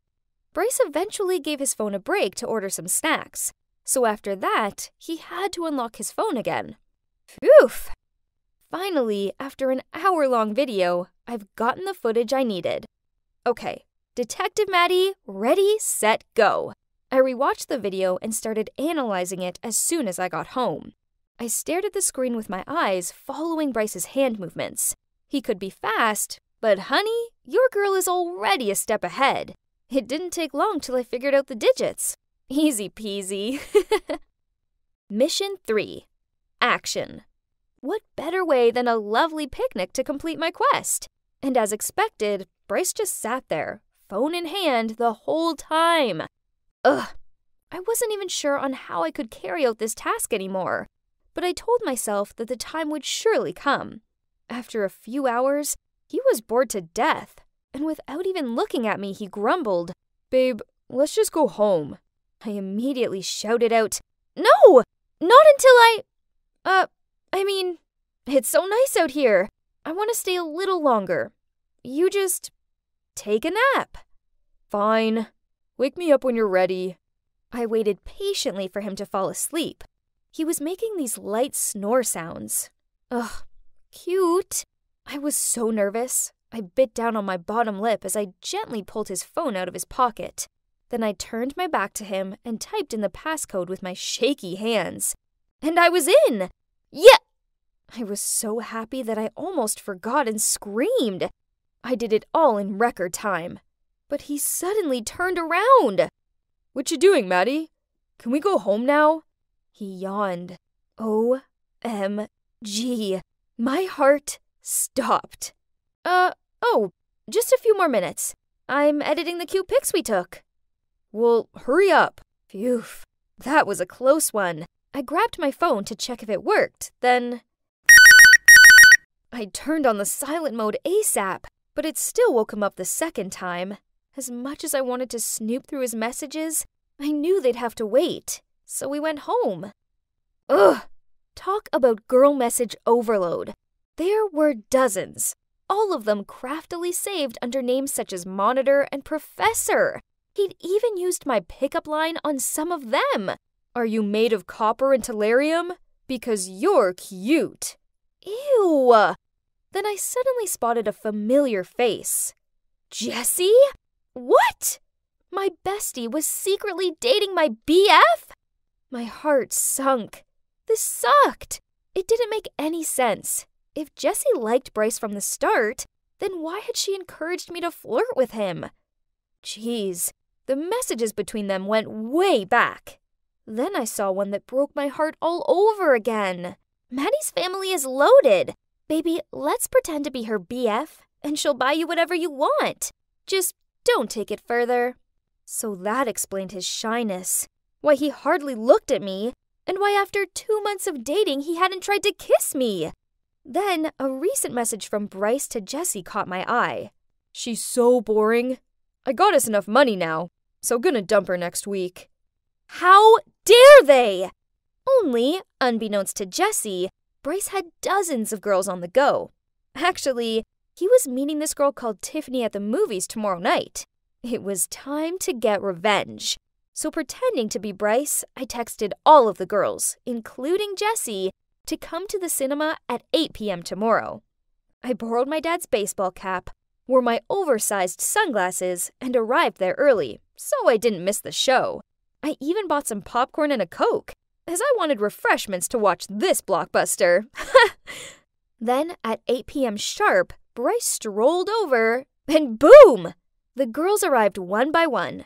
Bryce eventually gave his phone a break to order some snacks. So after that, he had to unlock his phone again. Phew! Finally, after an hour long video, I've gotten the footage I needed. Okay, Detective Maddie, ready, set, go. I rewatched the video and started analyzing it as soon as I got home. I stared at the screen with my eyes, following Bryce's hand movements. He could be fast, but honey, your girl is already a step ahead. It didn't take long till I figured out the digits. Easy peasy. Mission 3 Action. What better way than a lovely picnic to complete my quest? And as expected, Bryce just sat there, phone in hand, the whole time. Ugh, I wasn't even sure on how I could carry out this task anymore, but I told myself that the time would surely come. After a few hours, he was bored to death, and without even looking at me, he grumbled, Babe, let's just go home. I immediately shouted out, No! Not until I. Uh, I mean, it's so nice out here. I want to stay a little longer. You just take a nap. Fine. Wake me up when you're ready. I waited patiently for him to fall asleep. He was making these light snore sounds. Ugh, cute. I was so nervous. I bit down on my bottom lip as I gently pulled his phone out of his pocket. Then I turned my back to him and typed in the passcode with my shaky hands. And I was in! Yeah! I was so happy that I almost forgot and screamed. I did it all in record time. But he suddenly turned around. What you doing, Maddie? Can we go home now? He yawned. O-M-G. My heart stopped. Uh, oh, just a few more minutes. I'm editing the cute pics we took. Well, hurry up. Phew, that was a close one. I grabbed my phone to check if it worked, then. I turned on the silent mode ASAP, but it still woke him up the second time. As much as I wanted to snoop through his messages, I knew they'd have to wait, so we went home. Ugh! Talk about girl message overload. There were dozens, all of them craftily saved under names such as Monitor and Professor. He'd even used my pickup line on some of them. Are you made of copper and tellurium? Because you're cute. Ew. Then I suddenly spotted a familiar face. Jessie? What? My bestie was secretly dating my BF? My heart sunk. This sucked. It didn't make any sense. If Jessie liked Bryce from the start, then why had she encouraged me to flirt with him? Geez, the messages between them went way back. Then I saw one that broke my heart all over again. Maddie's family is loaded. Baby, let's pretend to be her BF, and she'll buy you whatever you want. Just don't take it further. So that explained his shyness, why he hardly looked at me, and why after two months of dating he hadn't tried to kiss me. Then a recent message from Bryce to Jessie caught my eye. She's so boring. I got us enough money now, so gonna dump her next week. How dare they? Only, unbeknownst to Jessie, Bryce had dozens of girls on the go. Actually, he was meeting this girl called Tiffany at the movies tomorrow night. It was time to get revenge. So, pretending to be Bryce, I texted all of the girls, including Jessie, to come to the cinema at 8 p.m. tomorrow. I borrowed my dad's baseball cap, wore my oversized sunglasses, and arrived there early, so I didn't miss the show. I even bought some popcorn and a Coke, as I wanted refreshments to watch this blockbuster. then, at 8 p.m. sharp, Bryce strolled over, and boom! The girls arrived one by one,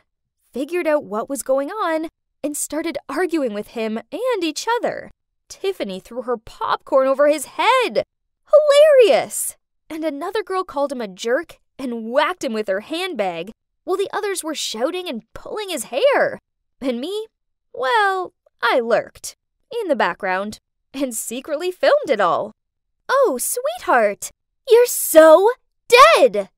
figured out what was going on, and started arguing with him and each other. Tiffany threw her popcorn over his head. Hilarious! And another girl called him a jerk and whacked him with her handbag, while the others were shouting and pulling his hair. And me? Well, I lurked in the background and secretly filmed it all. Oh, sweetheart, you're so dead!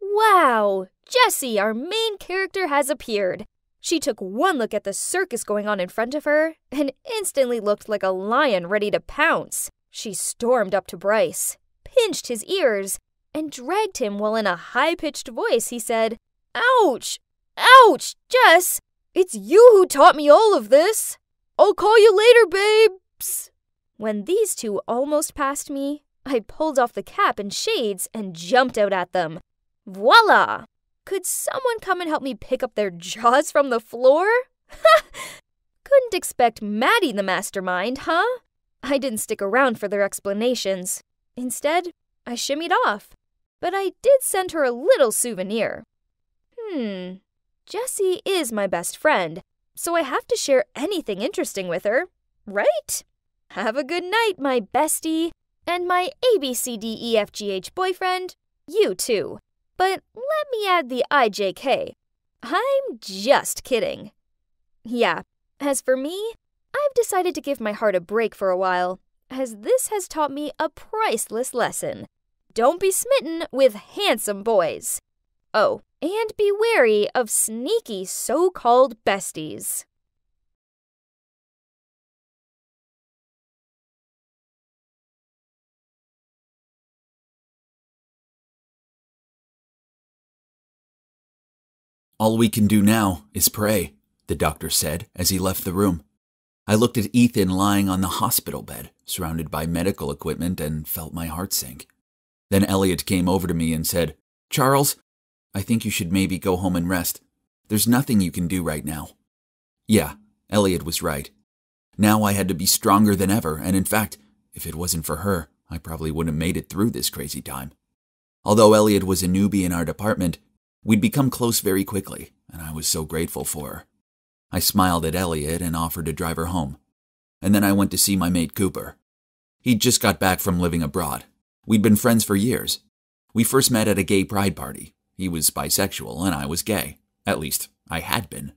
Wow, Jessie, our main character, has appeared. She took one look at the circus going on in front of her and instantly looked like a lion ready to pounce. She stormed up to Bryce, pinched his ears, and dragged him while in a high pitched voice he said, Ouch! Ouch! Jess! It's you who taught me all of this! I'll call you later, babes! When these two almost passed me, I pulled off the cap and shades and jumped out at them. Voila! Could someone come and help me pick up their jaws from the floor? Couldn't expect Maddie the mastermind, huh? I didn't stick around for their explanations. Instead, I shimmied off. but I did send her a little souvenir. Hmm, Jessie is my best friend, so I have to share anything interesting with her, right? Have a good night, my bestie. And my ABCDEFGH boyfriend, you too. But let me add the IJK. I'm just kidding. Yeah, as for me, I've decided to give my heart a break for a while, as this has taught me a priceless lesson. Don't be smitten with handsome boys. Oh, and be wary of sneaky so called besties. All we can do now is pray, the doctor said as he left the room. I looked at Ethan lying on the hospital bed, surrounded by medical equipment, and felt my heart sink. Then Elliot came over to me and said, Charles, I think you should maybe go home and rest. There's nothing you can do right now. Yeah, Elliot was right. Now I had to be stronger than ever, and in fact, if it wasn't for her, I probably wouldn't have made it through this crazy time. Although Elliot was a newbie in our department, we'd become close very quickly, and I was so grateful for her. I smiled at Elliot and offered to drive her home. And then I went to see my mate Cooper. He'd just got back from living abroad. We'd been friends for years. We first met at a gay pride party. He was bisexual and I was gay. At least, I had been.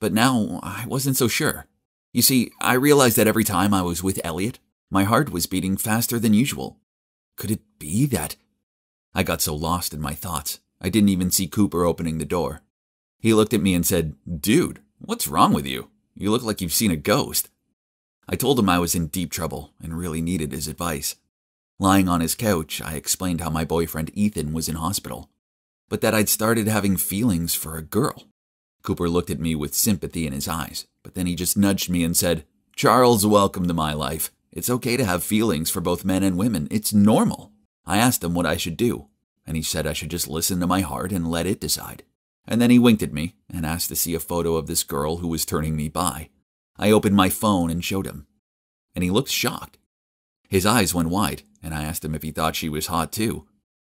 But now, I wasn't so sure. You see, I realized that every time I was with Elliot, my heart was beating faster than usual. Could it be that? I got so lost in my thoughts, I didn't even see Cooper opening the door. He looked at me and said, Dude, what's wrong with you? You look like you've seen a ghost. I told him I was in deep trouble and really needed his advice. Lying on his couch, I explained how my boyfriend Ethan was in hospital, but that I'd started having feelings for a girl. Cooper looked at me with sympathy in his eyes, but then he just nudged me and said, Charles, welcome to my life. It's okay to have feelings for both men and women. It's normal. I asked him what I should do, and he said I should just listen to my heart and let it decide. And then he winked at me and asked to see a photo of this girl who was turning me bi. I opened my phone and showed him, and he looked shocked. His eyes went wide, and I asked him if he thought she was hot too.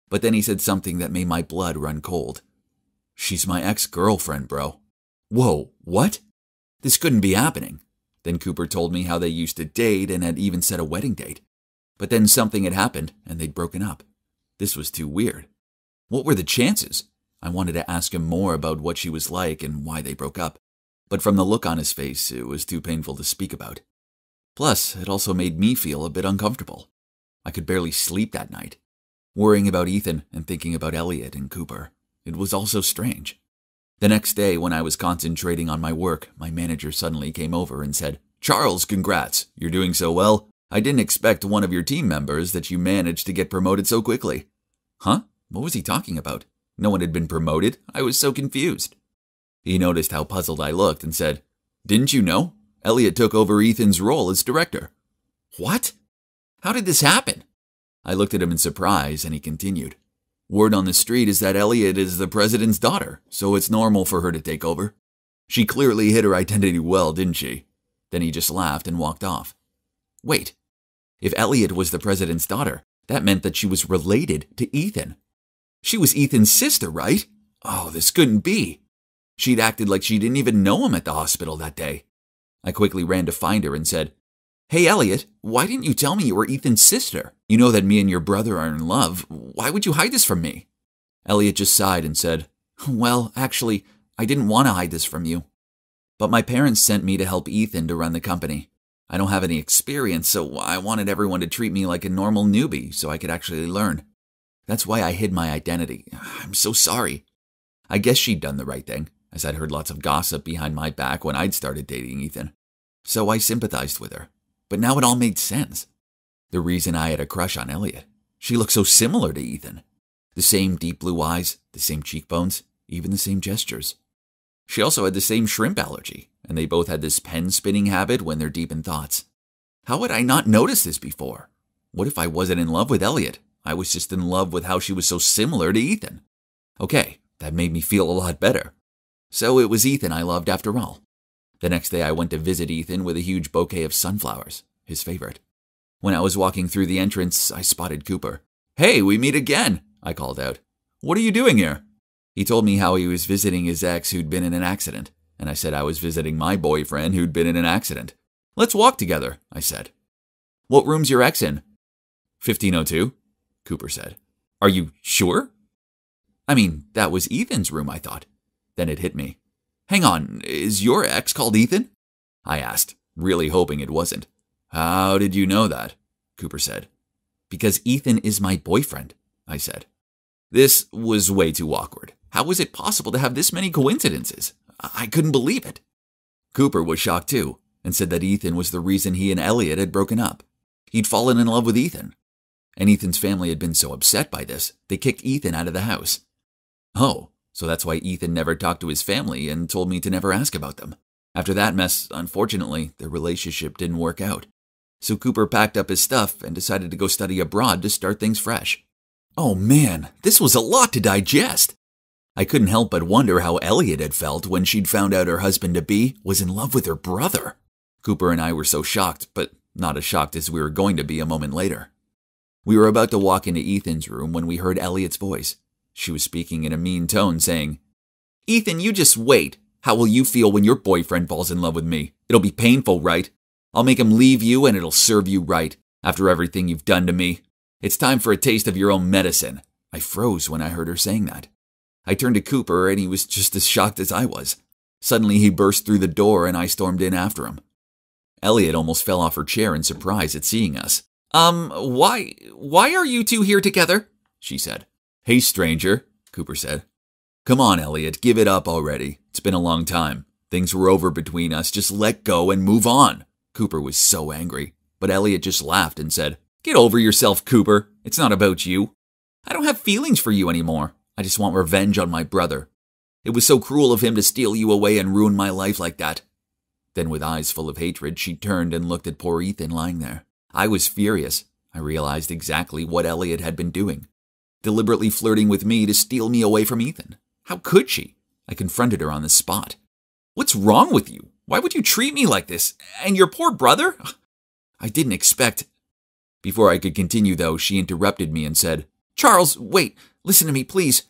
But then he said something that made my blood run cold. She's my ex girlfriend, bro. Whoa, what? This couldn't be happening. Then Cooper told me how they used to date and had even set a wedding date. But then something had happened and they'd broken up. This was too weird. What were the chances? I wanted to ask him more about what she was like and why they broke up. But from the look on his face, it was too painful to speak about. Plus, it also made me feel a bit uncomfortable. I could barely sleep that night, worrying about Ethan and thinking about Elliot and Cooper. It was all so strange. The next day, when I was concentrating on my work, my manager suddenly came over and said, Charles, congrats. You're doing so well. I didn't expect one of your team members that you managed to get promoted so quickly. Huh? What was he talking about? No one had been promoted. I was so confused. He noticed how puzzled I looked and said, Didn't you know? Elliot took over Ethan's role as director. What? How did this happen? I looked at him in surprise and he continued. Word on the street is that Elliot is the president's daughter, so it's normal for her to take over. She clearly hid her identity well, didn't she? Then he just laughed and walked off. Wait, if Elliot was the president's daughter, that meant that she was related to Ethan. She was Ethan's sister, right? Oh, this couldn't be. She'd acted like she didn't even know him at the hospital that day. I quickly ran to find her and said, Hey, Elliot, why didn't you tell me you were Ethan's sister? You know that me and your brother are in love. Why would you hide this from me? Elliot just sighed and said, Well, actually, I didn't want to hide this from you. But my parents sent me to help Ethan to run the company. I don't have any experience, so I wanted everyone to treat me like a normal newbie so I could actually learn. That's why I hid my identity. I'm so sorry. I guess she'd done the right thing, as I'd heard lots of gossip behind my back when I'd started dating Ethan. So I sympathized with her. But now it all made sense. The reason I had a crush on Elliot. She looked so similar to Ethan. The same deep blue eyes, the same cheekbones, even the same gestures. She also had the same shrimp allergy, and they both had this pen spinning habit when they're deep in thoughts. How had I not noticed this before? What if I wasn't in love with Elliot? I was just in love with how she was so similar to Ethan. Okay, that made me feel a lot better. So it was Ethan I loved after all. The next day I went to visit Ethan with a huge bouquet of sunflowers, his favorite. When I was walking through the entrance, I spotted Cooper. Hey, we meet again. I called out. What are you doing here? He told me how he was visiting his ex who'd been in an accident, and I said I was visiting my boyfriend who'd been in an accident. Let's walk together, I said. What room's your ex in? 1502, Cooper said. Are you sure? I mean, that was Ethan's room, I thought. Then it hit me. Hang on, is your ex called Ethan? I asked, really hoping it wasn't. How did you know that? Cooper said. Because Ethan is my boyfriend, I said. This was way too awkward. How was it possible to have this many coincidences? I couldn't believe it. Cooper was shocked too, and said that Ethan was the reason he and Elliot had broken up. He'd fallen in love with Ethan. And Ethan's family had been so upset by this, they kicked Ethan out of the house. Oh, so that's why Ethan never talked to his family and told me to never ask about them. After that mess, unfortunately, their relationship didn't work out. So Cooper packed up his stuff and decided to go study abroad to start things fresh. Oh man, this was a lot to digest. I couldn't help but wonder how Elliot had felt when she'd found out her husband to be was in love with her brother. Cooper and I were so shocked, but not as shocked as we were going to be a moment later. We were about to walk into Ethan's room when we heard Elliot's voice. She was speaking in a mean tone, saying, Ethan, you just wait. How will you feel when your boyfriend falls in love with me? It'll be painful, right? I'll make him leave you and it'll serve you right after everything you've done to me. It's time for a taste of your own medicine. I froze when I heard her saying that. I turned to Cooper and he was just as shocked as I was. Suddenly he burst through the door and I stormed in after him. Elliot almost fell off her chair in surprise at seeing us. Um, why, why are you two here together? She said. Hey, stranger, Cooper said. Come on, Elliot, give it up already. It's been a long time. Things were over between us. Just let go and move on. Cooper was so angry, but Elliot just laughed and said, Get over yourself, Cooper. It's not about you. I don't have feelings for you anymore. I just want revenge on my brother. It was so cruel of him to steal you away and ruin my life like that. Then, with eyes full of hatred, she turned and looked at poor Ethan lying there. I was furious. I realized exactly what Elliot had been doing deliberately flirting with me to steal me away from Ethan. How could she? I confronted her on the spot. What's wrong with you? Why would you treat me like this? And your poor brother? I didn't expect. Before I could continue, though, she interrupted me and said, Charles, wait, listen to me, please.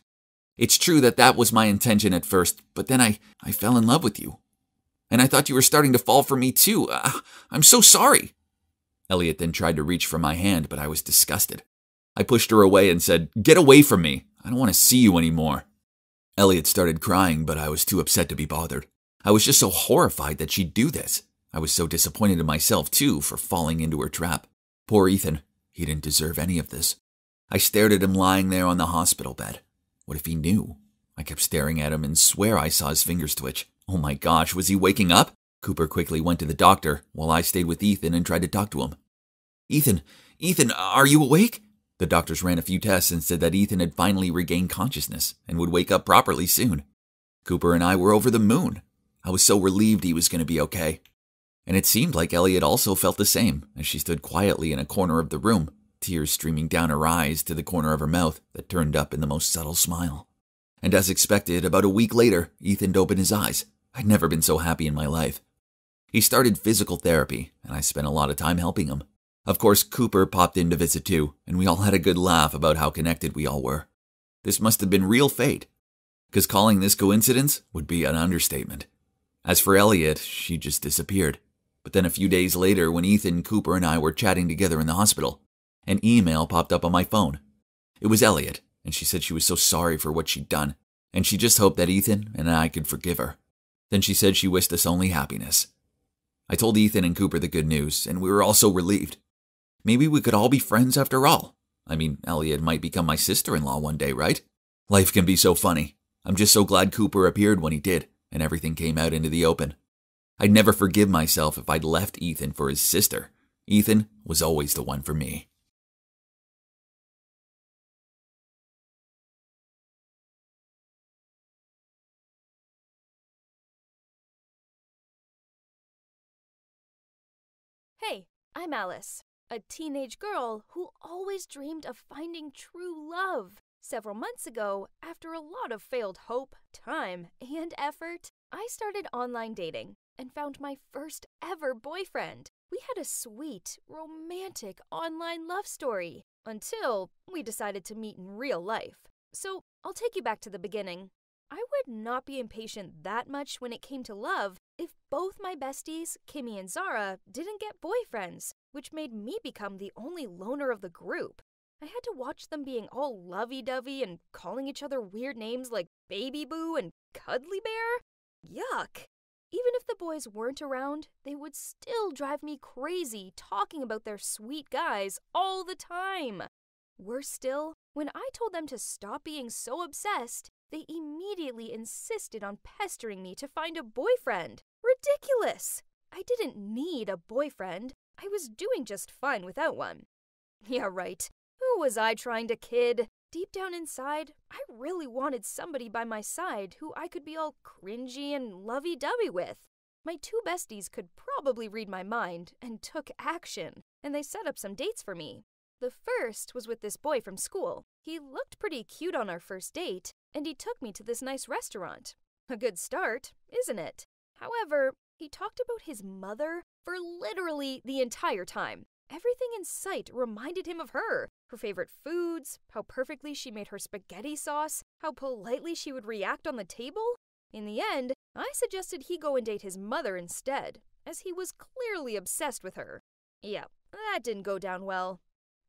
It's true that that was my intention at first, but then I, I fell in love with you. And I thought you were starting to fall for me, too. Uh, I'm so sorry. Elliot then tried to reach for my hand, but I was disgusted. I pushed her away and said, Get away from me. I don't want to see you anymore. Elliot started crying, but I was too upset to be bothered. I was just so horrified that she'd do this. I was so disappointed in myself, too, for falling into her trap. Poor Ethan. He didn't deserve any of this. I stared at him lying there on the hospital bed. What if he knew? I kept staring at him and swear I saw his fingers twitch. Oh my gosh, was he waking up? Cooper quickly went to the doctor while I stayed with Ethan and tried to talk to him. Ethan, Ethan, are you awake? The doctors ran a few tests and said that Ethan had finally regained consciousness and would wake up properly soon. Cooper and I were over the moon. I was so relieved he was going to be okay. And it seemed like Elliot also felt the same as she stood quietly in a corner of the room, tears streaming down her eyes to the corner of her mouth that turned up in the most subtle smile. And as expected, about a week later, Ethan opened his eyes. I'd never been so happy in my life. He started physical therapy, and I spent a lot of time helping him. Of course, Cooper popped in to visit too, and we all had a good laugh about how connected we all were. This must have been real fate, because calling this coincidence would be an understatement. As for Elliot, she just disappeared. But then a few days later, when Ethan, Cooper, and I were chatting together in the hospital, an email popped up on my phone. It was Elliot, and she said she was so sorry for what she'd done, and she just hoped that Ethan and I could forgive her. Then she said she wished us only happiness. I told Ethan and Cooper the good news, and we were all so relieved. Maybe we could all be friends after all. I mean, Elliot might become my sister in law one day, right? Life can be so funny. I'm just so glad Cooper appeared when he did, and everything came out into the open. I'd never forgive myself if I'd left Ethan for his sister. Ethan was always the one for me. Hey, I'm Alice a teenage girl who always dreamed of finding true love. Several months ago, after a lot of failed hope, time, and effort, I started online dating and found my first ever boyfriend. we had a sweet, romantic online love story until we decided to meet in real life. So I'll take you back to the beginning. I would not be impatient that much when it came to love if both my besties, Kimmy and Zara, didn't get boyfriends, which made me become the only loner of the group. I had to watch them being all lovey dovey and calling each other weird names like Baby Boo and Cuddly Bear. Yuck! Even if the boys weren't around, they would still drive me crazy talking about their sweet guys all the time. Worse still, when I told them to stop being so obsessed, they immediately insisted on pestering me to find a boyfriend. Ridiculous! I didn't need a boyfriend. I was doing just fine without one. Yeah, right. Who was I trying to kid? Deep down inside, I really wanted somebody by my side who I could be all cringy and lovey dovey with. My two besties could probably read my mind and took action, and they set up some dates for me. The first was with this boy from school. He looked pretty cute on our first date, and he took me to this nice restaurant. A good start, isn't it? However, he talked about his mother for literally the entire time. Everything in sight reminded him of her, her favorite foods, how perfectly she made her spaghetti sauce, how politely she would react on the table. In the end, I suggested he go and date his mother instead, as he was clearly obsessed with her. Yeah, that didn't go down well.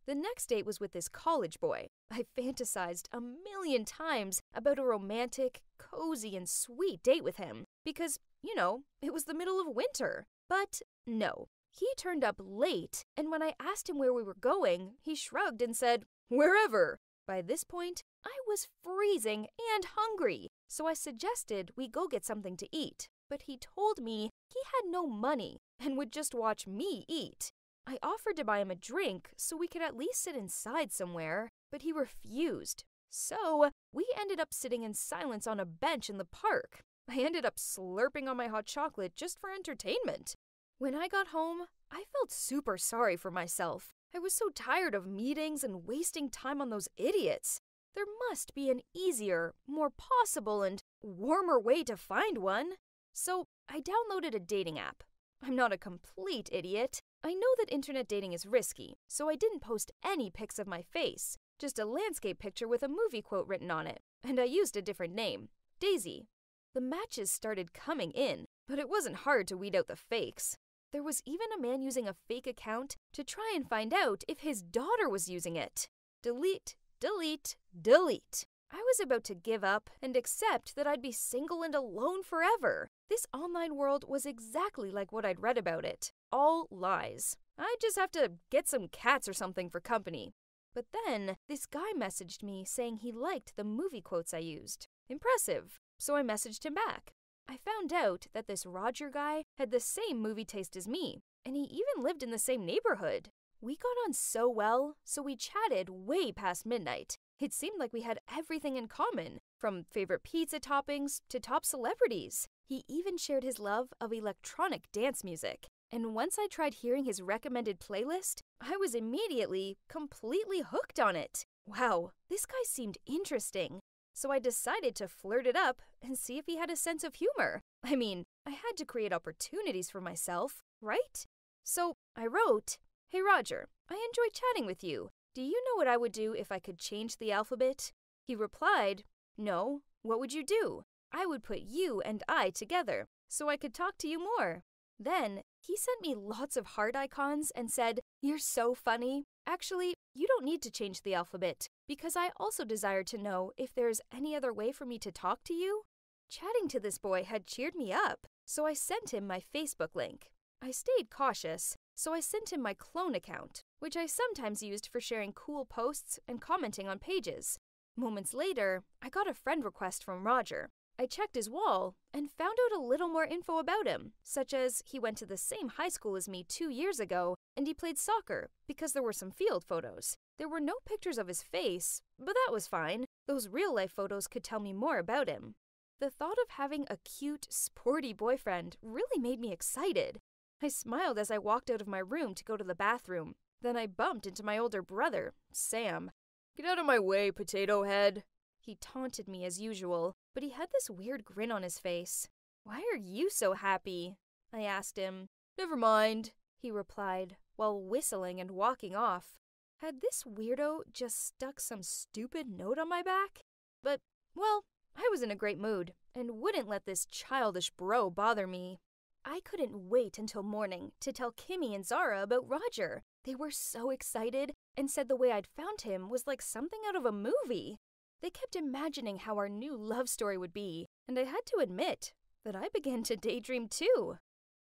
The next date was with this college boy. I fantasized a million times about a romantic, cozy, and sweet date with him because, you know, it was the middle of winter. But no, he turned up late, and when I asked him where we were going, he shrugged and said, Wherever. By this point, I was freezing and hungry, so I suggested we go get something to eat. But he told me he had no money and would just watch me eat. I offered to buy him a drink so we could at least sit inside somewhere, but he refused. So we ended up sitting in silence on a bench in the park. I ended up slurping on my hot chocolate just for entertainment. When I got home, I felt super sorry for myself. I was so tired of meetings and wasting time on those idiots. There must be an easier, more possible, and warmer way to find one. So I downloaded a dating app. I'm not a complete idiot. I know that internet dating is risky, so I didn't post any pics of my face, just a landscape picture with a movie quote written on it, and I used a different name Daisy. The matches started coming in, but it wasn't hard to weed out the fakes. There was even a man using a fake account to try and find out if his daughter was using it. Delete, delete, delete. I was about to give up and accept that I'd be single and alone forever. This online world was exactly like what I'd read about it. All lies. I'd just have to get some cats or something for company. But then, this guy messaged me saying he liked the movie quotes I used. Impressive. So I messaged him back. I found out that this Roger guy had the same movie taste as me, and he even lived in the same neighborhood. We got on so well, so we chatted way past midnight. It seemed like we had everything in common, from favorite pizza toppings to top celebrities. He even shared his love of electronic dance music. And once I tried hearing his recommended playlist, I was immediately completely hooked on it. Wow, this guy seemed interesting so I decided to flirt it up and see if he had a sense of humor. I mean, I had to create opportunities for myself, right? So I wrote, Hey Roger, I enjoy chatting with you. Do you know what I would do if I could change the alphabet? He replied, No, what would you do? I would put you and I together so I could talk to you more. Then he sent me lots of heart icons and said, You're so funny. Actually, you don't need to change the alphabet because I also desire to know if there's any other way for me to talk to you. Chatting to this boy had cheered me up, so I sent him my Facebook link. I stayed cautious, so I sent him my clone account, which I sometimes used for sharing cool posts and commenting on pages. Moments later, I got a friend request from Roger. I checked his wall and found out a little more info about him, such as he went to the same high school as me two years ago and he played soccer because there were some field photos. There were no pictures of his face, but that was fine. Those real life photos could tell me more about him. The thought of having a cute, sporty boyfriend really made me excited. I smiled as I walked out of my room to go to the bathroom. Then I bumped into my older brother, Sam. Get out of my way, potato head. He taunted me as usual, but he had this weird grin on his face. Why are you so happy? I asked him. Never mind. he replied, while whistling and walking off. Had this weirdo just stuck some stupid note on my back? But, well, I was in a great mood and wouldn't let this childish bro bother me. I couldn't wait until morning to tell Kimmy and Zara about Roger. They were so excited and said the way I'd found him was like something out of a movie. They kept imagining how our new love story would be, and I had to admit that I began to daydream too.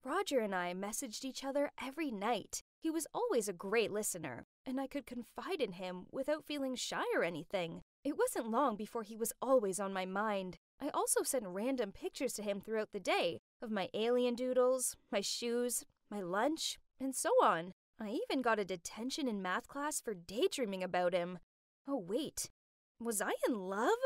Roger and I messaged each other every night. He was always a great listener, and I could confide in him without feeling shy or anything. It wasn't long before he was always on my mind. I also sent random pictures to him throughout the day of my alien doodles, my shoes, my lunch, and so on. I even got a detention in math class for daydreaming about him. Oh, wait. Was I in love?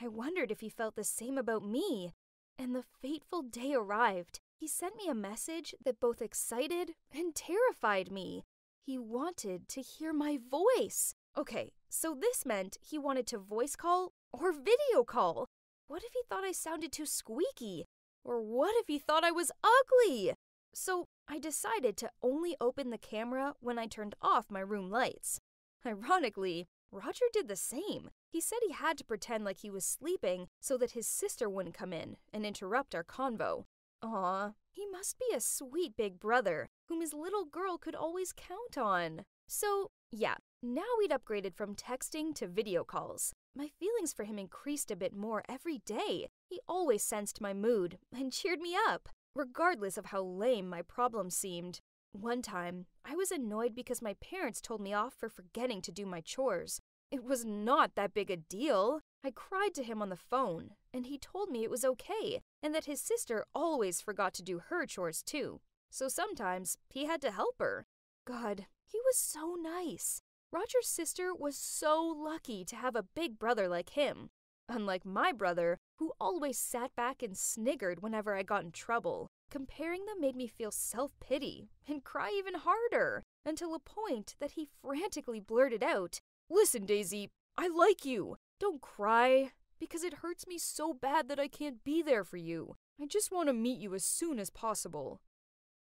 I wondered if he felt the same about me. And the fateful day arrived. He sent me a message that both excited and terrified me. He wanted to hear my voice. Okay, so this meant he wanted to voice call or video call. What if he thought I sounded too squeaky? Or what if he thought I was ugly? So I decided to only open the camera when I turned off my room lights. Ironically, Roger did the same. He said he had to pretend like he was sleeping so that his sister wouldn't come in and interrupt our convo. Aw, he must be a sweet big brother whom his little girl could always count on. So, yeah, now we'd upgraded from texting to video calls. My feelings for him increased a bit more every day. He always sensed my mood and cheered me up, regardless of how lame my problem seemed. One time, I was annoyed because my parents told me off for forgetting to do my chores. It was not that big a deal. I cried to him on the phone, and he told me it was okay, and that his sister always forgot to do her chores too. So sometimes he had to help her. God, he was so nice. Roger's sister was so lucky to have a big brother like him. Unlike my brother, who always sat back and sniggered whenever I got in trouble. Comparing them made me feel self pity and cry even harder until a point that he frantically blurted out Listen, Daisy, I like you. Don't cry, because it hurts me so bad that I can't be there for you. I just want to meet you as soon as possible.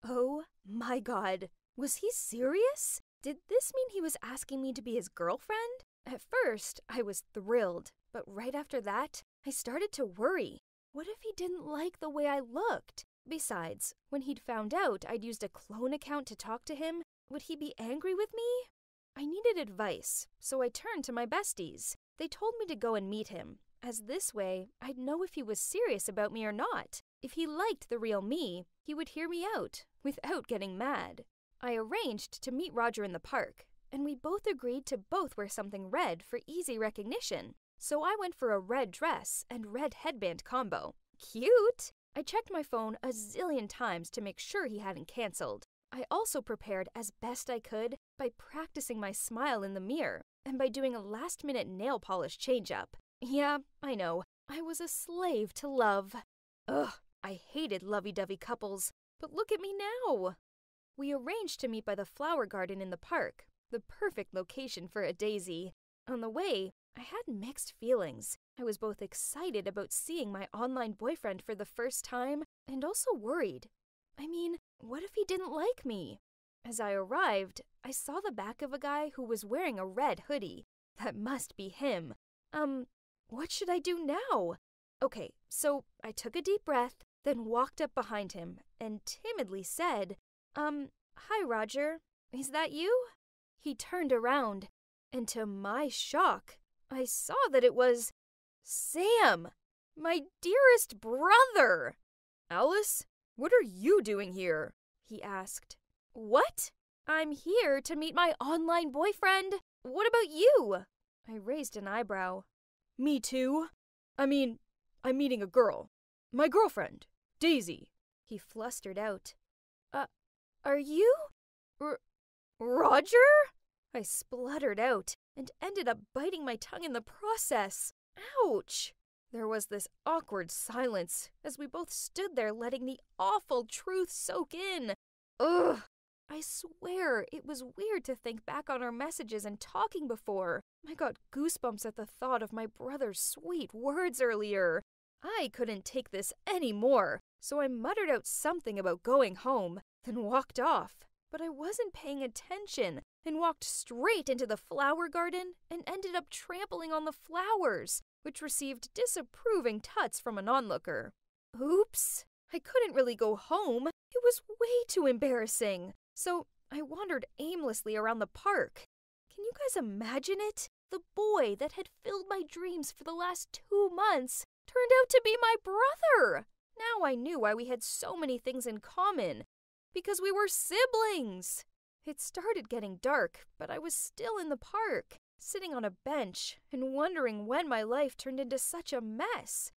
Oh my god, was he serious? Did this mean he was asking me to be his girlfriend? At first, I was thrilled, but right after that, I started to worry. What if he didn't like the way I looked? Besides, when he'd found out I'd used a clone account to talk to him, would he be angry with me? I needed advice, so I turned to my besties. They told me to go and meet him, as this way I'd know if he was serious about me or not. If he liked the real me, he would hear me out without getting mad. I arranged to meet Roger in the park, and we both agreed to both wear something red for easy recognition. So I went for a red dress and red headband combo. Cute! I checked my phone a zillion times to make sure he hadn't canceled. I also prepared as best I could by practicing my smile in the mirror and by doing a last minute nail polish change up. Yeah, I know, I was a slave to love. Ugh, I hated lovey dovey couples, but look at me now. We arranged to meet by the flower garden in the park, the perfect location for a daisy. On the way, I had mixed feelings. I was both excited about seeing my online boyfriend for the first time and also worried. I mean, what if he didn't like me? As I arrived, I saw the back of a guy who was wearing a red hoodie. That must be him. Um, what should I do now? Okay, so I took a deep breath, then walked up behind him and timidly said, Um, hi, Roger. Is that you? He turned around, and to my shock, I saw that it was Sam, my dearest brother. Alice, what are you doing here? he asked. What? I'm here to meet my online boyfriend. What about you? I raised an eyebrow. Me too. I mean, I'm meeting a girl. My girlfriend, Daisy. He flustered out. Uh, are you? R- Roger? I spluttered out and ended up biting my tongue in the process. Ouch! There was this awkward silence as we both stood there letting the awful truth soak in. Ugh! I swear it was weird to think back on our messages and talking before. I got goosebumps at the thought of my brother's sweet words earlier. I couldn't take this any more, so I muttered out something about going home, then walked off. but I wasn't paying attention and walked straight into the flower garden and ended up trampling on the flowers, which received disapproving tuts from an onlooker. Oops! I couldn't really go home. It was way too embarrassing. So I wandered aimlessly around the park. Can you guys imagine it? The boy that had filled my dreams for the last two months turned out to be my brother. Now I knew why we had so many things in common. Because we were siblings. It started getting dark, but I was still in the park, sitting on a bench and wondering when my life turned into such a mess.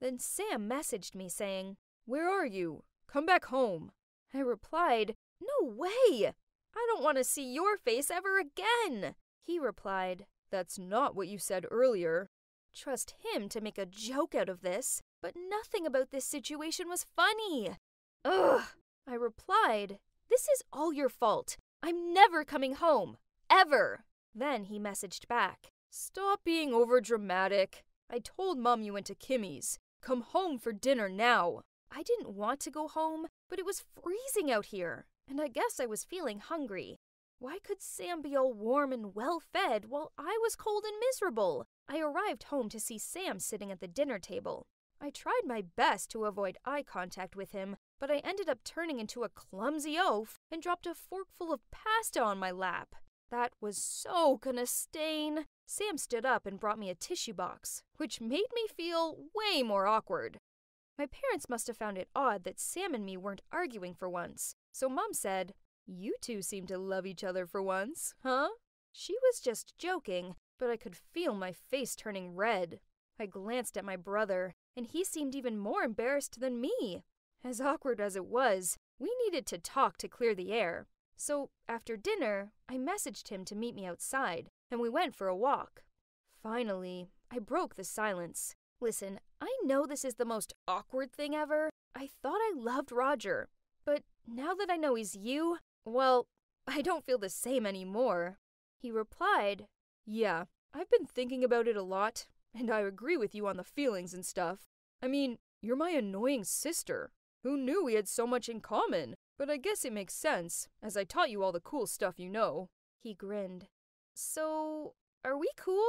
Then Sam messaged me saying, Where are you? Come back home. I replied, No way! I don't want to see your face ever again. He replied, That's not what you said earlier. Trust him to make a joke out of this, but nothing about this situation was funny. Ugh! I replied, This is all your fault. I'm never coming home. Ever. Then he messaged back, Stop being overdramatic. I told Mom you went to Kimmy's. Come home for dinner now. I didn't want to go home, but it was freezing out here, and I guess I was feeling hungry. Why could Sam be all warm and well fed while I was cold and miserable? I arrived home to see Sam sitting at the dinner table. I tried my best to avoid eye contact with him, but I ended up turning into a clumsy oaf and dropped a forkful of pasta on my lap. That was so gonna stain. Sam stood up and brought me a tissue box, which made me feel way more awkward. My parents must have found it odd that Sam and me weren't arguing for once, so Mom said, You two seem to love each other for once, huh? She was just joking, but I could feel my face turning red. I glanced at my brother, and he seemed even more embarrassed than me. As awkward as it was, we needed to talk to clear the air. So, after dinner, I messaged him to meet me outside, and we went for a walk. Finally, I broke the silence. Listen, I know this is the most awkward thing ever. I thought I loved Roger, but now that I know he's you, well, I don't feel the same anymore. He replied, Yeah, I've been thinking about it a lot, and I agree with you on the feelings and stuff. I mean, you're my annoying sister. Who knew we had so much in common? But I guess it makes sense, as I taught you all the cool stuff you know. He grinned. So, are we cool?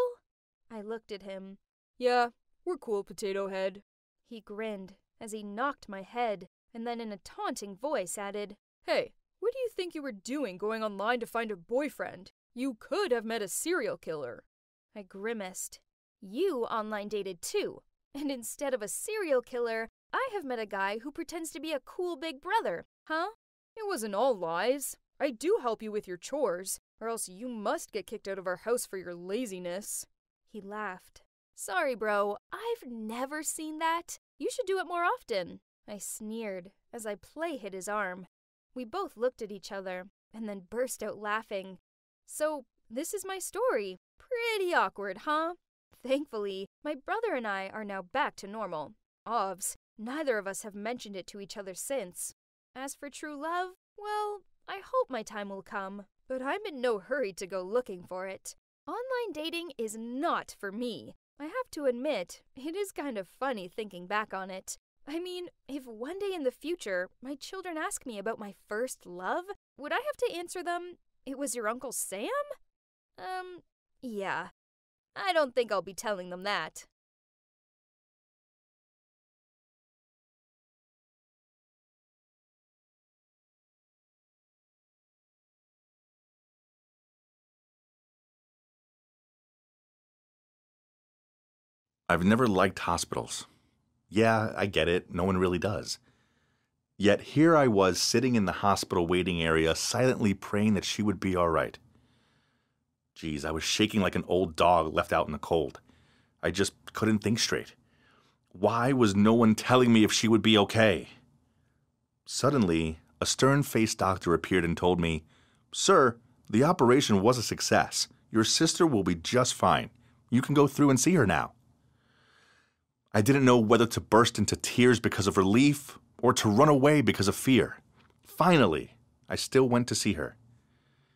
I looked at him. Yeah, we're cool, Potato Head. He grinned as he knocked my head, and then in a taunting voice added, Hey, what do you think you were doing going online to find a boyfriend? You could have met a serial killer. I grimaced. You online dated too, and instead of a serial killer, I have met a guy who pretends to be a cool big brother, huh? It wasn't all lies. I do help you with your chores, or else you must get kicked out of our house for your laziness. He laughed. Sorry, bro, I've never seen that. You should do it more often. I sneered as I play hit his arm. We both looked at each other and then burst out laughing. So, this is my story. Pretty awkward, huh? Thankfully, my brother and I are now back to normal. Ovs, neither of us have mentioned it to each other since. As for true love, well, I hope my time will come, but I'm in no hurry to go looking for it. Online dating is not for me. I have to admit, it is kind of funny thinking back on it. I mean, if one day in the future my children ask me about my first love, would I have to answer them, it was your Uncle Sam? Um, yeah. I don't think I'll be telling them that. I've never liked hospitals. Yeah, I get it. No one really does. Yet here I was sitting in the hospital waiting area, silently praying that she would be all right. Geez, I was shaking like an old dog left out in the cold. I just couldn't think straight. Why was no one telling me if she would be okay? Suddenly, a stern faced doctor appeared and told me, Sir, the operation was a success. Your sister will be just fine. You can go through and see her now. I didn't know whether to burst into tears because of relief or to run away because of fear. Finally, I still went to see her.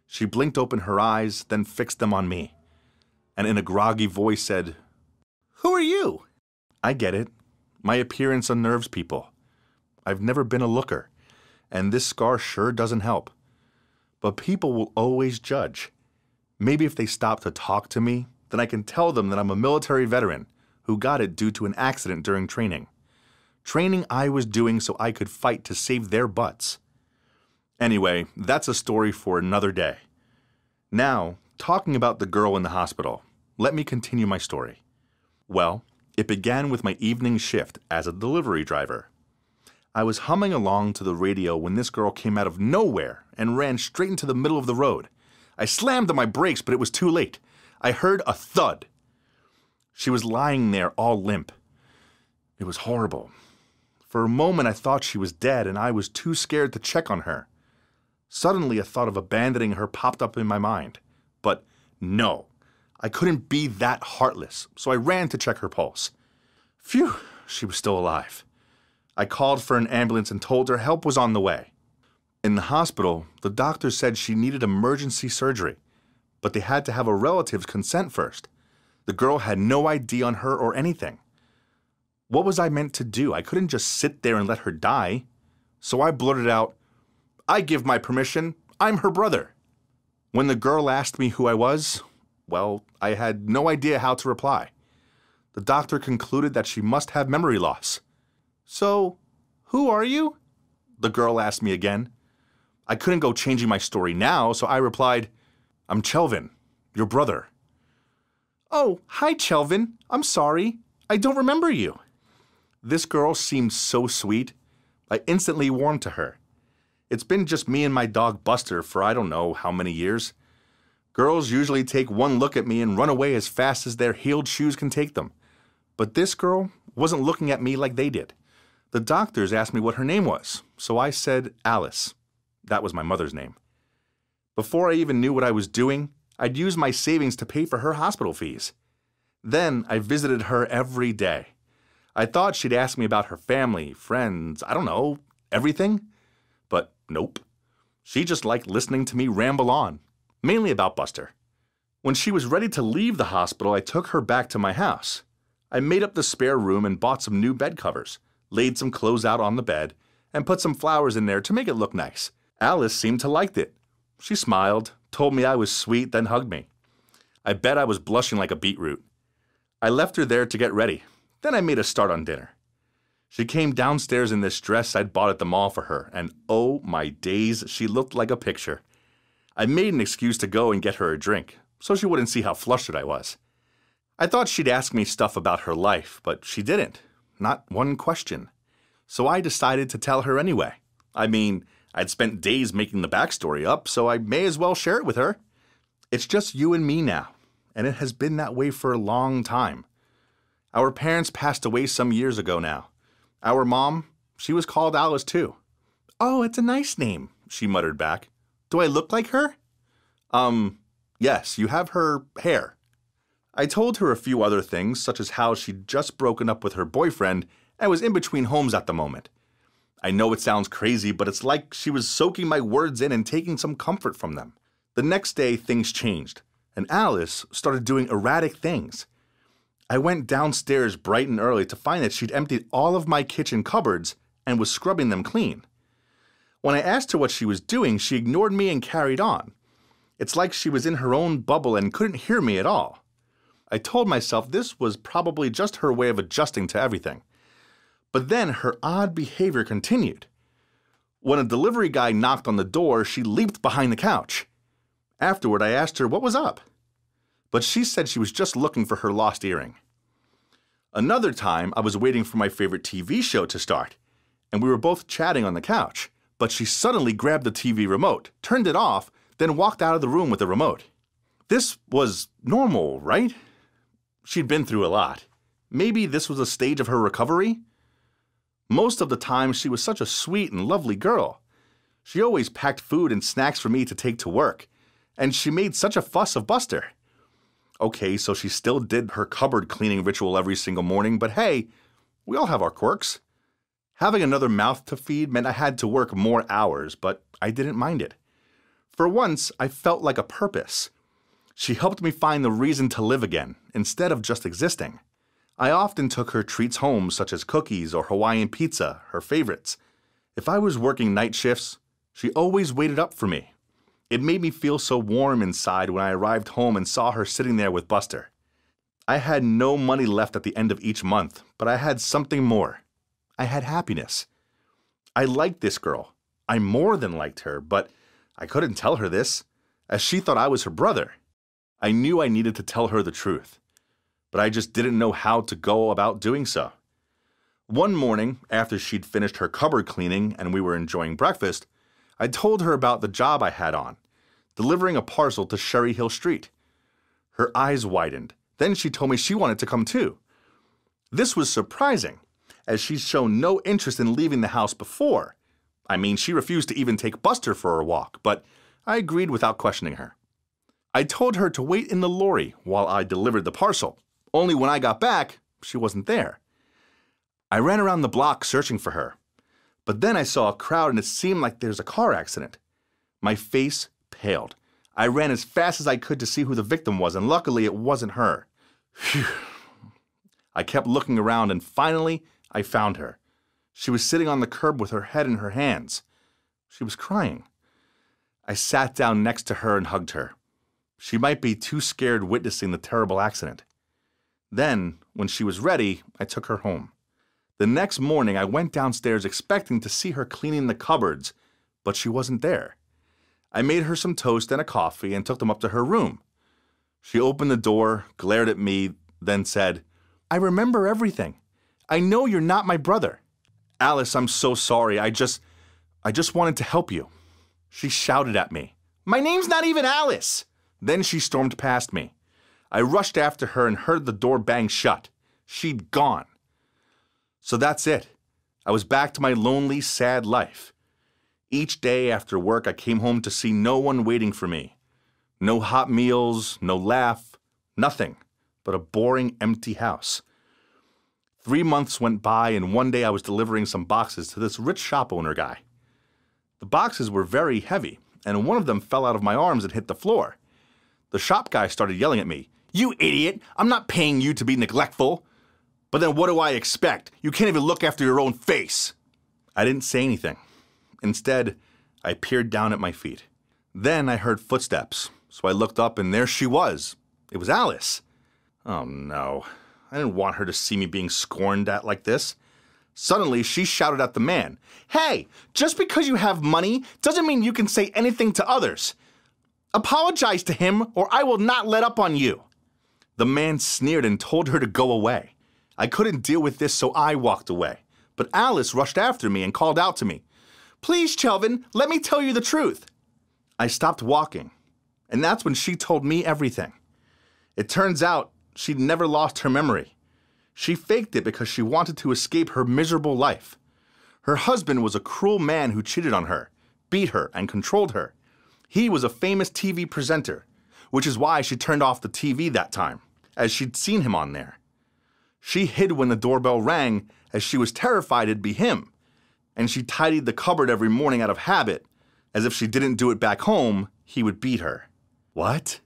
She blinked open her eyes, then fixed them on me, and in a groggy voice said, Who are you? I get it. My appearance unnerves people. I've never been a looker, and this scar sure doesn't help. But people will always judge. Maybe if they stop to talk to me, then I can tell them that I'm a military veteran who got it due to an accident during training. Training I was doing so I could fight to save their butts. Anyway, that's a story for another day. Now, talking about the girl in the hospital, let me continue my story. Well, it began with my evening shift as a delivery driver. I was humming along to the radio when this girl came out of nowhere and ran straight into the middle of the road. I slammed on my brakes, but it was too late. I heard a thud. She was lying there all limp. It was horrible. For a moment, I thought she was dead, and I was too scared to check on her. Suddenly, a thought of abandoning her popped up in my mind. But no, I couldn't be that heartless, so I ran to check her pulse. Phew, she was still alive. I called for an ambulance and told her help was on the way. In the hospital, the doctor said she needed emergency surgery, but they had to have a relative's consent first. The girl had no ID on her or anything. What was I meant to do? I couldn't just sit there and let her die. So I blurted out, I give my permission. I'm her brother. When the girl asked me who I was, well, I had no idea how to reply. The doctor concluded that she must have memory loss. So, who are you? The girl asked me again. I couldn't go changing my story now, so I replied, I'm Chelvin, your brother. Oh, hi, Chelvin. I'm sorry. I don't remember you. This girl seemed so sweet. I instantly warmed to her. It's been just me and my dog Buster for I don't know how many years. Girls usually take one look at me and run away as fast as their heeled shoes can take them. But this girl wasn't looking at me like they did. The doctors asked me what her name was, so I said Alice. That was my mother's name. Before I even knew what I was doing, I'd used my savings to pay for her hospital fees. Then I visited her every day. I thought she'd ask me about her family, friends, I don't know, everything. But nope. She just liked listening to me ramble on, mainly about Buster. When she was ready to leave the hospital, I took her back to my house. I made up the spare room and bought some new bed covers, laid some clothes out on the bed, and put some flowers in there to make it look nice. Alice seemed to like it. She smiled, told me I was sweet, then hugged me. I bet I was blushing like a beetroot. I left her there to get ready. Then I made a start on dinner. She came downstairs in this dress I'd bought at the mall for her, and oh my days, she looked like a picture. I made an excuse to go and get her a drink, so she wouldn't see how flustered I was. I thought she'd ask me stuff about her life, but she didn't. Not one question. So I decided to tell her anyway. I mean, I'd spent days making the backstory up, so I may as well share it with her. It's just you and me now, and it has been that way for a long time. Our parents passed away some years ago now. Our mom, she was called Alice too. Oh, it's a nice name, she muttered back. Do I look like her? Um, yes, you have her hair. I told her a few other things, such as how she'd just broken up with her boyfriend and was in between homes at the moment. I know it sounds crazy, but it's like she was soaking my words in and taking some comfort from them. The next day, things changed, and Alice started doing erratic things. I went downstairs bright and early to find that she'd emptied all of my kitchen cupboards and was scrubbing them clean. When I asked her what she was doing, she ignored me and carried on. It's like she was in her own bubble and couldn't hear me at all. I told myself this was probably just her way of adjusting to everything. But then her odd behavior continued. When a delivery guy knocked on the door, she leaped behind the couch. Afterward, I asked her what was up. But she said she was just looking for her lost earring. Another time, I was waiting for my favorite TV show to start, and we were both chatting on the couch but she suddenly grabbed the TV remote, turned it off, then walked out of the room with the remote. This was normal, right? She'd been through a lot. Maybe this was a stage of her recovery? Most of the time, she was such a sweet and lovely girl. She always packed food and snacks for me to take to work, and she made such a fuss of Buster. Okay, so she still did her cupboard cleaning ritual every single morning, but hey, we all have our quirks. Having another mouth to feed meant I had to work more hours, but I didn't mind it. For once, I felt like a purpose. She helped me find the reason to live again, instead of just existing. I often took her treats home, such as cookies or Hawaiian pizza, her favorites. If I was working night shifts, she always waited up for me. It made me feel so warm inside when I arrived home and saw her sitting there with Buster. I had no money left at the end of each month, but I had something more. I had happiness. I liked this girl. I more than liked her, but I couldn't tell her this, as she thought I was her brother. I knew I needed to tell her the truth, but I just didn't know how to go about doing so. One morning, after she'd finished her cupboard cleaning and we were enjoying breakfast, I told her about the job I had on, delivering a parcel to Sherry Hill Street. Her eyes widened. Then she told me she wanted to come too. This was surprising, as she'd shown no interest in leaving the house before. I mean, she refused to even take Buster for a walk, but I agreed without questioning her. I told her to wait in the lorry while I delivered the parcel. Only when I got back, she wasn't there. I ran around the block searching for her. But then I saw a crowd and it seemed like there's a car accident. My face paled. I ran as fast as I could to see who the victim was, and luckily it wasn't her. Phew. I kept looking around and finally I found her. She was sitting on the curb with her head in her hands. She was crying. I sat down next to her and hugged her. She might be too scared witnessing the terrible accident. Then, when she was ready, I took her home. The next morning, I went downstairs expecting to see her cleaning the cupboards, but she wasn't there. I made her some toast and a coffee and took them up to her room. She opened the door, glared at me, then said, I remember everything. I know you're not my brother. Alice, I'm so sorry. I just. I just wanted to help you. She shouted at me, My name's not even Alice! Then she stormed past me. I rushed after her and heard the door bang shut. She'd gone. So that's it. I was back to my lonely, sad life. Each day after work, I came home to see no one waiting for me. No hot meals, no laugh, nothing but a boring, empty house. Three months went by, and one day I was delivering some boxes to this rich shop owner guy. The boxes were very heavy, and one of them fell out of my arms and hit the floor. The shop guy started yelling at me, You idiot! I'm not paying you to be neglectful! But then what do I expect? You can't even look after your own face! I didn't say anything. Instead, I peered down at my feet. Then I heard footsteps, so I looked up and there she was. It was Alice. Oh no. I didn't want her to see me being scorned at like this. Suddenly, she shouted at the man, Hey, just because you have money doesn't mean you can say anything to others. Apologize to him, or I will not let up on you. The man sneered and told her to go away. I couldn't deal with this, so I walked away. But Alice rushed after me and called out to me, Please, Chelvin, let me tell you the truth. I stopped walking, and that's when she told me everything. It turns out she'd never lost her memory. She faked it because she wanted to escape her miserable life. Her husband was a cruel man who cheated on her, beat her, and controlled her. He was a famous TV presenter, which is why she turned off the TV that time, as she'd seen him on there. She hid when the doorbell rang, as she was terrified it'd be him, and she tidied the cupboard every morning out of habit, as if she didn't do it back home, he would beat her. What?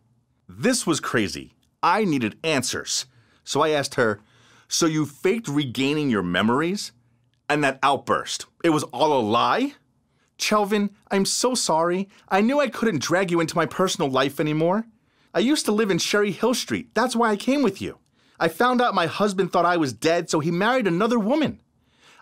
This was crazy. I needed answers. So I asked her, So you faked regaining your memories? And that outburst, it was all a lie? Chelvin, I'm so sorry. I knew I couldn't drag you into my personal life anymore. I used to live in Sherry Hill Street. That's why I came with you. I found out my husband thought I was dead, so he married another woman.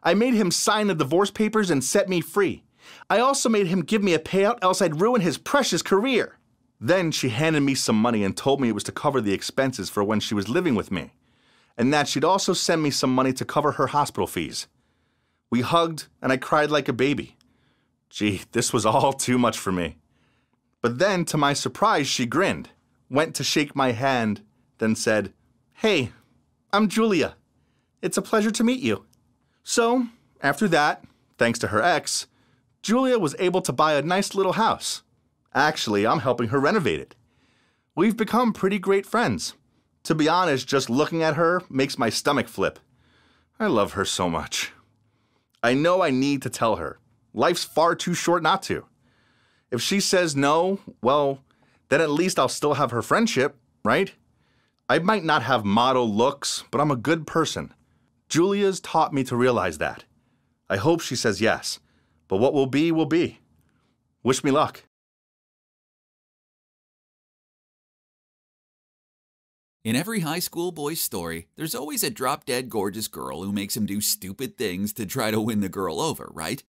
I made him sign the divorce papers and set me free. I also made him give me a payout, else I'd ruin his precious career. Then she handed me some money and told me it was to cover the expenses for when she was living with me, and that she'd also send me some money to cover her hospital fees. We hugged, and I cried like a baby. Gee, this was all too much for me. But then, to my surprise, she grinned, went to shake my hand, then said, Hey, I'm Julia. It's a pleasure to meet you. So, after that, thanks to her ex, Julia was able to buy a nice little house. Actually, I'm helping her renovate it. We've become pretty great friends. To be honest, just looking at her makes my stomach flip. I love her so much. I know I need to tell her. Life's far too short not to. If she says no, well, then at least I'll still have her friendship, right? I might not have model looks, but I'm a good person. Julia's taught me to realize that. I hope she says yes, but what will be, will be. Wish me luck. In every high school boy's story, there's always a drop dead gorgeous girl who makes him do stupid things to try to win the girl over, right?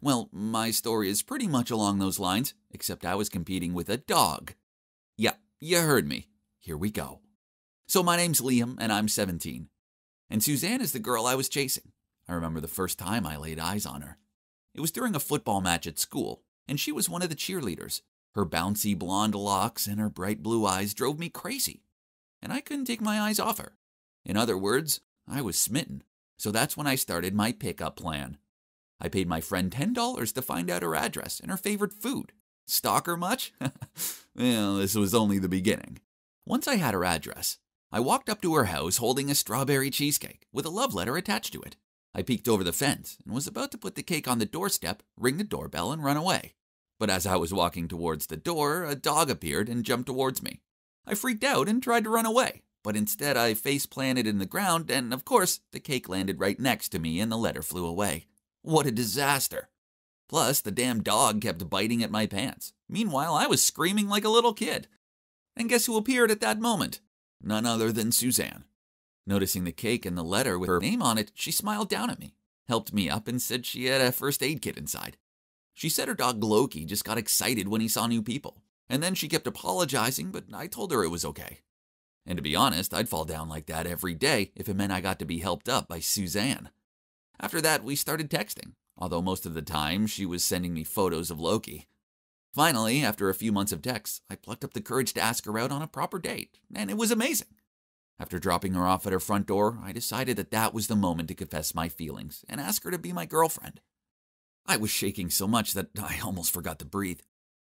Well, my story is pretty much along those lines, except I was competing with a dog. Yeah, you heard me. Here we go. So, my name's Liam, and I'm 17. And Suzanne is the girl I was chasing. I remember the first time I laid eyes on her. It was during a football match at school, and she was one of the cheerleaders. Her bouncy blonde locks and her bright blue eyes drove me crazy, and I couldn't take my eyes off her. In other words, I was smitten. So that's when I started my pickup plan. I paid my friend $10 to find out her address and her favorite food. Stalk her much? well, this was only the beginning. Once I had her address, I walked up to her house holding a strawberry cheesecake with a love letter attached to it. I peeked over the fence and was about to put the cake on the doorstep, ring the doorbell, and run away. But as I was walking towards the door, a dog appeared and jumped towards me. I freaked out and tried to run away, but instead I face planted in the ground, and of course, the cake landed right next to me and the letter flew away. What a disaster! Plus, the damn dog kept biting at my pants. Meanwhile, I was screaming like a little kid. And guess who appeared at that moment? None other than Suzanne. Noticing the cake and the letter with her name on it, she smiled down at me, helped me up, and said she had a first aid kit inside. She said her dog Loki just got excited when he saw new people, and then she kept apologizing, but I told her it was okay. And to be honest, I'd fall down like that every day if it meant I got to be helped up by Suzanne. After that, we started texting, although most of the time she was sending me photos of Loki. Finally, after a few months of texts, I plucked up the courage to ask her out on a proper date, and it was amazing. After dropping her off at her front door, I decided that that was the moment to confess my feelings and ask her to be my girlfriend. I was shaking so much that I almost forgot to breathe.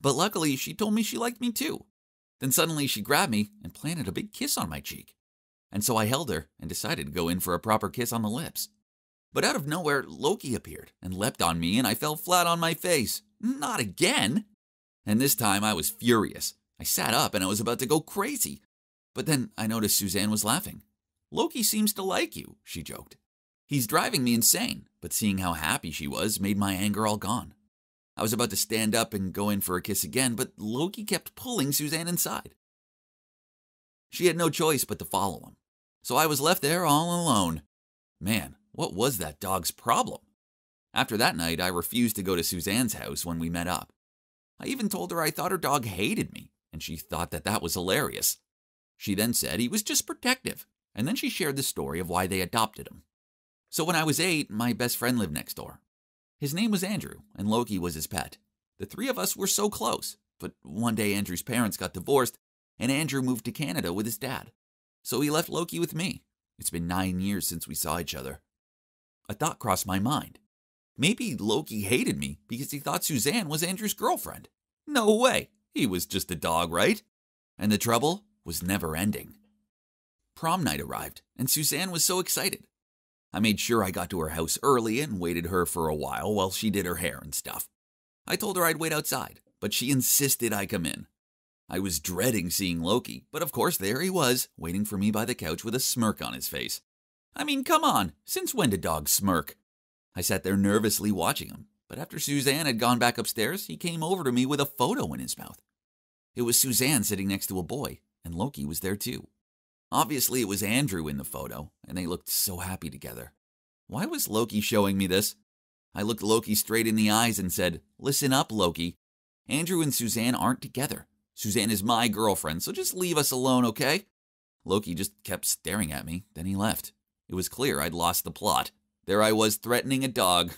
But luckily, she told me she liked me too. Then suddenly she grabbed me and planted a big kiss on my cheek. And so I held her and decided to go in for a proper kiss on the lips. But out of nowhere, Loki appeared and leapt on me, and I fell flat on my face. Not again! And this time I was furious. I sat up and I was about to go crazy. But then I noticed Suzanne was laughing. Loki seems to like you, she joked. He's driving me insane, but seeing how happy she was made my anger all gone. I was about to stand up and go in for a kiss again, but Loki kept pulling Suzanne inside. She had no choice but to follow him. So I was left there all alone. Man, what was that dog's problem? After that night, I refused to go to Suzanne's house when we met up. I even told her I thought her dog hated me, and she thought that that was hilarious. She then said he was just protective, and then she shared the story of why they adopted him. So when I was eight, my best friend lived next door. His name was Andrew, and Loki was his pet. The three of us were so close, but one day Andrew's parents got divorced, and Andrew moved to Canada with his dad. So he left Loki with me. It's been nine years since we saw each other. A thought crossed my mind. Maybe Loki hated me because he thought Suzanne was Andrew's girlfriend. No way. He was just a dog, right? And the trouble was never ending. Prom night arrived, and Suzanne was so excited. I made sure I got to her house early and waited her for a while while she did her hair and stuff. I told her I'd wait outside, but she insisted I come in. I was dreading seeing Loki, but of course there he was, waiting for me by the couch with a smirk on his face. I mean, come on, since when do dogs smirk? I sat there nervously watching him, but after Suzanne had gone back upstairs, he came over to me with a photo in his mouth. It was Suzanne sitting next to a boy, and Loki was there too. Obviously, it was Andrew in the photo, and they looked so happy together. Why was Loki showing me this? I looked Loki straight in the eyes and said, Listen up, Loki. Andrew and Suzanne aren't together. Suzanne is my girlfriend, so just leave us alone, okay? Loki just kept staring at me, then he left. It was clear I'd lost the plot. There I was threatening a dog.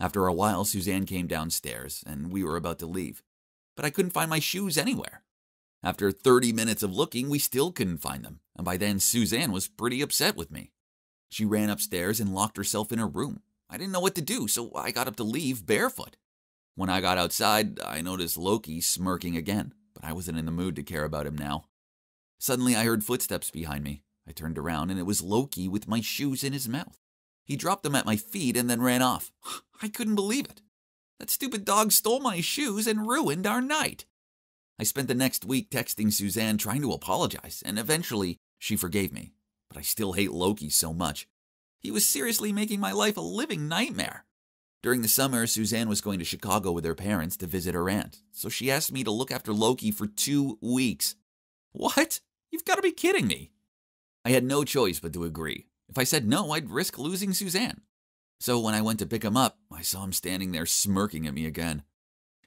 After a while, Suzanne came downstairs, and we were about to leave. But I couldn't find my shoes anywhere. After 30 minutes of looking, we still couldn't find them, and by then Suzanne was pretty upset with me. She ran upstairs and locked herself in her room. I didn't know what to do, so I got up to leave barefoot. When I got outside, I noticed Loki smirking again, but I wasn't in the mood to care about him now. Suddenly, I heard footsteps behind me. I turned around, and it was Loki with my shoes in his mouth. He dropped them at my feet and then ran off. I couldn't believe it. That stupid dog stole my shoes and ruined our night. I spent the next week texting Suzanne trying to apologize, and eventually she forgave me. But I still hate Loki so much. He was seriously making my life a living nightmare. During the summer, Suzanne was going to Chicago with her parents to visit her aunt, so she asked me to look after Loki for two weeks. What? You've got to be kidding me. I had no choice but to agree. If I said no, I'd risk losing Suzanne. So when I went to pick him up, I saw him standing there smirking at me again.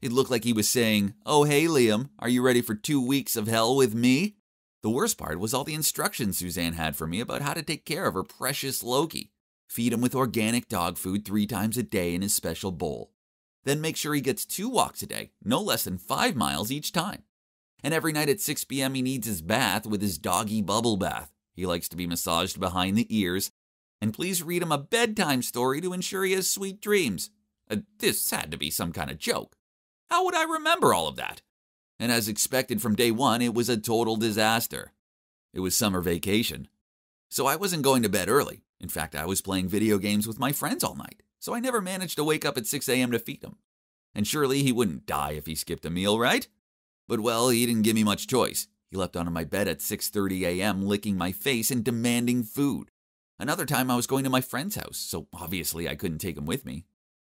It looked like he was saying, Oh, hey, Liam, are you ready for two weeks of hell with me? The worst part was all the instructions Suzanne had for me about how to take care of her precious Loki. Feed him with organic dog food three times a day in his special bowl. Then make sure he gets two walks a day, no less than five miles each time. And every night at 6 p.m., he needs his bath with his doggy bubble bath. He likes to be massaged behind the ears. And please read him a bedtime story to ensure he has sweet dreams. Uh, this had to be some kind of joke. How would I remember all of that? And as expected from day one, it was a total disaster. It was summer vacation. So I wasn't going to bed early. In fact, I was playing video games with my friends all night, so I never managed to wake up at 6 a.m. to feed him. And surely he wouldn't die if he skipped a meal, right? But well, he didn't give me much choice. He leapt onto my bed at 6:30 a.m., licking my face and demanding food. Another time I was going to my friend's house, so obviously I couldn't take him with me.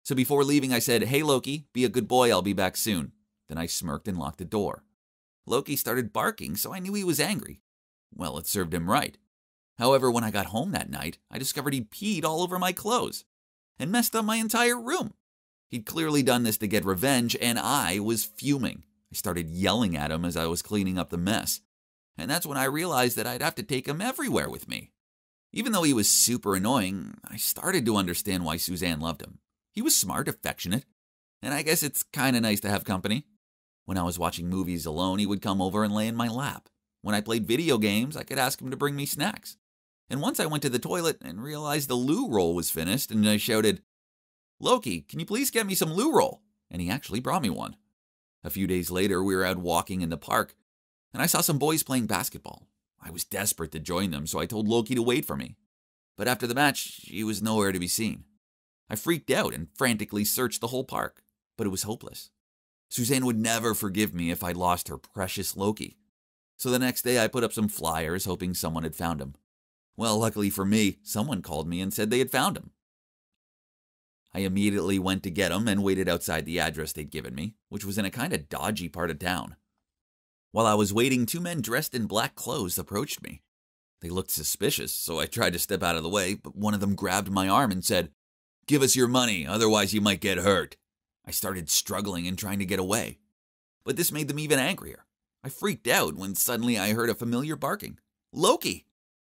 So before leaving, I said, Hey Loki, be a good boy, I'll be back soon. Then I smirked and locked the door. Loki started barking, so I knew he was angry. Well, it served him right. However, when I got home that night, I discovered he'd peed all over my clothes and messed up my entire room. He'd clearly done this to get revenge, and I was fuming. I started yelling at him as I was cleaning up the mess. And that's when I realized that I'd have to take him everywhere with me. Even though he was super annoying, I started to understand why Suzanne loved him. He was smart, affectionate, and I guess it's kind of nice to have company. When I was watching movies alone, he would come over and lay in my lap. When I played video games, I could ask him to bring me snacks. And once I went to the toilet and realized the loo roll was finished, and I shouted, Loki, can you please get me some loo roll? And he actually brought me one. A few days later, we were out walking in the park, and I saw some boys playing basketball. I was desperate to join them, so I told Loki to wait for me. But after the match, he was nowhere to be seen. I freaked out and frantically searched the whole park, but it was hopeless. Suzanne would never forgive me if I lost her precious Loki. So the next day I put up some flyers hoping someone had found him. Well, luckily for me, someone called me and said they had found him. I immediately went to get him and waited outside the address they'd given me, which was in a kind of dodgy part of town. While I was waiting, two men dressed in black clothes approached me. They looked suspicious, so I tried to step out of the way, but one of them grabbed my arm and said, Give us your money, otherwise you might get hurt. I started struggling and trying to get away. But this made them even angrier. I freaked out when suddenly I heard a familiar barking. Loki!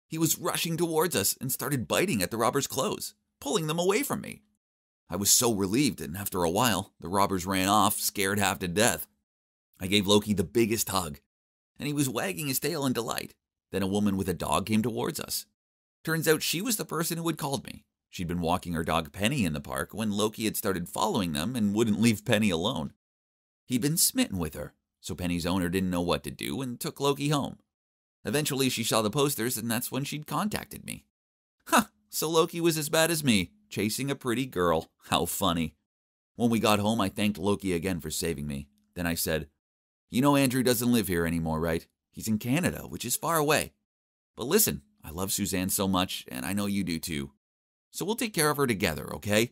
He was rushing towards us and started biting at the robber's clothes, pulling them away from me. I was so relieved, and after a while, the robbers ran off, scared half to death. I gave Loki the biggest hug, and he was wagging his tail in delight. Then a woman with a dog came towards us. Turns out she was the person who had called me. She'd been walking her dog Penny in the park when Loki had started following them and wouldn't leave Penny alone. He'd been smitten with her, so Penny's owner didn't know what to do and took Loki home. Eventually, she saw the posters, and that's when she'd contacted me. Huh, so Loki was as bad as me, chasing a pretty girl. How funny. When we got home, I thanked Loki again for saving me. Then I said, You know, Andrew doesn't live here anymore, right? He's in Canada, which is far away. But listen, I love Suzanne so much, and I know you do too. So we'll take care of her together, okay?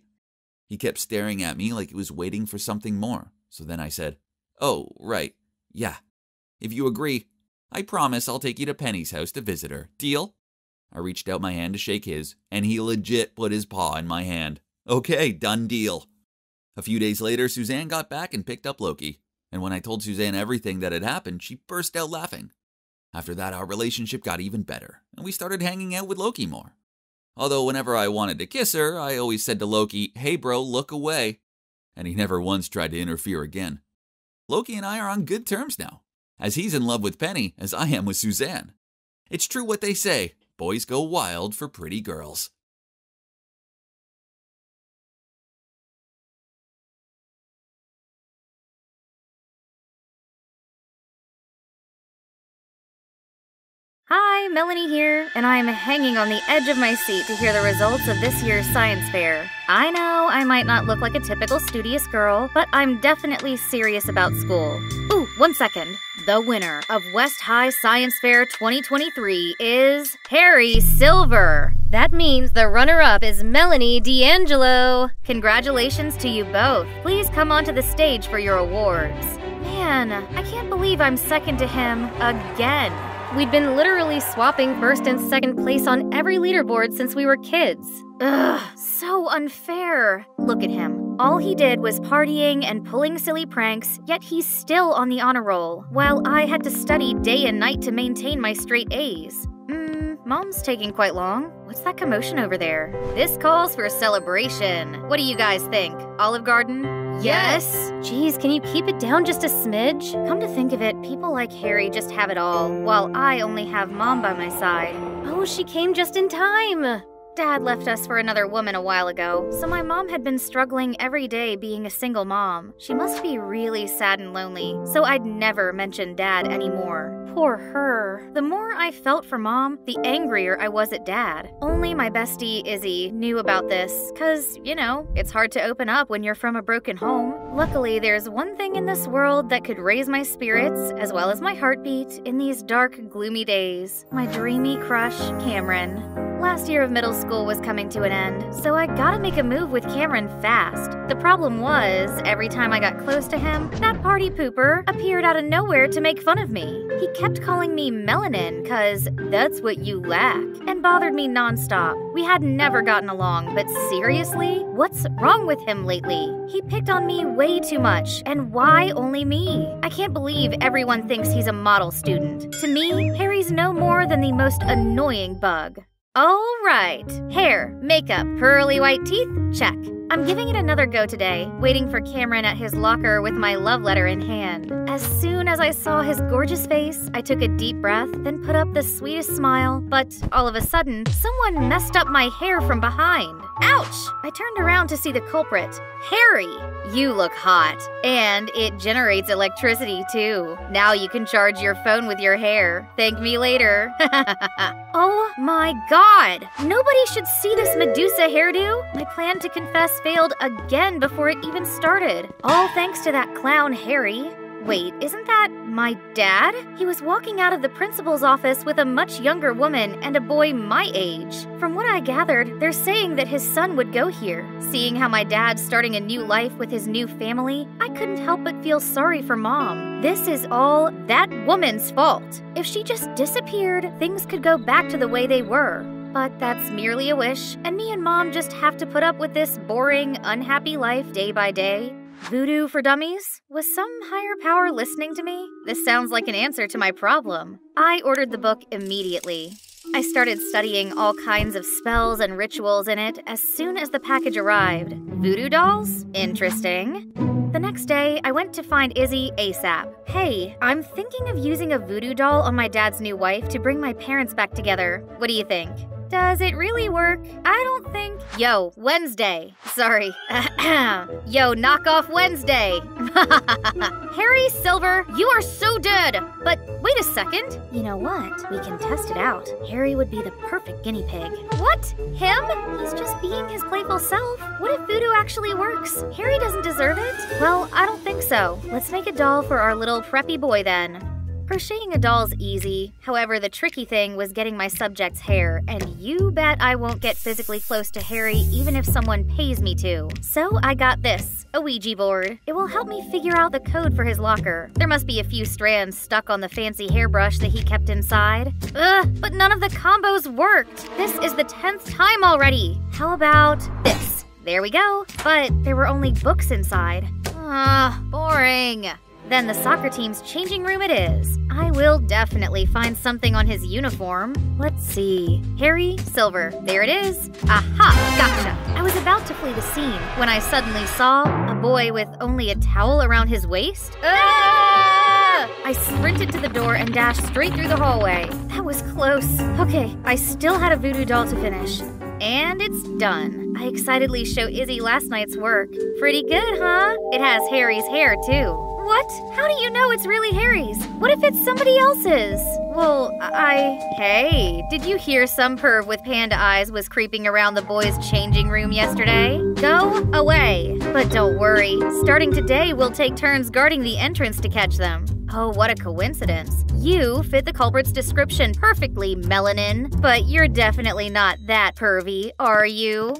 He kept staring at me like he was waiting for something more. So then I said, Oh, right. Yeah. If you agree, I promise I'll take you to Penny's house to visit her. Deal? I reached out my hand to shake his, and he legit put his paw in my hand. Okay, done deal. A few days later, Suzanne got back and picked up Loki. And when I told Suzanne everything that had happened, she burst out laughing. After that, our relationship got even better, and we started hanging out with Loki more. Although, whenever I wanted to kiss her, I always said to Loki, Hey, bro, look away. And he never once tried to interfere again. Loki and I are on good terms now, as he's in love with Penny as I am with Suzanne. It's true what they say boys go wild for pretty girls. Hi, Melanie here, and I am hanging on the edge of my seat to hear the results of this year's science fair. I know I might not look like a typical studious girl, but I'm definitely serious about school. Ooh, one second. The winner of West High Science Fair 2023 is Harry Silver. That means the runner up is Melanie D'Angelo. Congratulations to you both. Please come onto the stage for your awards. Man, I can't believe I'm second to him again. We'd been literally swapping first and second place on every leaderboard since we were kids. Ugh, so unfair. Look at him. All he did was partying and pulling silly pranks, yet he's still on the honor roll, while I had to study day and night to maintain my straight A's. Mmm, mom's taking quite long. What's that commotion over there? This calls for a celebration. What do you guys think? Olive Garden? Yes. Geez, can you keep it down just a smidge? Come to think of it, people like Harry just have it all, while I only have mom by my side. Oh, she came just in time. Dad left us for another woman a while ago, so my mom had been struggling every day being a single mom. She must be really sad and lonely, so I'd never mention Dad anymore. Poor her. The more I felt for Mom, the angrier I was at Dad. Only my bestie, Izzy, knew about this, cause, you know, it's hard to open up when you're from a broken home. Luckily, there's one thing in this world that could raise my spirits, as well as my heartbeat, in these dark, gloomy days. My dreamy crush, Cameron. Last year of middle school was coming to an end, so I gotta make a move with Cameron fast. The problem was, every time I got close to him, that party pooper appeared out of nowhere to make fun of me. He kept calling me melanin, cause that's what you lack, and bothered me nonstop. We had never gotten along, but seriously? What's wrong with him lately? He picked on me way too much, and why only me? I can't believe everyone thinks he's a model student. To me, Harry's no more than the most annoying bug. All right. Hair, makeup, pearly white teeth, check. I'm giving it another go today, waiting for Cameron at his locker with my love letter in hand. As soon as I saw his gorgeous face, I took a deep breath, then put up the sweetest smile. But all of a sudden, someone messed up my hair from behind. Ouch! I turned around to see the culprit. Harry! You look hot. And it generates electricity too. Now you can charge your phone with your hair. Thank me later. oh my god! Nobody should see this Medusa hairdo. My plan to confess failed again before it even started. All thanks to that clown Harry. Wait, isn't that my dad? He was walking out of the principal's office with a much younger woman and a boy my age. From what I gathered, they're saying that his son would go here. Seeing how my dad's starting a new life with his new family, I couldn't help but feel sorry for mom. This is all that woman's fault. If she just disappeared, things could go back to the way they were. But that's merely a wish, and me and mom just have to put up with this boring, unhappy life day by day. Voodoo for Dummies? Was some higher power listening to me? This sounds like an answer to my problem. I ordered the book immediately. I started studying all kinds of spells and rituals in it as soon as the package arrived. Voodoo dolls? Interesting. The next day, I went to find Izzy ASAP. Hey, I'm thinking of using a voodoo doll on my dad's new wife to bring my parents back together. What do you think? Does it really work? I don't think. Yo, Wednesday. Sorry. Yo, knock off Wednesday. Harry Silver, you are so dead. But wait a second. You know what? We can test it out. Harry would be the perfect guinea pig. What? Him? He's just being his playful self. What if voodoo actually works? Harry doesn't deserve it? Well, I don't think so. Let's make a doll for our little preppy boy then. Crocheting a doll's easy. However, the tricky thing was getting my subject's hair, and you bet I won't get physically close to Harry even if someone pays me to. So I got this a Ouija board. It will help me figure out the code for his locker. There must be a few strands stuck on the fancy hairbrush that he kept inside. Ugh, but none of the combos worked. This is the 10th time already. How about this? There we go. But there were only books inside. Ah, boring. Then the soccer team's changing room it is. I will definitely find something on his uniform. Let's see. Harry Silver. There it is. Aha! Gotcha! I was about to flee the scene when I suddenly saw a boy with only a towel around his waist. Ah! I sprinted to the door and dashed straight through the hallway. That was close. Okay, I still had a voodoo doll to finish. And it's done. I excitedly show Izzy last night's work. Pretty good, huh? It has Harry's hair, too. What? How do you know it's really Harry's? What if it's somebody else's? Well, I. Hey, did you hear some perv with panda eyes was creeping around the boys' changing room yesterday? Go away. But don't worry, starting today, we'll take turns guarding the entrance to catch them. Oh, what a coincidence. You fit the culprit's description perfectly, Melanin. But you're definitely not that pervy, are you?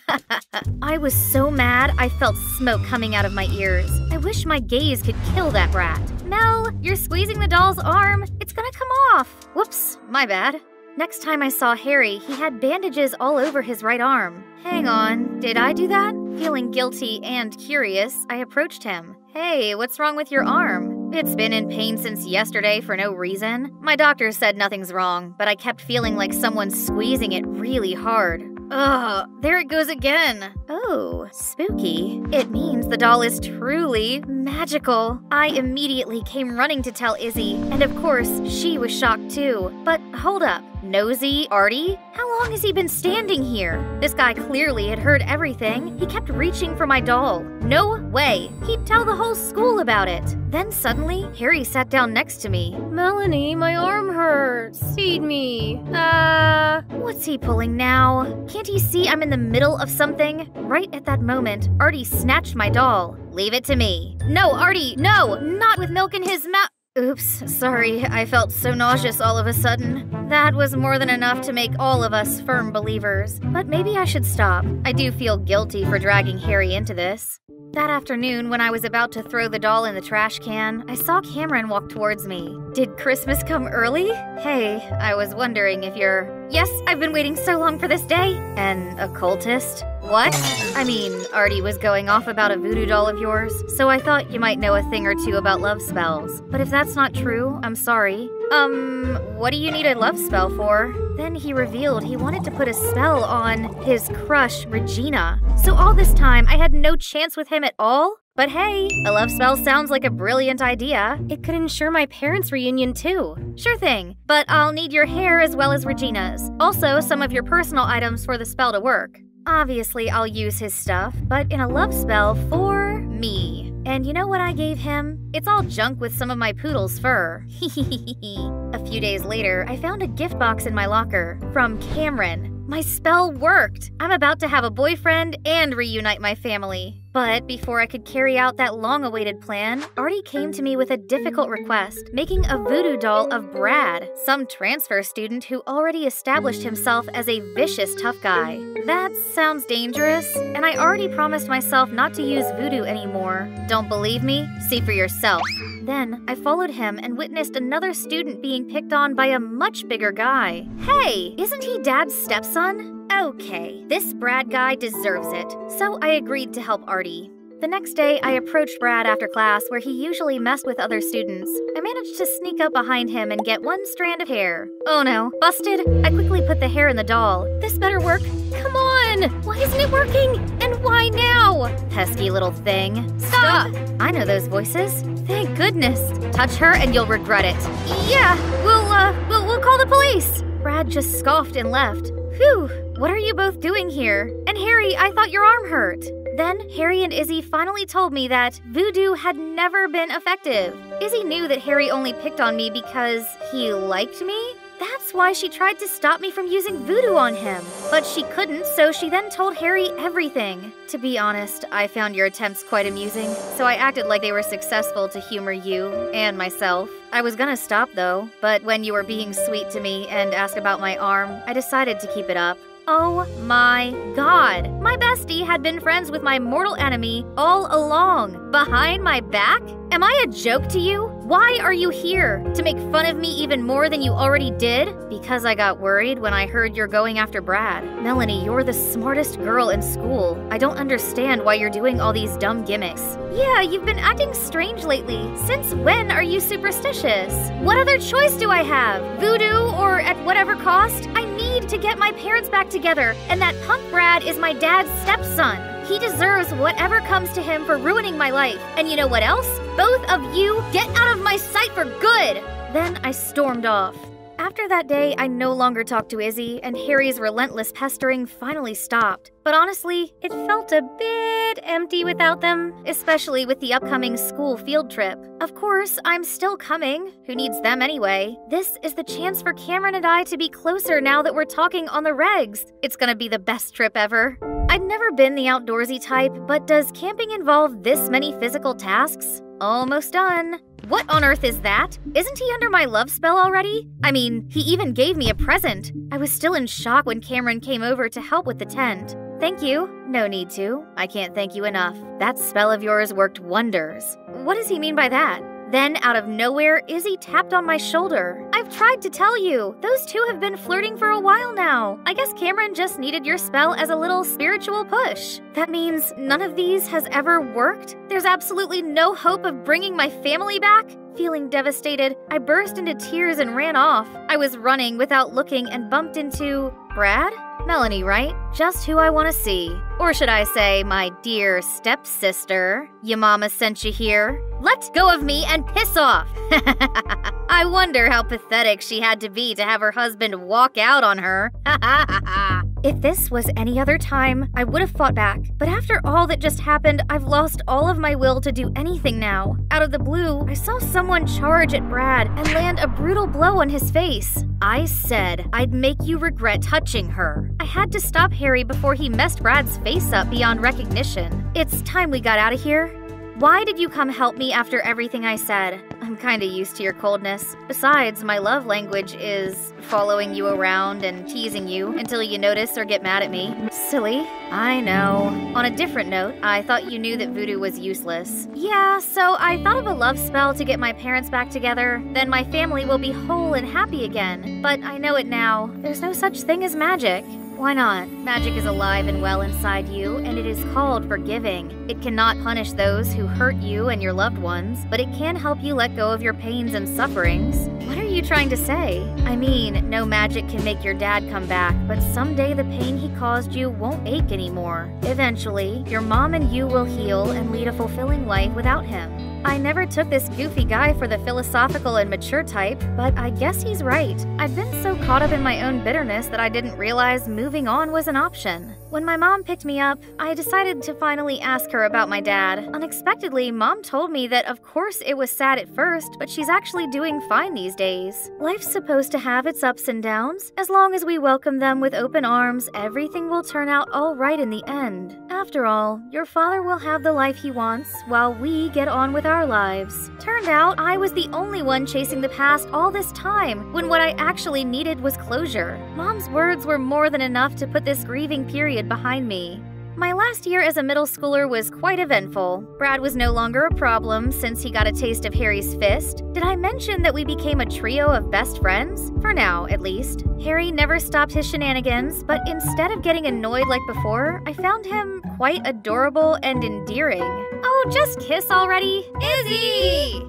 I was so mad I felt smoke coming out of my ears. I wish my gaze could kill that brat. Mel, you're squeezing the doll's arm. It's gonna come off. Whoops, my bad. Next time I saw Harry, he had bandages all over his right arm. Hang on, did I do that? Feeling guilty and curious, I approached him. Hey, what's wrong with your arm? It's been in pain since yesterday for no reason. My doctor said nothing's wrong, but I kept feeling like someone's squeezing it really hard. Ugh, there it goes again. Oh, spooky. It means the doll is truly magical. I immediately came running to tell Izzy, and of course, she was shocked too. But hold up. Nosy Artie? How long has he been standing here? This guy clearly had heard everything. He kept reaching for my doll. No way. He'd tell the whole school about it. Then suddenly, Harry sat down next to me. Melanie, my arm hurts. Feed me. Uh, what's he pulling now? Can't he see I'm in the middle of something? Right at that moment, Artie snatched my doll. Leave it to me. No, Artie, no! Not with milk in his mouth. Oops, sorry, I felt so nauseous all of a sudden. That was more than enough to make all of us firm believers. But maybe I should stop. I do feel guilty for dragging Harry into this. That afternoon, when I was about to throw the doll in the trash can, I saw Cameron walk towards me. Did Christmas come early? Hey, I was wondering if you're. Yes, I've been waiting so long for this day. An occultist? What? I mean, Artie was going off about a voodoo doll of yours, so I thought you might know a thing or two about love spells. But if that's not true, I'm sorry. Um, what do you need a love spell for? Then he revealed he wanted to put a spell on his crush, Regina. So all this time, I had no chance with him at all? But hey, a love spell sounds like a brilliant idea. It could ensure my parents' reunion too. Sure thing, but I'll need your hair as well as Regina's. Also, some of your personal items for the spell to work. Obviously, I'll use his stuff, but in a love spell for me. And you know what I gave him? It's all junk with some of my poodle's fur. a few days later, I found a gift box in my locker from Cameron. My spell worked! I'm about to have a boyfriend and reunite my family. But before I could carry out that long awaited plan, Artie came to me with a difficult request making a voodoo doll of Brad, some transfer student who already established himself as a vicious tough guy. That sounds dangerous, and I already promised myself not to use voodoo anymore. Don't believe me? See for yourself. Then I followed him and witnessed another student being picked on by a much bigger guy. Hey, isn't he Dad's stepson? Okay, this Brad guy deserves it, so I agreed to help Artie. The next day, I approached Brad after class where he usually messed with other students. I managed to sneak up behind him and get one strand of hair. Oh no, busted! I quickly put the hair in the doll. This better work. Come on! Why isn't it working? And why now? Pesky little thing. Stop! I know those voices. Thank goodness. Touch her and you'll regret it. Yeah, we'll, uh, we'll, we'll call the police. Brad just scoffed and left. Phew, what are you both doing here? And Harry, I thought your arm hurt. Then, Harry and Izzy finally told me that voodoo had never been effective. Izzy knew that Harry only picked on me because he liked me? That's why she tried to stop me from using voodoo on him. But she couldn't, so she then told Harry everything. To be honest, I found your attempts quite amusing, so I acted like they were successful to humor you and myself. I was gonna stop though, but when you were being sweet to me and asked about my arm, I decided to keep it up. Oh my god. My bestie had been friends with my mortal enemy all along. Behind my back? Am I a joke to you? Why are you here? To make fun of me even more than you already did? Because I got worried when I heard you're going after Brad. Melanie, you're the smartest girl in school. I don't understand why you're doing all these dumb gimmicks. Yeah, you've been acting strange lately. Since when are you superstitious? What other choice do I have? Voodoo or at whatever cost? I need to get my parents back together, and that punk Brad is my dad's stepson. He deserves whatever comes to him for ruining my life. And you know what else? Both of you get out of my sight for good! Then I stormed off. After that day, I no longer talked to Izzy, and Harry's relentless pestering finally stopped. But honestly, it felt a bit empty without them, especially with the upcoming school field trip. Of course, I'm still coming. Who needs them anyway? This is the chance for Cameron and I to be closer now that we're talking on the regs. It's gonna be the best trip ever. I'd never been the outdoorsy type, but does camping involve this many physical tasks? Almost done. What on earth is that? Isn't he under my love spell already? I mean, he even gave me a present. I was still in shock when Cameron came over to help with the tent. Thank you. No need to. I can't thank you enough. That spell of yours worked wonders. What does he mean by that? Then, out of nowhere, Izzy tapped on my shoulder. I've tried to tell you, those two have been flirting for a while now. I guess Cameron just needed your spell as a little spiritual push. That means none of these has ever worked? There's absolutely no hope of bringing my family back? Feeling devastated, I burst into tears and ran off. I was running without looking and bumped into. Brad? Melanie, right? Just who I want to see. Or should I say, my dear stepsister? Your mama sent you here? Let go of me and piss off! I wonder how pathetic she had to be to have her husband walk out on her. if this was any other time, I would have fought back. But after all that just happened, I've lost all of my will to do anything now. Out of the blue, I saw someone charge at Brad and land a brutal blow on his face. I said I'd make you regret touching her. I had to stop Harry before he messed Brad's face up beyond recognition. It's time we got out of here. Why did you come help me after everything I said? I'm kinda used to your coldness. Besides, my love language is following you around and teasing you until you notice or get mad at me. Silly. I know. On a different note, I thought you knew that voodoo was useless. Yeah, so I thought of a love spell to get my parents back together. Then my family will be whole and happy again. But I know it now. There's no such thing as magic. Why not? Magic is alive and well inside you, and it is called forgiving. It cannot punish those who hurt you and your loved ones, but it can help you let go of your pains and sufferings. What are you trying to say? I mean, no magic can make your dad come back, but someday the pain he caused you won't ache anymore. Eventually, your mom and you will heal and lead a fulfilling life without him. I never took this goofy guy for the philosophical and mature type, but I guess he's right. I've been so caught up in my own bitterness that I didn't realize moving on was an option. When my mom picked me up, I decided to finally ask her about my dad. Unexpectedly, mom told me that of course it was sad at first, but she's actually doing fine these days. Life's supposed to have its ups and downs. As long as we welcome them with open arms, everything will turn out all right in the end. After all, your father will have the life he wants while we get on with our lives. Turned out I was the only one chasing the past all this time when what I actually needed was closure. Mom's words were more than enough to put this grieving period behind me. My last year as a middle schooler was quite eventful. Brad was no longer a problem since he got a taste of Harry's fist. Did I mention that we became a trio of best friends? For now, at least. Harry never stopped his shenanigans, but instead of getting annoyed like before, I found him quite adorable and endearing. Oh, just kiss already. Izzy!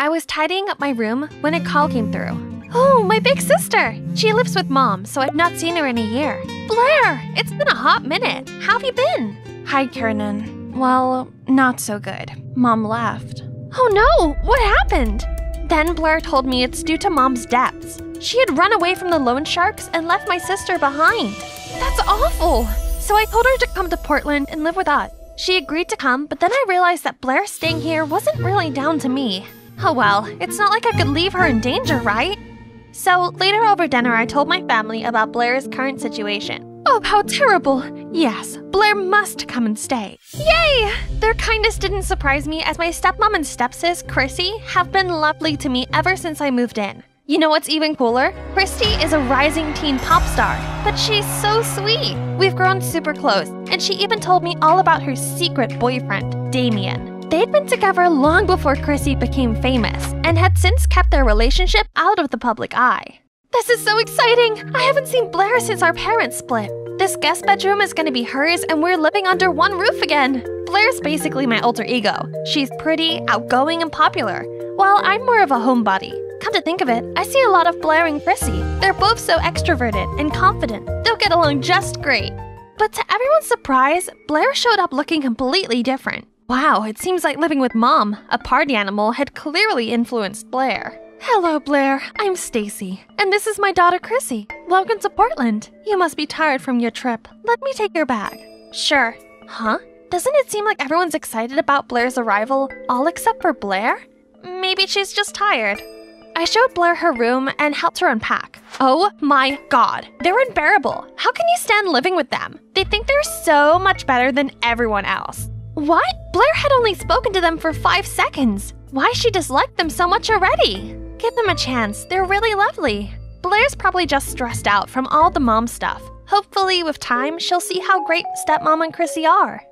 I was tidying up my room when a call came through. Oh, my big sister! She lives with mom, so I've not seen her in a year. Blair! It's been a hot minute. How have you been? Hi, Kiernan. Well, not so good. Mom left. Oh no! What happened? Then Blair told me it's due to mom's debts. She had run away from the loan sharks and left my sister behind. That's awful! So I told her to come to Portland and live with us. She agreed to come, but then I realized that Blair staying here wasn't really down to me. Oh well, it's not like I could leave her in danger, right? So later over dinner, I told my family about Blair's current situation. Oh, how terrible! Yes, Blair must come and stay. Yay! Their kindness didn't surprise me as my stepmom and stepsis, Chrissy, have been lovely to me ever since I moved in. You know what's even cooler? Chrissy is a rising teen pop star, but she's so sweet. We've grown super close, and she even told me all about her secret boyfriend, Damien. They'd been together long before Chrissy became famous, and had since kept their relationship out of the public eye. This is so exciting! I haven't seen Blair since our parents split. This guest bedroom is gonna be hers, and we're living under one roof again. Blair's basically my alter ego. She's pretty, outgoing, and popular, while I'm more of a homebody. Come to think of it, I see a lot of Blair and Chrissy. They're both so extroverted and confident. They'll get along just great. But to everyone's surprise, Blair showed up looking completely different. Wow, it seems like living with mom, a party animal, had clearly influenced Blair. Hello, Blair. I'm Stacy, and this is my daughter Chrissy. Welcome to Portland. You must be tired from your trip. Let me take your bag. Sure. Huh? Doesn't it seem like everyone's excited about Blair's arrival, all except for Blair? Maybe she's just tired. I showed Blair her room and helped her unpack. Oh my god, they're unbearable. How can you stand living with them? They think they're so much better than everyone else. What? Blair had only spoken to them for five seconds. Why she disliked them so much already? Give them a chance, they're really lovely. Blair's probably just stressed out from all the mom stuff. Hopefully, with time, she'll see how great stepmom and Chrissy are.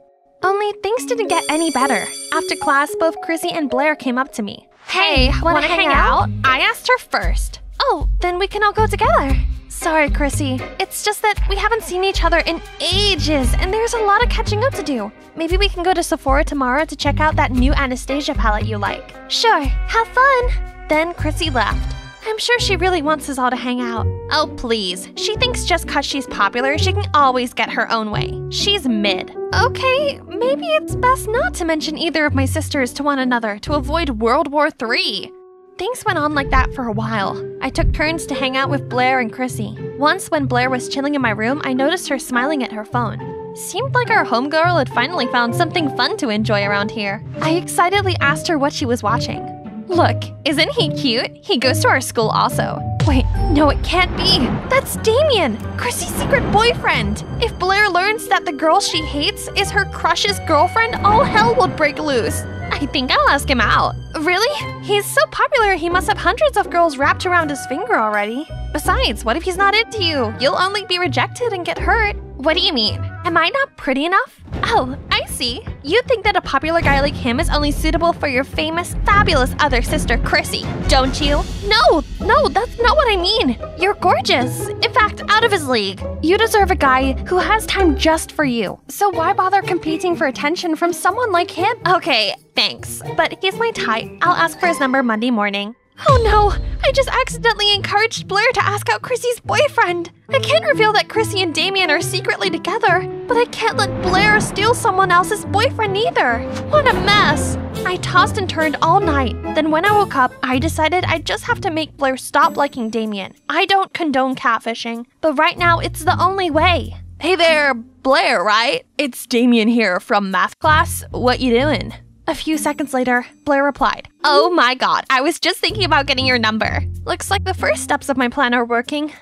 Only things didn't get any better. After class, both Chrissy and Blair came up to me. Hey, wanna, hang, out? I asked her first. Oh, then we can all go together. Sorry, Chrissy. It's just that we haven't seen each other in ages, and there's a lot of catching up to do. Maybe we can go to Sephora tomorrow to check out that new Anastasia palette you like. Sure, have fun. Then Chrissy left. I'm sure she really wants us all to hang out. Oh, please. She thinks just cause she's popular, she can always get her own way. She's mid. Okay, maybe it's best not to mention either of my sisters to one another to avoid World War III. Things went on like that for a while. I took turns to hang out with Blair and Chrissy. Once, when Blair was chilling in my room, I noticed her smiling at her phone. Seemed like our homegirl had finally found something fun to enjoy around here. I excitedly asked her what she was watching. Look, isn't he cute? He goes to our school also. Wait, no, it can't be. That's Damien, Chrissy's secret boyfriend. If Blair learns that the girl she hates is her crush's girlfriend, all hell will break loose. I think I'll ask him out. Really? He's so popular, he must have hundreds of girls wrapped around his finger already. Besides, what if he's not into you? You'll only be rejected and get hurt. What do you mean? Am I not pretty enough? Oh, See. You think that a popular guy like him is only suitable for your famous, fabulous other sister, Chrissy, don't you? No, no, that's not what I mean. You're gorgeous. In fact, out of his league. You deserve a guy who has time just for you. So why bother competing for attention from someone like him? Okay, thanks. But he's my type. I'll ask for his number Monday morning. Oh no! I just accidentally encouraged Blair to ask out Chrissy's boyfriend. I can't reveal that Chrissy and Damien are secretly together, but I can't let Blair steal someone else's boyfriend either. What a mess! I tossed and turned all night. Then when I woke up, I decided I'd just have to make Blair stop liking Damien. I don't condone catfishing, but right now it's the only way. Hey there, Blair, right? It's Damien here from math class. What you doing? A few seconds later, Blair replied, Oh my god, I was just thinking about getting your number. Looks like the first steps of my plan are working.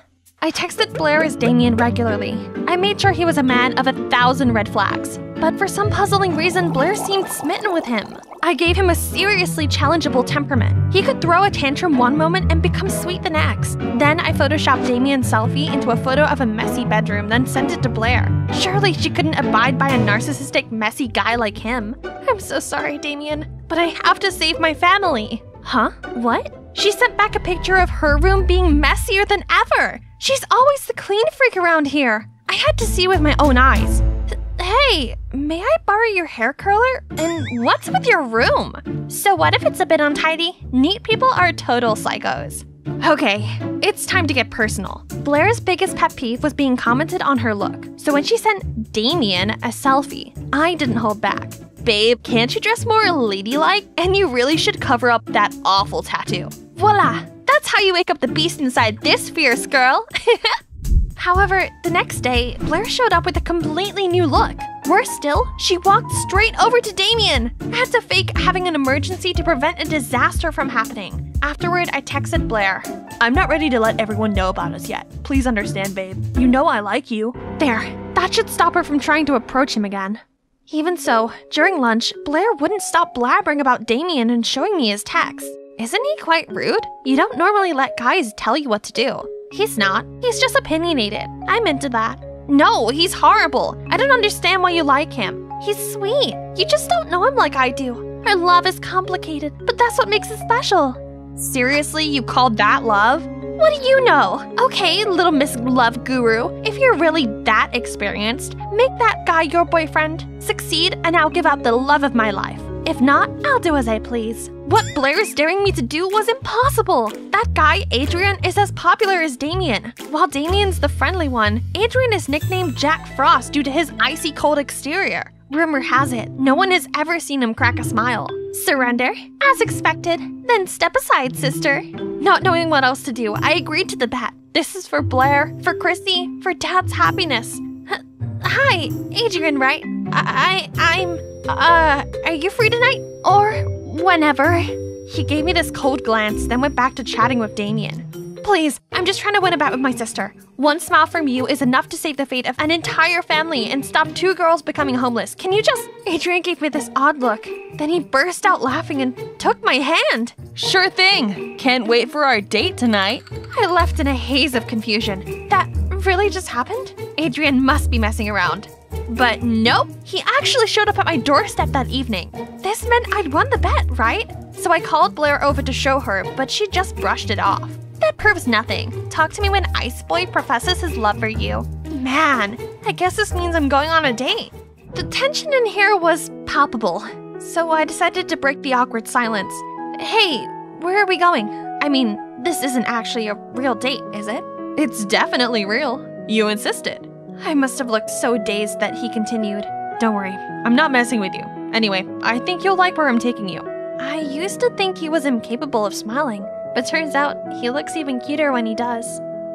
I texted Blair as Damien regularly. I made sure he was a man of a thousand red flags. But for some puzzling reason, Blair seemed smitten with him. I gave him a seriously challengeable temperament. He could throw a tantrum one moment and become sweet the next. Then I photoshopped Damien's selfie into a photo of a messy bedroom, then sent it to Blair. Surely she couldn't abide by a narcissistic, messy guy like him. I'm so sorry, Damien, but I have to save my family. Huh? What? She sent back a picture of her room being messier than ever. She's always the clean freak around here. I had to see with my own eyes. Hey, may I borrow your hair curler? And what's with your room? So, what if it's a bit untidy? Neat people are total psychos. Okay, it's time to get personal. Blair's biggest pet peeve was being commented on her look. So, when she sent Damien a selfie, I didn't hold back. Babe, can't you dress more ladylike? And you really should cover up that awful tattoo. Voila! That's how you wake up the beast inside this fierce girl. However, the next day, Blair showed up with a completely new look. Worse still, she walked straight over to Damien. I had to fake having an emergency to prevent a disaster from happening. Afterward, I texted Blair. I'm not ready to let everyone know about us yet. Please understand, babe. You know I like you. There, that should stop her from trying to approach him again. Even so, during lunch, Blair wouldn't stop blabbering about Damien and showing me his texts. Isn't he quite rude? You don't normally let guys tell you what to do. He's not. He's just opinionated. I'm into that. No, he's horrible. I don't understand why you like him. He's sweet. You just don't know him like I do. Our love is complicated, but that's what makes it special. Seriously, you called that love? What do you know? Okay, little Miss Love Guru, if you're really that experienced, make that guy your boyfriend, succeed, and I'll give up the love of my life. If not, I'll do as I please. What Blair is daring me to do was impossible. That guy, Adrian, is as popular as Damien. While Damien's the friendly one, Adrian is nicknamed Jack Frost due to his icy cold exterior. Rumor has it, no one has ever seen him crack a smile. Surrender, as expected. Then step aside, sister. Not knowing what else to do, I agreed to the bet. This is for Blair, for Chrissy, for Dad's happiness. Hi, Adrian, right? I, I'm, uh, are you free tonight? Or whenever? He gave me this cold glance, then went back to chatting with Damien. Please, I'm just trying to win a bet with my sister. One smile from you is enough to save the fate of an entire family and stop two girls becoming homeless. Can you just. Adrian gave me this odd look. Then he burst out laughing and took my hand. Sure thing. Can't wait for our date tonight. I left in a haze of confusion. That really just happened? Adrian must be messing around. But nope, he actually showed up at my doorstep that evening. This meant I'd won the bet, right? So I called Blair over to show her, but she just brushed it off. That proves nothing. Talk to me when Ice Boy professes his love for you. Man, I guess this means I'm going on a date. The tension in here was palpable, so I decided to break the awkward silence. Hey, where are we going? I mean, this isn't actually a real date, is it? It's definitely real. You insisted. I must have looked so dazed that he continued. Don't worry, I'm not messing with you. Anyway, I think you'll like where I'm taking you. I used to think he was incapable of smiling, but turns out he looks even cuter when he does.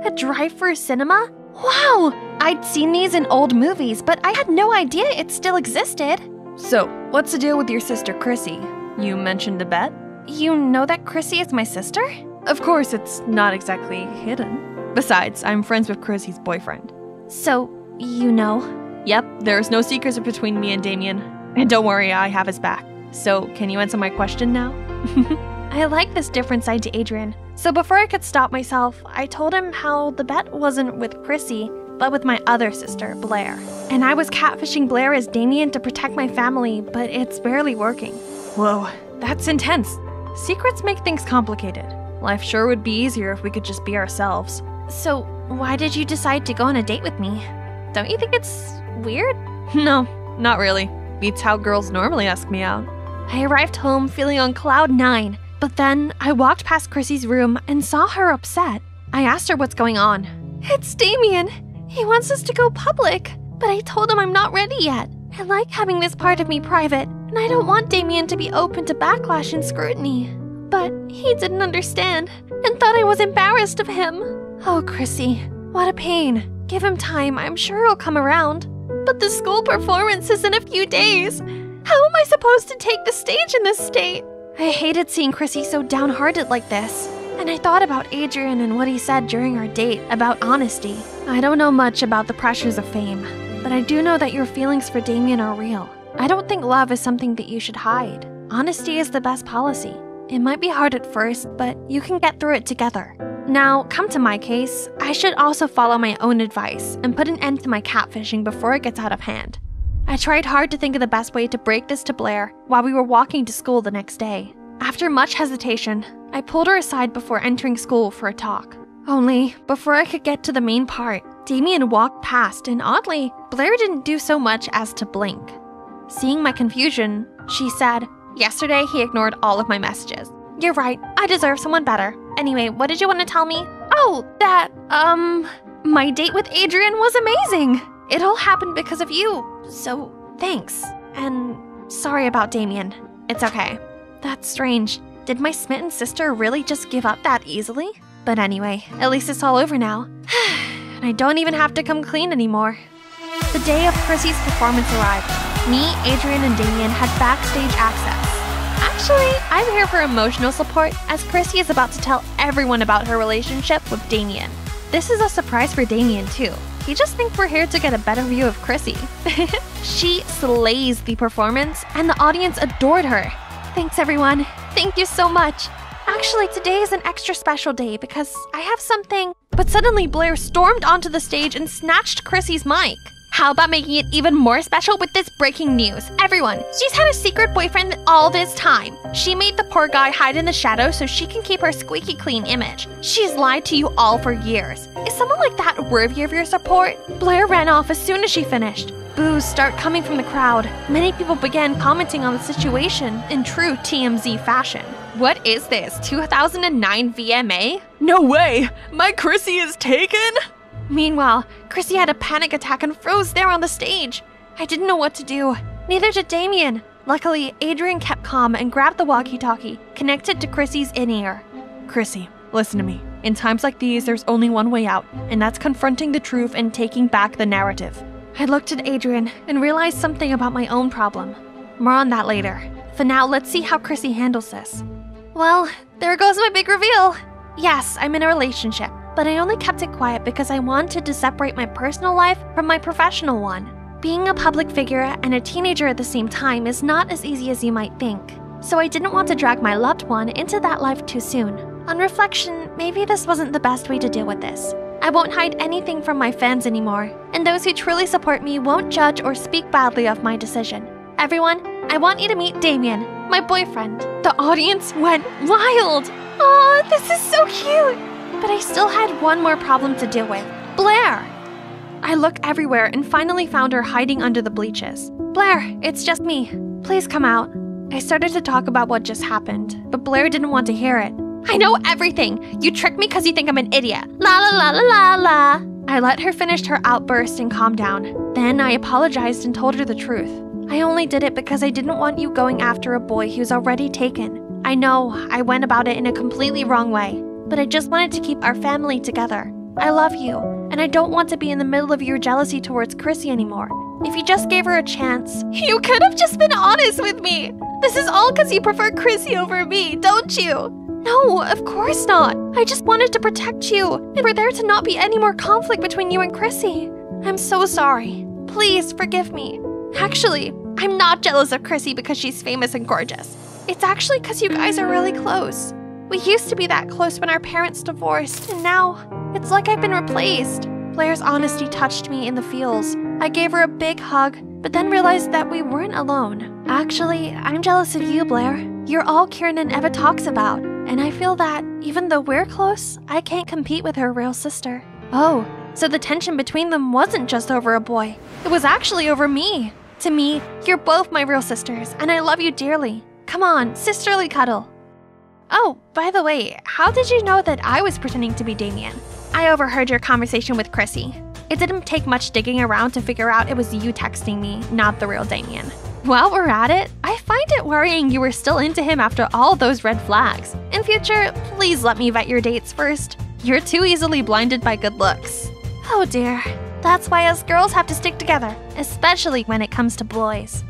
A drive-through cinema? Wow! I'd seen these in old movies, but I had no idea it still existed. So, what's the deal with your sister Chrissy? You mentioned a bet? You know that Chrissy is my sister? Of course, it's not exactly hidden. Besides, I'm friends with Chrissy's boyfriend. So, you know? Yep, there's no secrets between me and Damien. And don't worry, I have his back. So, can you answer my question now? I like this different side to Adrian. So before I could stop myself, I told him how the bet wasn't with Chrissy, but with my other sister, Blair. And I was catfishing Blair as Damien to protect my family, but it's barely working. Whoa, that's intense. Secrets make things complicated. Life sure would be easier if we could just be ourselves. So, why did you decide to go on a date with me? Don't you think it's weird? No, not really. It's how girls normally ask me out. I arrived home feeling on cloud nine, but then I walked past Chrissy's room and saw her upset. I asked her what's going on. It's Damien. He wants us to go public, but I told him I'm not ready yet. I like having this part of me private, and I don't want Damien to be open to backlash and scrutiny. But he didn't understand and thought I was embarrassed of him. Oh, Chrissy, what a pain. Give him time, I'm sure he'll come around. But the school performance is in a few days. How am I supposed to take the stage in this state? I hated seeing Chrissy so downhearted like this. And I thought about Adrian and what he said during our date about honesty. I don't know much about the pressures of fame, but I do know that your feelings for Damien are real. I don't think love is something that you should hide. Honesty is the best policy. It might be hard at first, but you can get through it together. Now, come to my case, I should also follow my own advice and put an end to my catfishing before it gets out of hand. I tried hard to think of the best way to break this to Blair while we were walking to school the next day. After much hesitation, I pulled her aside before entering school for a talk. Only, before I could get to the main part, Damien walked past, and oddly, Blair didn't do so much as to blink. Seeing my confusion, she said, Yesterday he ignored all of my messages. You're right, I deserve someone better. Anyway, what did you want to tell me? Oh, that, um, my date with Adrian was amazing. It all happened because of you. So, thanks. And sorry about Damien. It's okay. That's strange. Did my smitten sister really just give up that easily? But anyway, at least it's all over now. and I don't even have to come clean anymore. The day of Chrissy's performance arrived. Me, Adrian, and Damien had backstage access. Actually, I'm here for emotional support as Chrissy is about to tell everyone about her relationship with Damien. This is a surprise for Damien, too. He just thinks we're here to get a better view of Chrissy. she slays the performance, and the audience adored her. Thanks, everyone. Thank you so much. Actually, today is an extra special day because I have something. But suddenly, Blair stormed onto the stage and snatched Chrissy's mic. How about making it even more special with this breaking news? Everyone, she's had a secret boyfriend all this time. She made the poor guy hide in the shadows so she can keep her squeaky clean image. She's lied to you all for years. Is someone like that worthy of your support? Blair ran off as soon as she finished. Boos start coming from the crowd. Many people began commenting on the situation in true TMZ fashion. What is this, 2009 VMA? No way! My Chrissy is taken? Meanwhile, Chrissy had a panic attack and froze there on the stage. I didn't know what to do. Neither did Damien. Luckily, Adrian kept calm and grabbed the walkie talkie, connected to Chrissy's in ear. Chrissy, listen to me. In times like these, there's only one way out, and that's confronting the truth and taking back the narrative. I looked at Adrian and realized something about my own problem. More on that later. For now, let's see how Chrissy handles this. Well, there goes my big reveal. Yes, I'm in a relationship but I only kept it quiet because I wanted to separate my personal life from my professional one. Being a public figure and a teenager at the same time is not as easy as you might think, so I didn't want to drag my loved one into that life too soon. On reflection, maybe this wasn't the best way to deal with this. I won't hide anything from my fans anymore, and those who truly support me won't judge or speak badly of my decision. Everyone, I want you to meet Damien, my boyfriend. The audience went wild. Aw, this is so cute. But I still had one more problem to deal with Blair. I looked everywhere and finally found her hiding under the bleachers. Blair, it's just me. Please come out. I started to talk about what just happened, but Blair didn't want to hear it. I know everything. You tricked me because you think I'm an idiot. La la la la la la. I let her finish her outburst and calm down. Then I apologized and told her the truth. I only did it because I didn't want you going after a boy who's already taken. I know I went about it in a completely wrong way, but I just wanted to keep our family together. I love you, and I don't want to be in the middle of your jealousy towards Chrissy anymore. If you just gave her a chance, you could have just been honest with me. This is all because you prefer Chrissy over me, don't you? No, of course not. I just wanted to protect you, and for there to not be any more conflict between you and Chrissy. I'm so sorry. Please forgive me. Actually, I'm not jealous of Chrissy because she's famous and gorgeous. It's actually because you guys are really close. We used to be that close when our parents divorced, and now it's like I've been replaced. Blair's honesty touched me in the feels. I gave her a big hug, but then realized that we weren't alone. Actually, I'm jealous of you, Blair. You're all Kieran and Eva talks about, and I feel that even though we're close, I can't compete with her real sister. Oh, so the tension between them wasn't just over a boy, it was actually over me. To me, you're both my real sisters, and I love you dearly. Come on, sisterly cuddle. Oh, by the way, how did you know that I was pretending to be Damien? I overheard your conversation with Chrissy. It didn't take much digging around to figure out it was you texting me, not the real Damien. While we're at it, I find it worrying you were still into him after all those red flags. In future, please let me vet your dates first. You're too easily blinded by good looks. Oh dear. That's why us girls have to stick together, especially when it comes to boys.